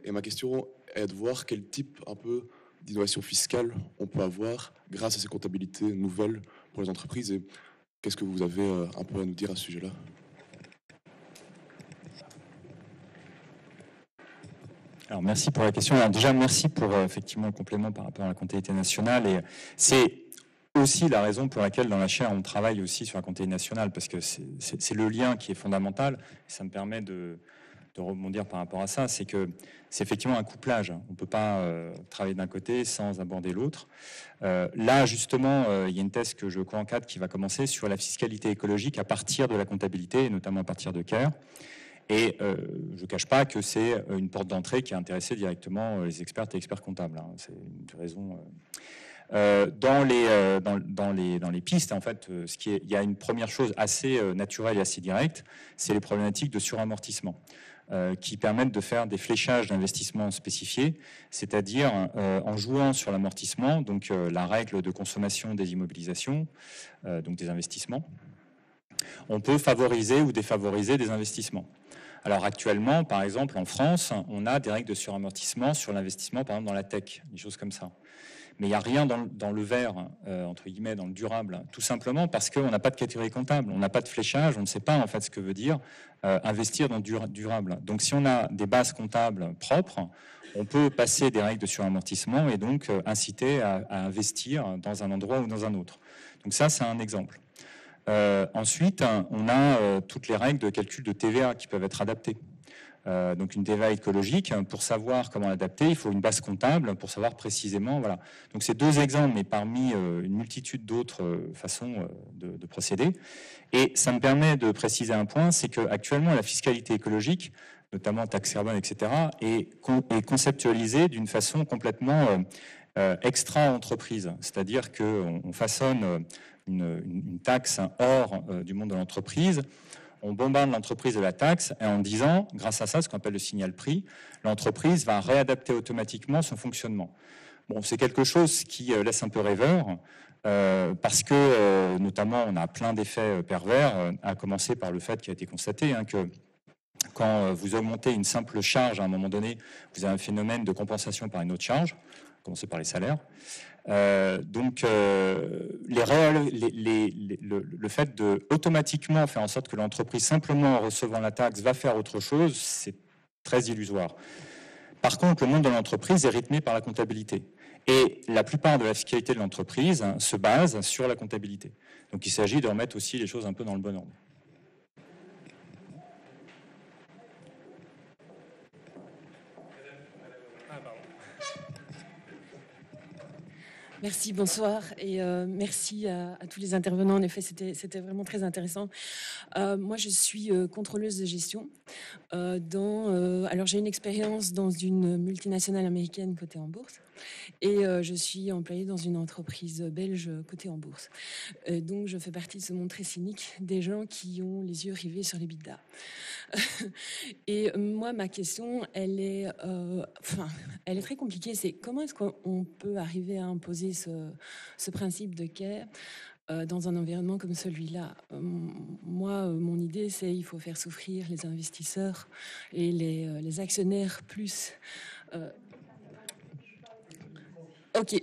Et ma question est de voir quel type un peu d'innovation fiscale on peut avoir grâce à ces comptabilités nouvelles pour les entreprises. Qu'est-ce que vous avez euh, un peu à nous dire à ce sujet-là? Alors merci pour la question. Alors déjà merci pour euh, effectivement le complément par rapport à la comptabilité nationale et c'est aussi la raison pour laquelle dans la chaire on travaille aussi sur la comptabilité nationale parce que c'est le lien qui est fondamental. Ça me permet de, de rebondir par rapport à ça, c'est que c'est effectivement un couplage. On ne peut pas euh, travailler d'un côté sans aborder l'autre. Euh, là, justement, euh, il y a une thèse que je co-encadre qui va commencer sur la fiscalité écologique à partir de la comptabilité, et notamment à partir de CARE. Et je ne cache pas que c'est une porte d'entrée qui a intéressé directement les experts et experts comptables. Hein. C'est une raison. dans, les, pistes, en fait, ce il y a une première chose assez naturelle et assez directe, c'est les problématiques de suramortissement. Euh, qui permettent de faire des fléchages d'investissement spécifiés, c'est-à-dire euh, en jouant sur l'amortissement, donc euh, la règle de consommation des immobilisations, donc des investissements, on peut favoriser ou défavoriser des investissements. Alors actuellement, par exemple, en France, on a des règles de suramortissement sur l'investissement, par exemple dans la tech, des choses comme ça mais il n'y a rien dans, le vert, euh, entre guillemets, dans le durable, tout simplement parce qu'on n'a pas de catégorie comptable, on n'a pas de fléchage, on ne sait pas en fait ce que veut dire euh, investir dans le durable. Donc si on a des bases comptables propres, on peut passer des règles de suramortissement et donc euh, inciter à, investir dans un endroit ou dans un autre. Donc ça, c'est un exemple. ensuite, on a toutes les règles de calcul de TVA qui peuvent être adaptées. Euh, donc une TVA écologique. Pour savoir comment l'adapter, il faut une base comptable pour savoir précisément. Voilà. Donc c'est deux exemples, mais parmi euh, une multitude d'autres euh, façons de, procéder. Et ça me permet de préciser un point, c'est qu'actuellement la fiscalité écologique, notamment taxe carbone, etc., est, conceptualisée d'une façon complètement extra-entreprise. C'est-à-dire qu'on façonne une, taxe hors du monde de l'entreprise on bombarde l'entreprise de la taxe et en disant, grâce à ça, ce qu'on appelle le signal prix, l'entreprise va réadapter automatiquement son fonctionnement. C'est quelque chose qui euh, laisse un peu rêveur. Euh, parce que euh, notamment on a plein d'effets pervers, à commencer par le fait qui a été constaté hein, que quand vous augmentez une simple charge à un moment donné, vous avez un phénomène de compensation par une autre charge, commencer par les salaires. Donc, le, fait de automatiquement faire en sorte que l'entreprise, simplement en recevant la taxe, va faire autre chose, c'est très illusoire. Par contre, le monde de l'entreprise est rythmé par la comptabilité. Et la plupart de la fiscalité de l'entreprise se base sur la comptabilité. Donc il s'agit de remettre aussi les choses un peu dans le bon ordre. Merci, bonsoir et euh, merci à, tous les intervenants. En effet, c'était vraiment très intéressant. Euh, moi, je suis euh, contrôleuse de gestion. alors, j'ai une expérience dans une multinationale américaine cotée en bourse et je suis employée dans une entreprise belge cotée en bourse. donc, je fais partie de ce monde très cynique des gens qui ont les yeux rivés sur les bidas. et moi, ma question, elle est, elle est très compliquée. C'est comment est-ce qu'on peut arriver à imposer ce, principe de care euh, dans un environnement comme celui-là? Euh, moi, euh, mon idée, c'est il faut faire souffrir les investisseurs et les actionnaires plus. Ok,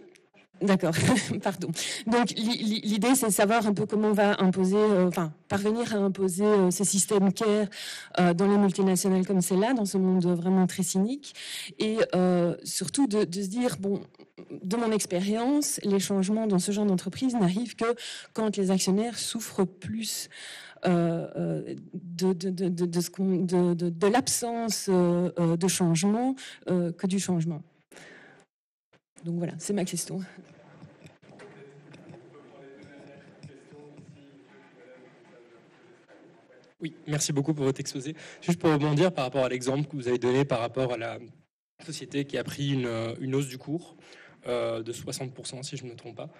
D'accord, pardon. Donc l'idée, c'est de savoir un peu comment on va imposer, euh, enfin, parvenir à imposer euh, ce système CARE euh, dans les multinationales comme celle-là, dans ce monde vraiment très cynique, et surtout de, se dire, bon, de mon expérience, les changements dans ce genre d'entreprise n'arrivent que quand les actionnaires souffrent plus de, de l'absence de changement que du changement. Donc voilà, c'est ma question. Oui, merci beaucoup pour votre exposé. Juste pour rebondir par rapport à l'exemple que vous avez donné par rapport à la société qui a pris une, hausse du cours euh, de 60%, si je ne me trompe pas,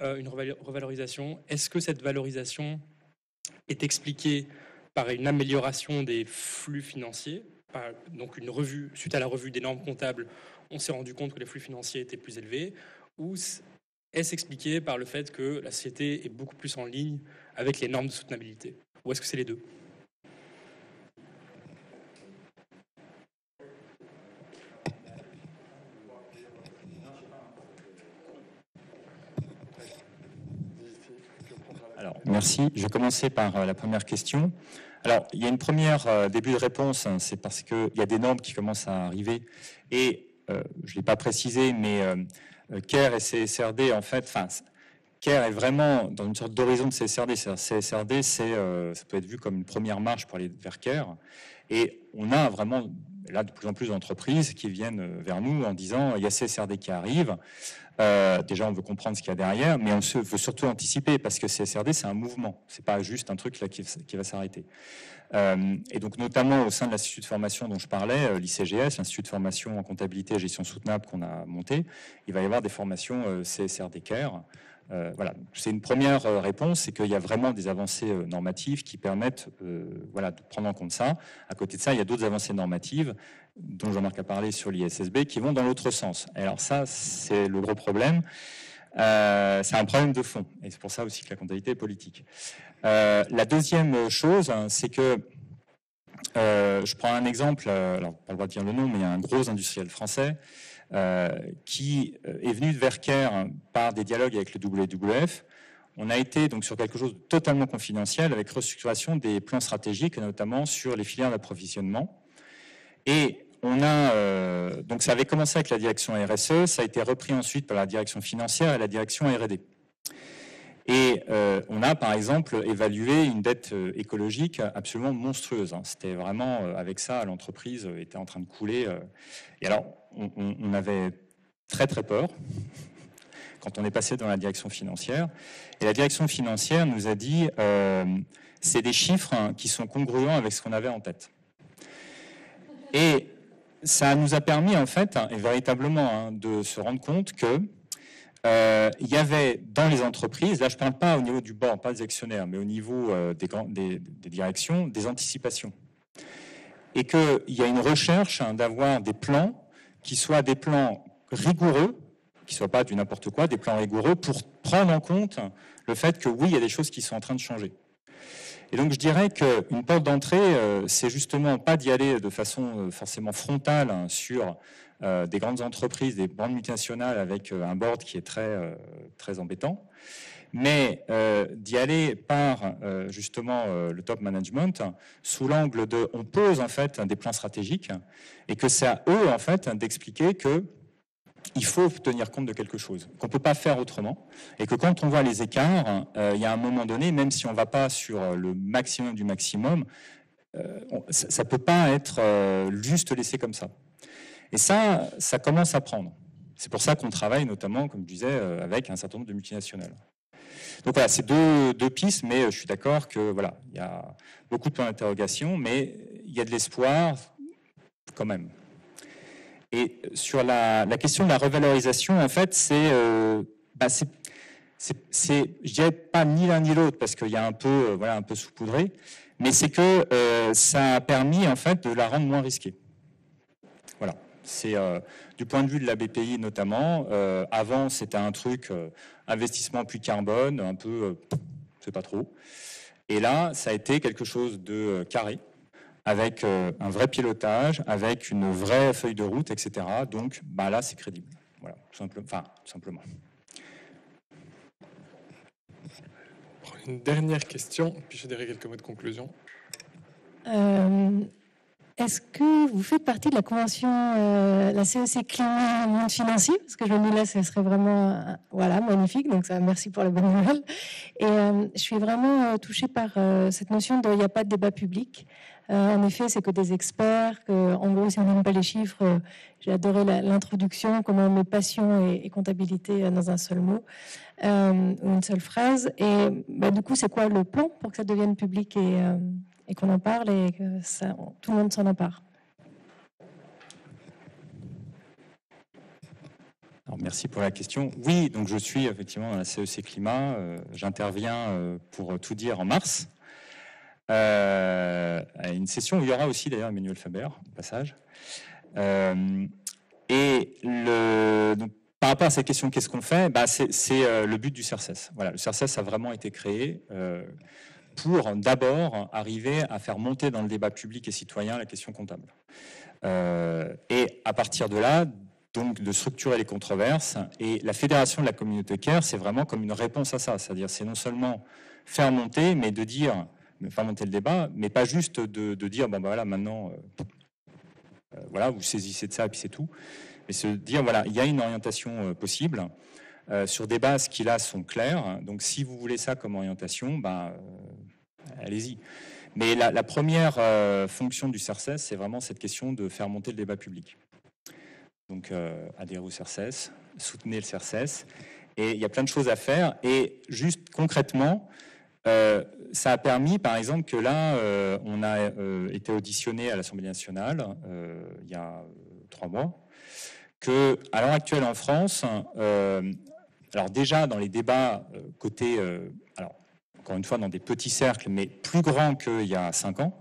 euh, une revalorisation. Est-ce que cette valorisation est expliquée par une amélioration des flux financiers, donc une revue, suite à la revue des normes comptables, on s'est rendu compte que les flux financiers étaient plus élevés, ou est-ce expliqué par le fait que la société est beaucoup plus en ligne avec les normes de soutenabilité? Ou est-ce que c'est les deux? Alors, merci. Je vais commencer par euh, la première question. Alors, il y a une première euh, début de réponse, hein, c'est parce qu'il y a des normes qui commencent à arriver. Et euh, je ne l'ai pas précisé, mais CARE et CSRD, en fait, enfin, CARE est vraiment dans une sorte d'horizon de CSRD. CSRD, c'est, euh, ça peut être vu comme une première marche pour aller vers CARE. Et on a vraiment, là, de plus en plus d'entreprises qui viennent euh, vers nous en disant il y a CSRD qui arrive. Euh, déjà, on veut comprendre ce qu'il y a derrière, mais on veut surtout anticiper parce que CSRD, c'est un mouvement. C'est pas juste un truc là qui, va s'arrêter. et donc, notamment au sein de l'institut de formation dont je parlais, l'ICGS, l'institut de formation en comptabilité et gestion soutenable qu'on a monté, il va y avoir des formations CSRD CARE. Euh, voilà, c'est une première euh, réponse, c'est qu'il y a vraiment des avancées euh, normatives qui permettent voilà, de prendre en compte ça. À côté de ça, il y a d'autres avancées normatives dont Jean-Marc a parlé sur l'ISSB qui vont dans l'autre sens. Et alors ça, c'est le gros problème. c'est un problème de fond, et c'est pour ça aussi que la comptabilité est politique. la deuxième chose, hein, c'est que je prends un exemple, alors pas le droit de dire le nom, mais il y a un gros industriel français qui euh, est venu de Verker par des dialogues avec le WWF. On a été donc sur quelque chose de totalement confidentiel avec restructuration des plans stratégiques, notamment sur les filières d'approvisionnement. Et on a euh, donc ça avait commencé avec la direction RSE, ça a été repris ensuite par la direction financière et la direction R&D. Et on a, par exemple, évalué une dette écologique absolument monstrueuse. Hein. C'était vraiment, avec ça, l'entreprise était en train de couler. Et alors, on, avait très très peur quand on est passé dans la direction financière. Et la direction financière nous a dit, euh, c'est des chiffres hein, qui sont congruents avec ce qu'on avait en tête. Et ça nous a permis, en fait, hein, et véritablement, hein, de se rendre compte que euh, y avait dans les entreprises, là je ne parle pas au niveau du bord, pas des actionnaires, mais au niveau euh, des, directions, des anticipations. Et qu'il y a une recherche d'avoir des plans qui soient des plans rigoureux, qui ne soient pas du n'importe quoi, des plans rigoureux pour prendre en compte le fait que oui, il y a des choses qui sont en train de changer. Et donc je dirais qu'une porte d'entrée, euh, c'est justement pas d'y aller de façon euh, forcément frontale hein, sur euh, des grandes entreprises, des grandes multinationales avec un board qui est très, très embêtant, mais d'y aller par justement le top management sous l'angle de on pose en fait des plans stratégiques et que c'est à eux en fait d'expliquer que il faut tenir compte de quelque chose, qu'on ne peut pas faire autrement, et que quand on voit les écarts, euh, il y a un moment donné, même si on ne va pas sur le maximum du maximum, euh, ça ne peut pas être euh, juste laissé comme ça. Et ça, ça commence à prendre. C'est pour ça qu'on travaille notamment, comme je disais, avec un certain nombre de multinationales. Donc voilà, c'est deux, pistes, mais je suis d'accord que voilà, il y a beaucoup de points d'interrogation, mais il y a de l'espoir quand même. Et sur la, question de la revalorisation, en fait, c'est, euh, bah je dirais pas ni l'un ni l'autre parce qu'il y a un peu, euh, voilà, un peu saupoudré, mais c'est que euh, ça a permis en fait de la rendre moins risquée. Voilà, c'est du point de vue de la BPI notamment. avant, c'était un truc investissement puis carbone, un peu, c'est pas trop. Et là, ça a été quelque chose de carré avec euh, un vrai pilotage, avec une vraie feuille de route, etc. Donc bah là, c'est crédible. Voilà, tout simplement. Enfin, simplement. Une dernière question, puis je dirai quelques mots de conclusion. Euh, est-ce que vous faites partie de la convention, euh, la CEC Climat Monde Financier? Parce que je me dis là, ce serait vraiment voilà, magnifique. Donc, merci pour la bonne nouvelle. Et je suis vraiment touchée par cette notion de il n'y a pas de débat public. Euh, en effet, c'est que des experts. En gros, si on n'aime pas les chiffres, euh, j'ai adoré l'introduction, comment on met passion et, comptabilité euh, dans un seul mot une seule phrase. Et bah, du coup, c'est quoi le plan pour que ça devienne public et, qu'on en parle et que tout le monde s'en empare Alors, merci pour la question. Oui, donc je suis effectivement dans la CEC Climat. J'interviens pour tout dire en mars euh, une session où il y aura aussi d'ailleurs Emmanuel Faber, au passage. Euh, et le, donc, par rapport à cette question, qu'est-ce qu'on fait? Bah, C'est euh, le but du CERCES. Voilà, le CERCES a vraiment été créé euh, pour d'abord arriver à faire monter dans le débat public et citoyen la question comptable. Euh, et à partir de là, donc de structurer les controverses. Et la fédération de la communauté CARE, c'est vraiment comme une réponse à ça. C'est-à-dire, c'est non seulement faire monter, mais de dire faire monter le débat, mais pas juste de, dire, bon, bah, voilà, maintenant, euh, euh, voilà, vous saisissez de ça et puis c'est tout. Mais se dire, voilà, il y a une orientation possible sur des bases qui là sont claires. Donc si vous voulez ça comme orientation, bah, allez-y. Mais la, première fonction du CERCES, c'est vraiment cette question de faire monter le débat public. Donc adhérez au CERCES, soutenez le CERCES. Et il y a plein de choses à faire. Et juste concrètement, euh, ça a permis, par exemple, que là, euh, on a euh, été auditionné à l'Assemblée nationale il y a trois mois, que à l'heure actuelle en France, alors déjà dans les débats côté, encore une fois dans des petits cercles, mais plus grands qu'il y a cinq ans,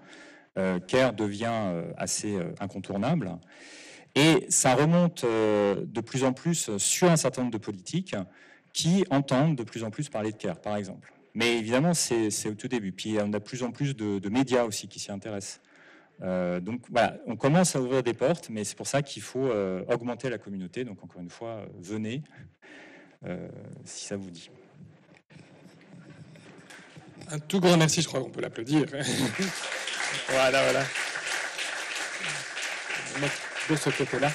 CARE devient assez incontournable. Et ça remonte de plus en plus sur un certain nombre de politiques qui entendent de plus en plus parler de CARE, par exemple. Mais évidemment, c'est au tout début. Puis on a de plus en plus de, médias aussi qui s'y intéressent. Euh, donc voilà, on commence à ouvrir des portes, mais c'est pour ça qu'il faut euh, augmenter la communauté. Donc encore une fois, euh, venez si ça vous dit. Un tout grand merci, je crois qu'on peut l'applaudir. voilà, voilà. De ce côté-là.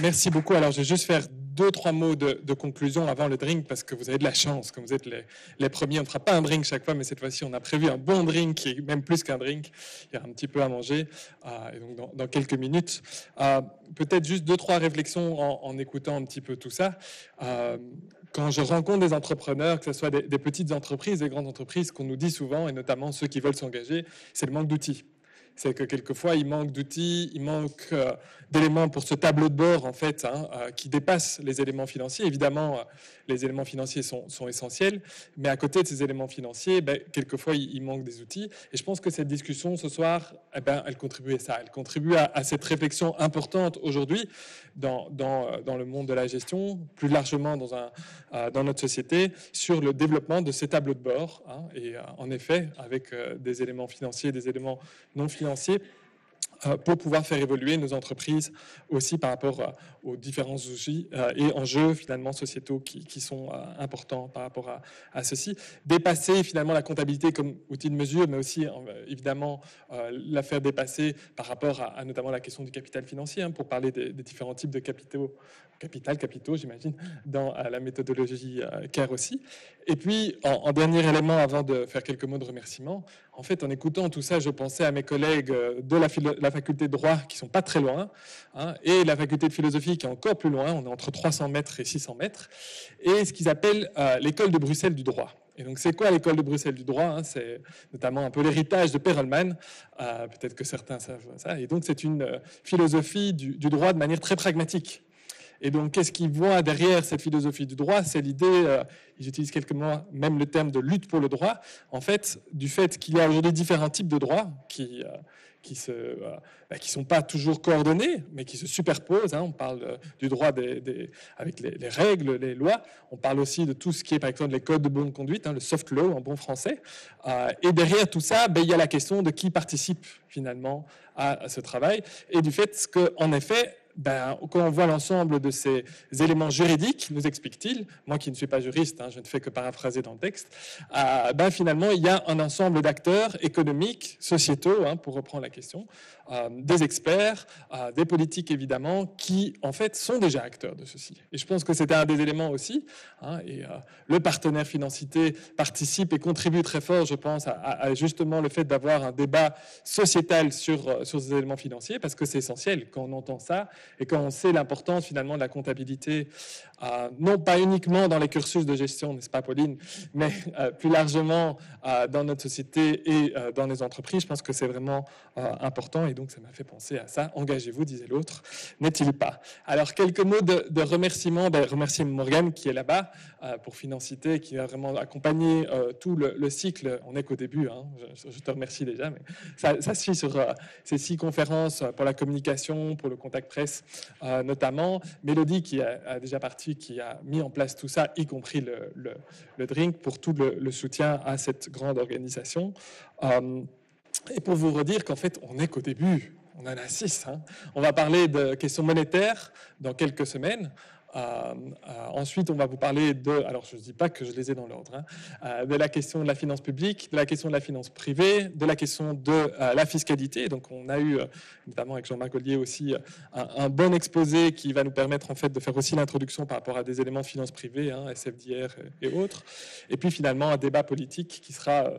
Merci beaucoup. Alors, je vais juste faire deux, trois mots de, conclusion avant le drink, parce que vous avez de la chance, comme vous êtes les, premiers. On ne fera pas un drink chaque fois, mais cette fois-ci, on a prévu un bon drink, qui est même plus qu'un drink. Il y a un petit peu à manger, euh, et donc dans, quelques minutes. Euh, peut-être juste deux, trois réflexions en, écoutant un petit peu tout ça. Euh, quand je rencontre des entrepreneurs, que ce soit des, petites entreprises, des grandes entreprises, qu'on nous dit souvent, et notamment ceux qui veulent s'engager, c'est le manque d'outils c'est que quelquefois il manque d'outils, il manque euh, d'éléments pour ce tableau de bord en fait hein, euh, qui dépasse les éléments financiers. Évidemment, euh, les éléments financiers sont, essentiels, mais à côté de ces éléments financiers, ben, quelquefois il, manque des outils. Et je pense que cette discussion ce soir, eh ben, elle contribue à ça, elle contribue à, cette réflexion importante aujourd'hui dans, le monde de la gestion, plus largement dans notre société, sur le développement de ces tableaux de bord. Hein, et en effet, avec des éléments financiers, des éléments non financiers euh, pour pouvoir faire évoluer nos entreprises aussi par rapport euh, aux différents outils euh, et enjeux finalement sociétaux qui, sont importants par rapport à, ceci. Dépasser finalement la comptabilité comme outil de mesure, mais aussi évidemment la faire dépasser par rapport à, notamment la question du capital financier, hein, pour parler des, différents types de capitaux, capital, capitaux, j'imagine, dans la méthodologie CARE aussi. Et puis, en, dernier élément, avant de faire quelques mots de remerciement, en fait, en écoutant tout ça, je pensais à mes collègues de la, faculté de droit qui sont pas très loin, hein, et la faculté de philosophie qui est encore plus loin, on est entre 300 mètres et 600 mètres, et ce qu'ils appellent euh, l'école de Bruxelles du droit. Et donc, c'est quoi l'école de Bruxelles du droit hein? C'est notamment un peu l'héritage de Perelman, euh, peut-être que certains savent ça. Et donc, c'est une euh, philosophie du, droit de manière très pragmatique. Et donc, qu'est-ce qu'ils voient derrière cette philosophie du droit? C'est l'idée, ils utilisent quelques mots, même le terme de lutte pour le droit, en fait, du fait qu'il y a aujourd'hui différents types de droits qui, qui ne euh, bah, sont pas toujours coordonnés, mais qui se superposent. Hein. On parle euh, du droit des, avec les, règles, les lois. On parle aussi de tout ce qui est, par exemple, les codes de bonne conduite, hein, le soft law en bon français. Euh, et derrière tout ça, ben, il y a la question de qui participe finalement à, à ce travail et du fait qu'en effet, ben, quand on voit l'ensemble de ces éléments juridiques, nous explique-t-il, moi qui ne suis pas juriste, hein, je ne fais que paraphraser dans le texte, euh, ben, finalement, il y a un ensemble d'acteurs économiques, sociétaux, hein, pour reprendre la question, euh, des experts, euh, des politiques évidemment, qui en fait sont déjà acteurs de ceci. Et je pense que c'était un des éléments aussi. Hein, et le partenaire financité participe et contribue très fort, je pense, à, justement le fait d'avoir un débat sociétal sur, sur ces éléments financiers, parce que c'est essentiel quand on entend ça et quand on sait l'importance finalement de la comptabilité, euh, non pas uniquement dans les cursus de gestion, n'est-ce pas Pauline, mais euh, plus largement euh, dans notre société et dans les entreprises, je pense que c'est vraiment important et donc ça m'a fait penser à ça. Engagez-vous, disait l'autre, n'est-il pas? Alors quelques mots de, de remerciement, ben, remercier Morgane qui est là-bas pour Financité, qui a vraiment accompagné tout le, cycle. On n'est qu'au début, hein. je, te remercie déjà, mais ça, ça suit sur ces six conférences pour la communication, pour le contact presse euh, notamment. Mélodie, qui a, déjà parti, qui a mis en place tout ça, y compris le, drink, pour tout le, soutien à cette grande organisation. Euh, et pour vous redire qu'en fait, on n'est qu'au début. On en a six. Hein. On va parler de questions monétaires dans quelques semaines. Euh, euh, ensuite, on va vous parler de, alors je ne dis pas que je les ai dans l'ordre, hein, euh, de la question de la finance publique, de la question de la finance privée, de la question de la fiscalité. Donc, on a eu, notamment avec Jean-Marc Ollier aussi, un, bon exposé qui va nous permettre en fait de faire aussi l'introduction par rapport à des éléments de finance privée, hein, SFDR et, autres. Et puis finalement, un débat politique qui sera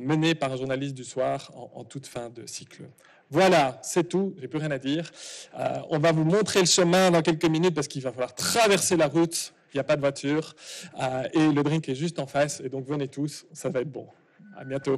mené par un journaliste du soir en toute fin de cycle. Voilà, c'est tout, j'ai plus rien à dire. Euh, on va vous montrer le chemin dans quelques minutes parce qu'il va falloir traverser la route, il n'y a pas de voiture, euh, et le drink est juste en face, et donc venez tous, ça va être bon. À bientôt.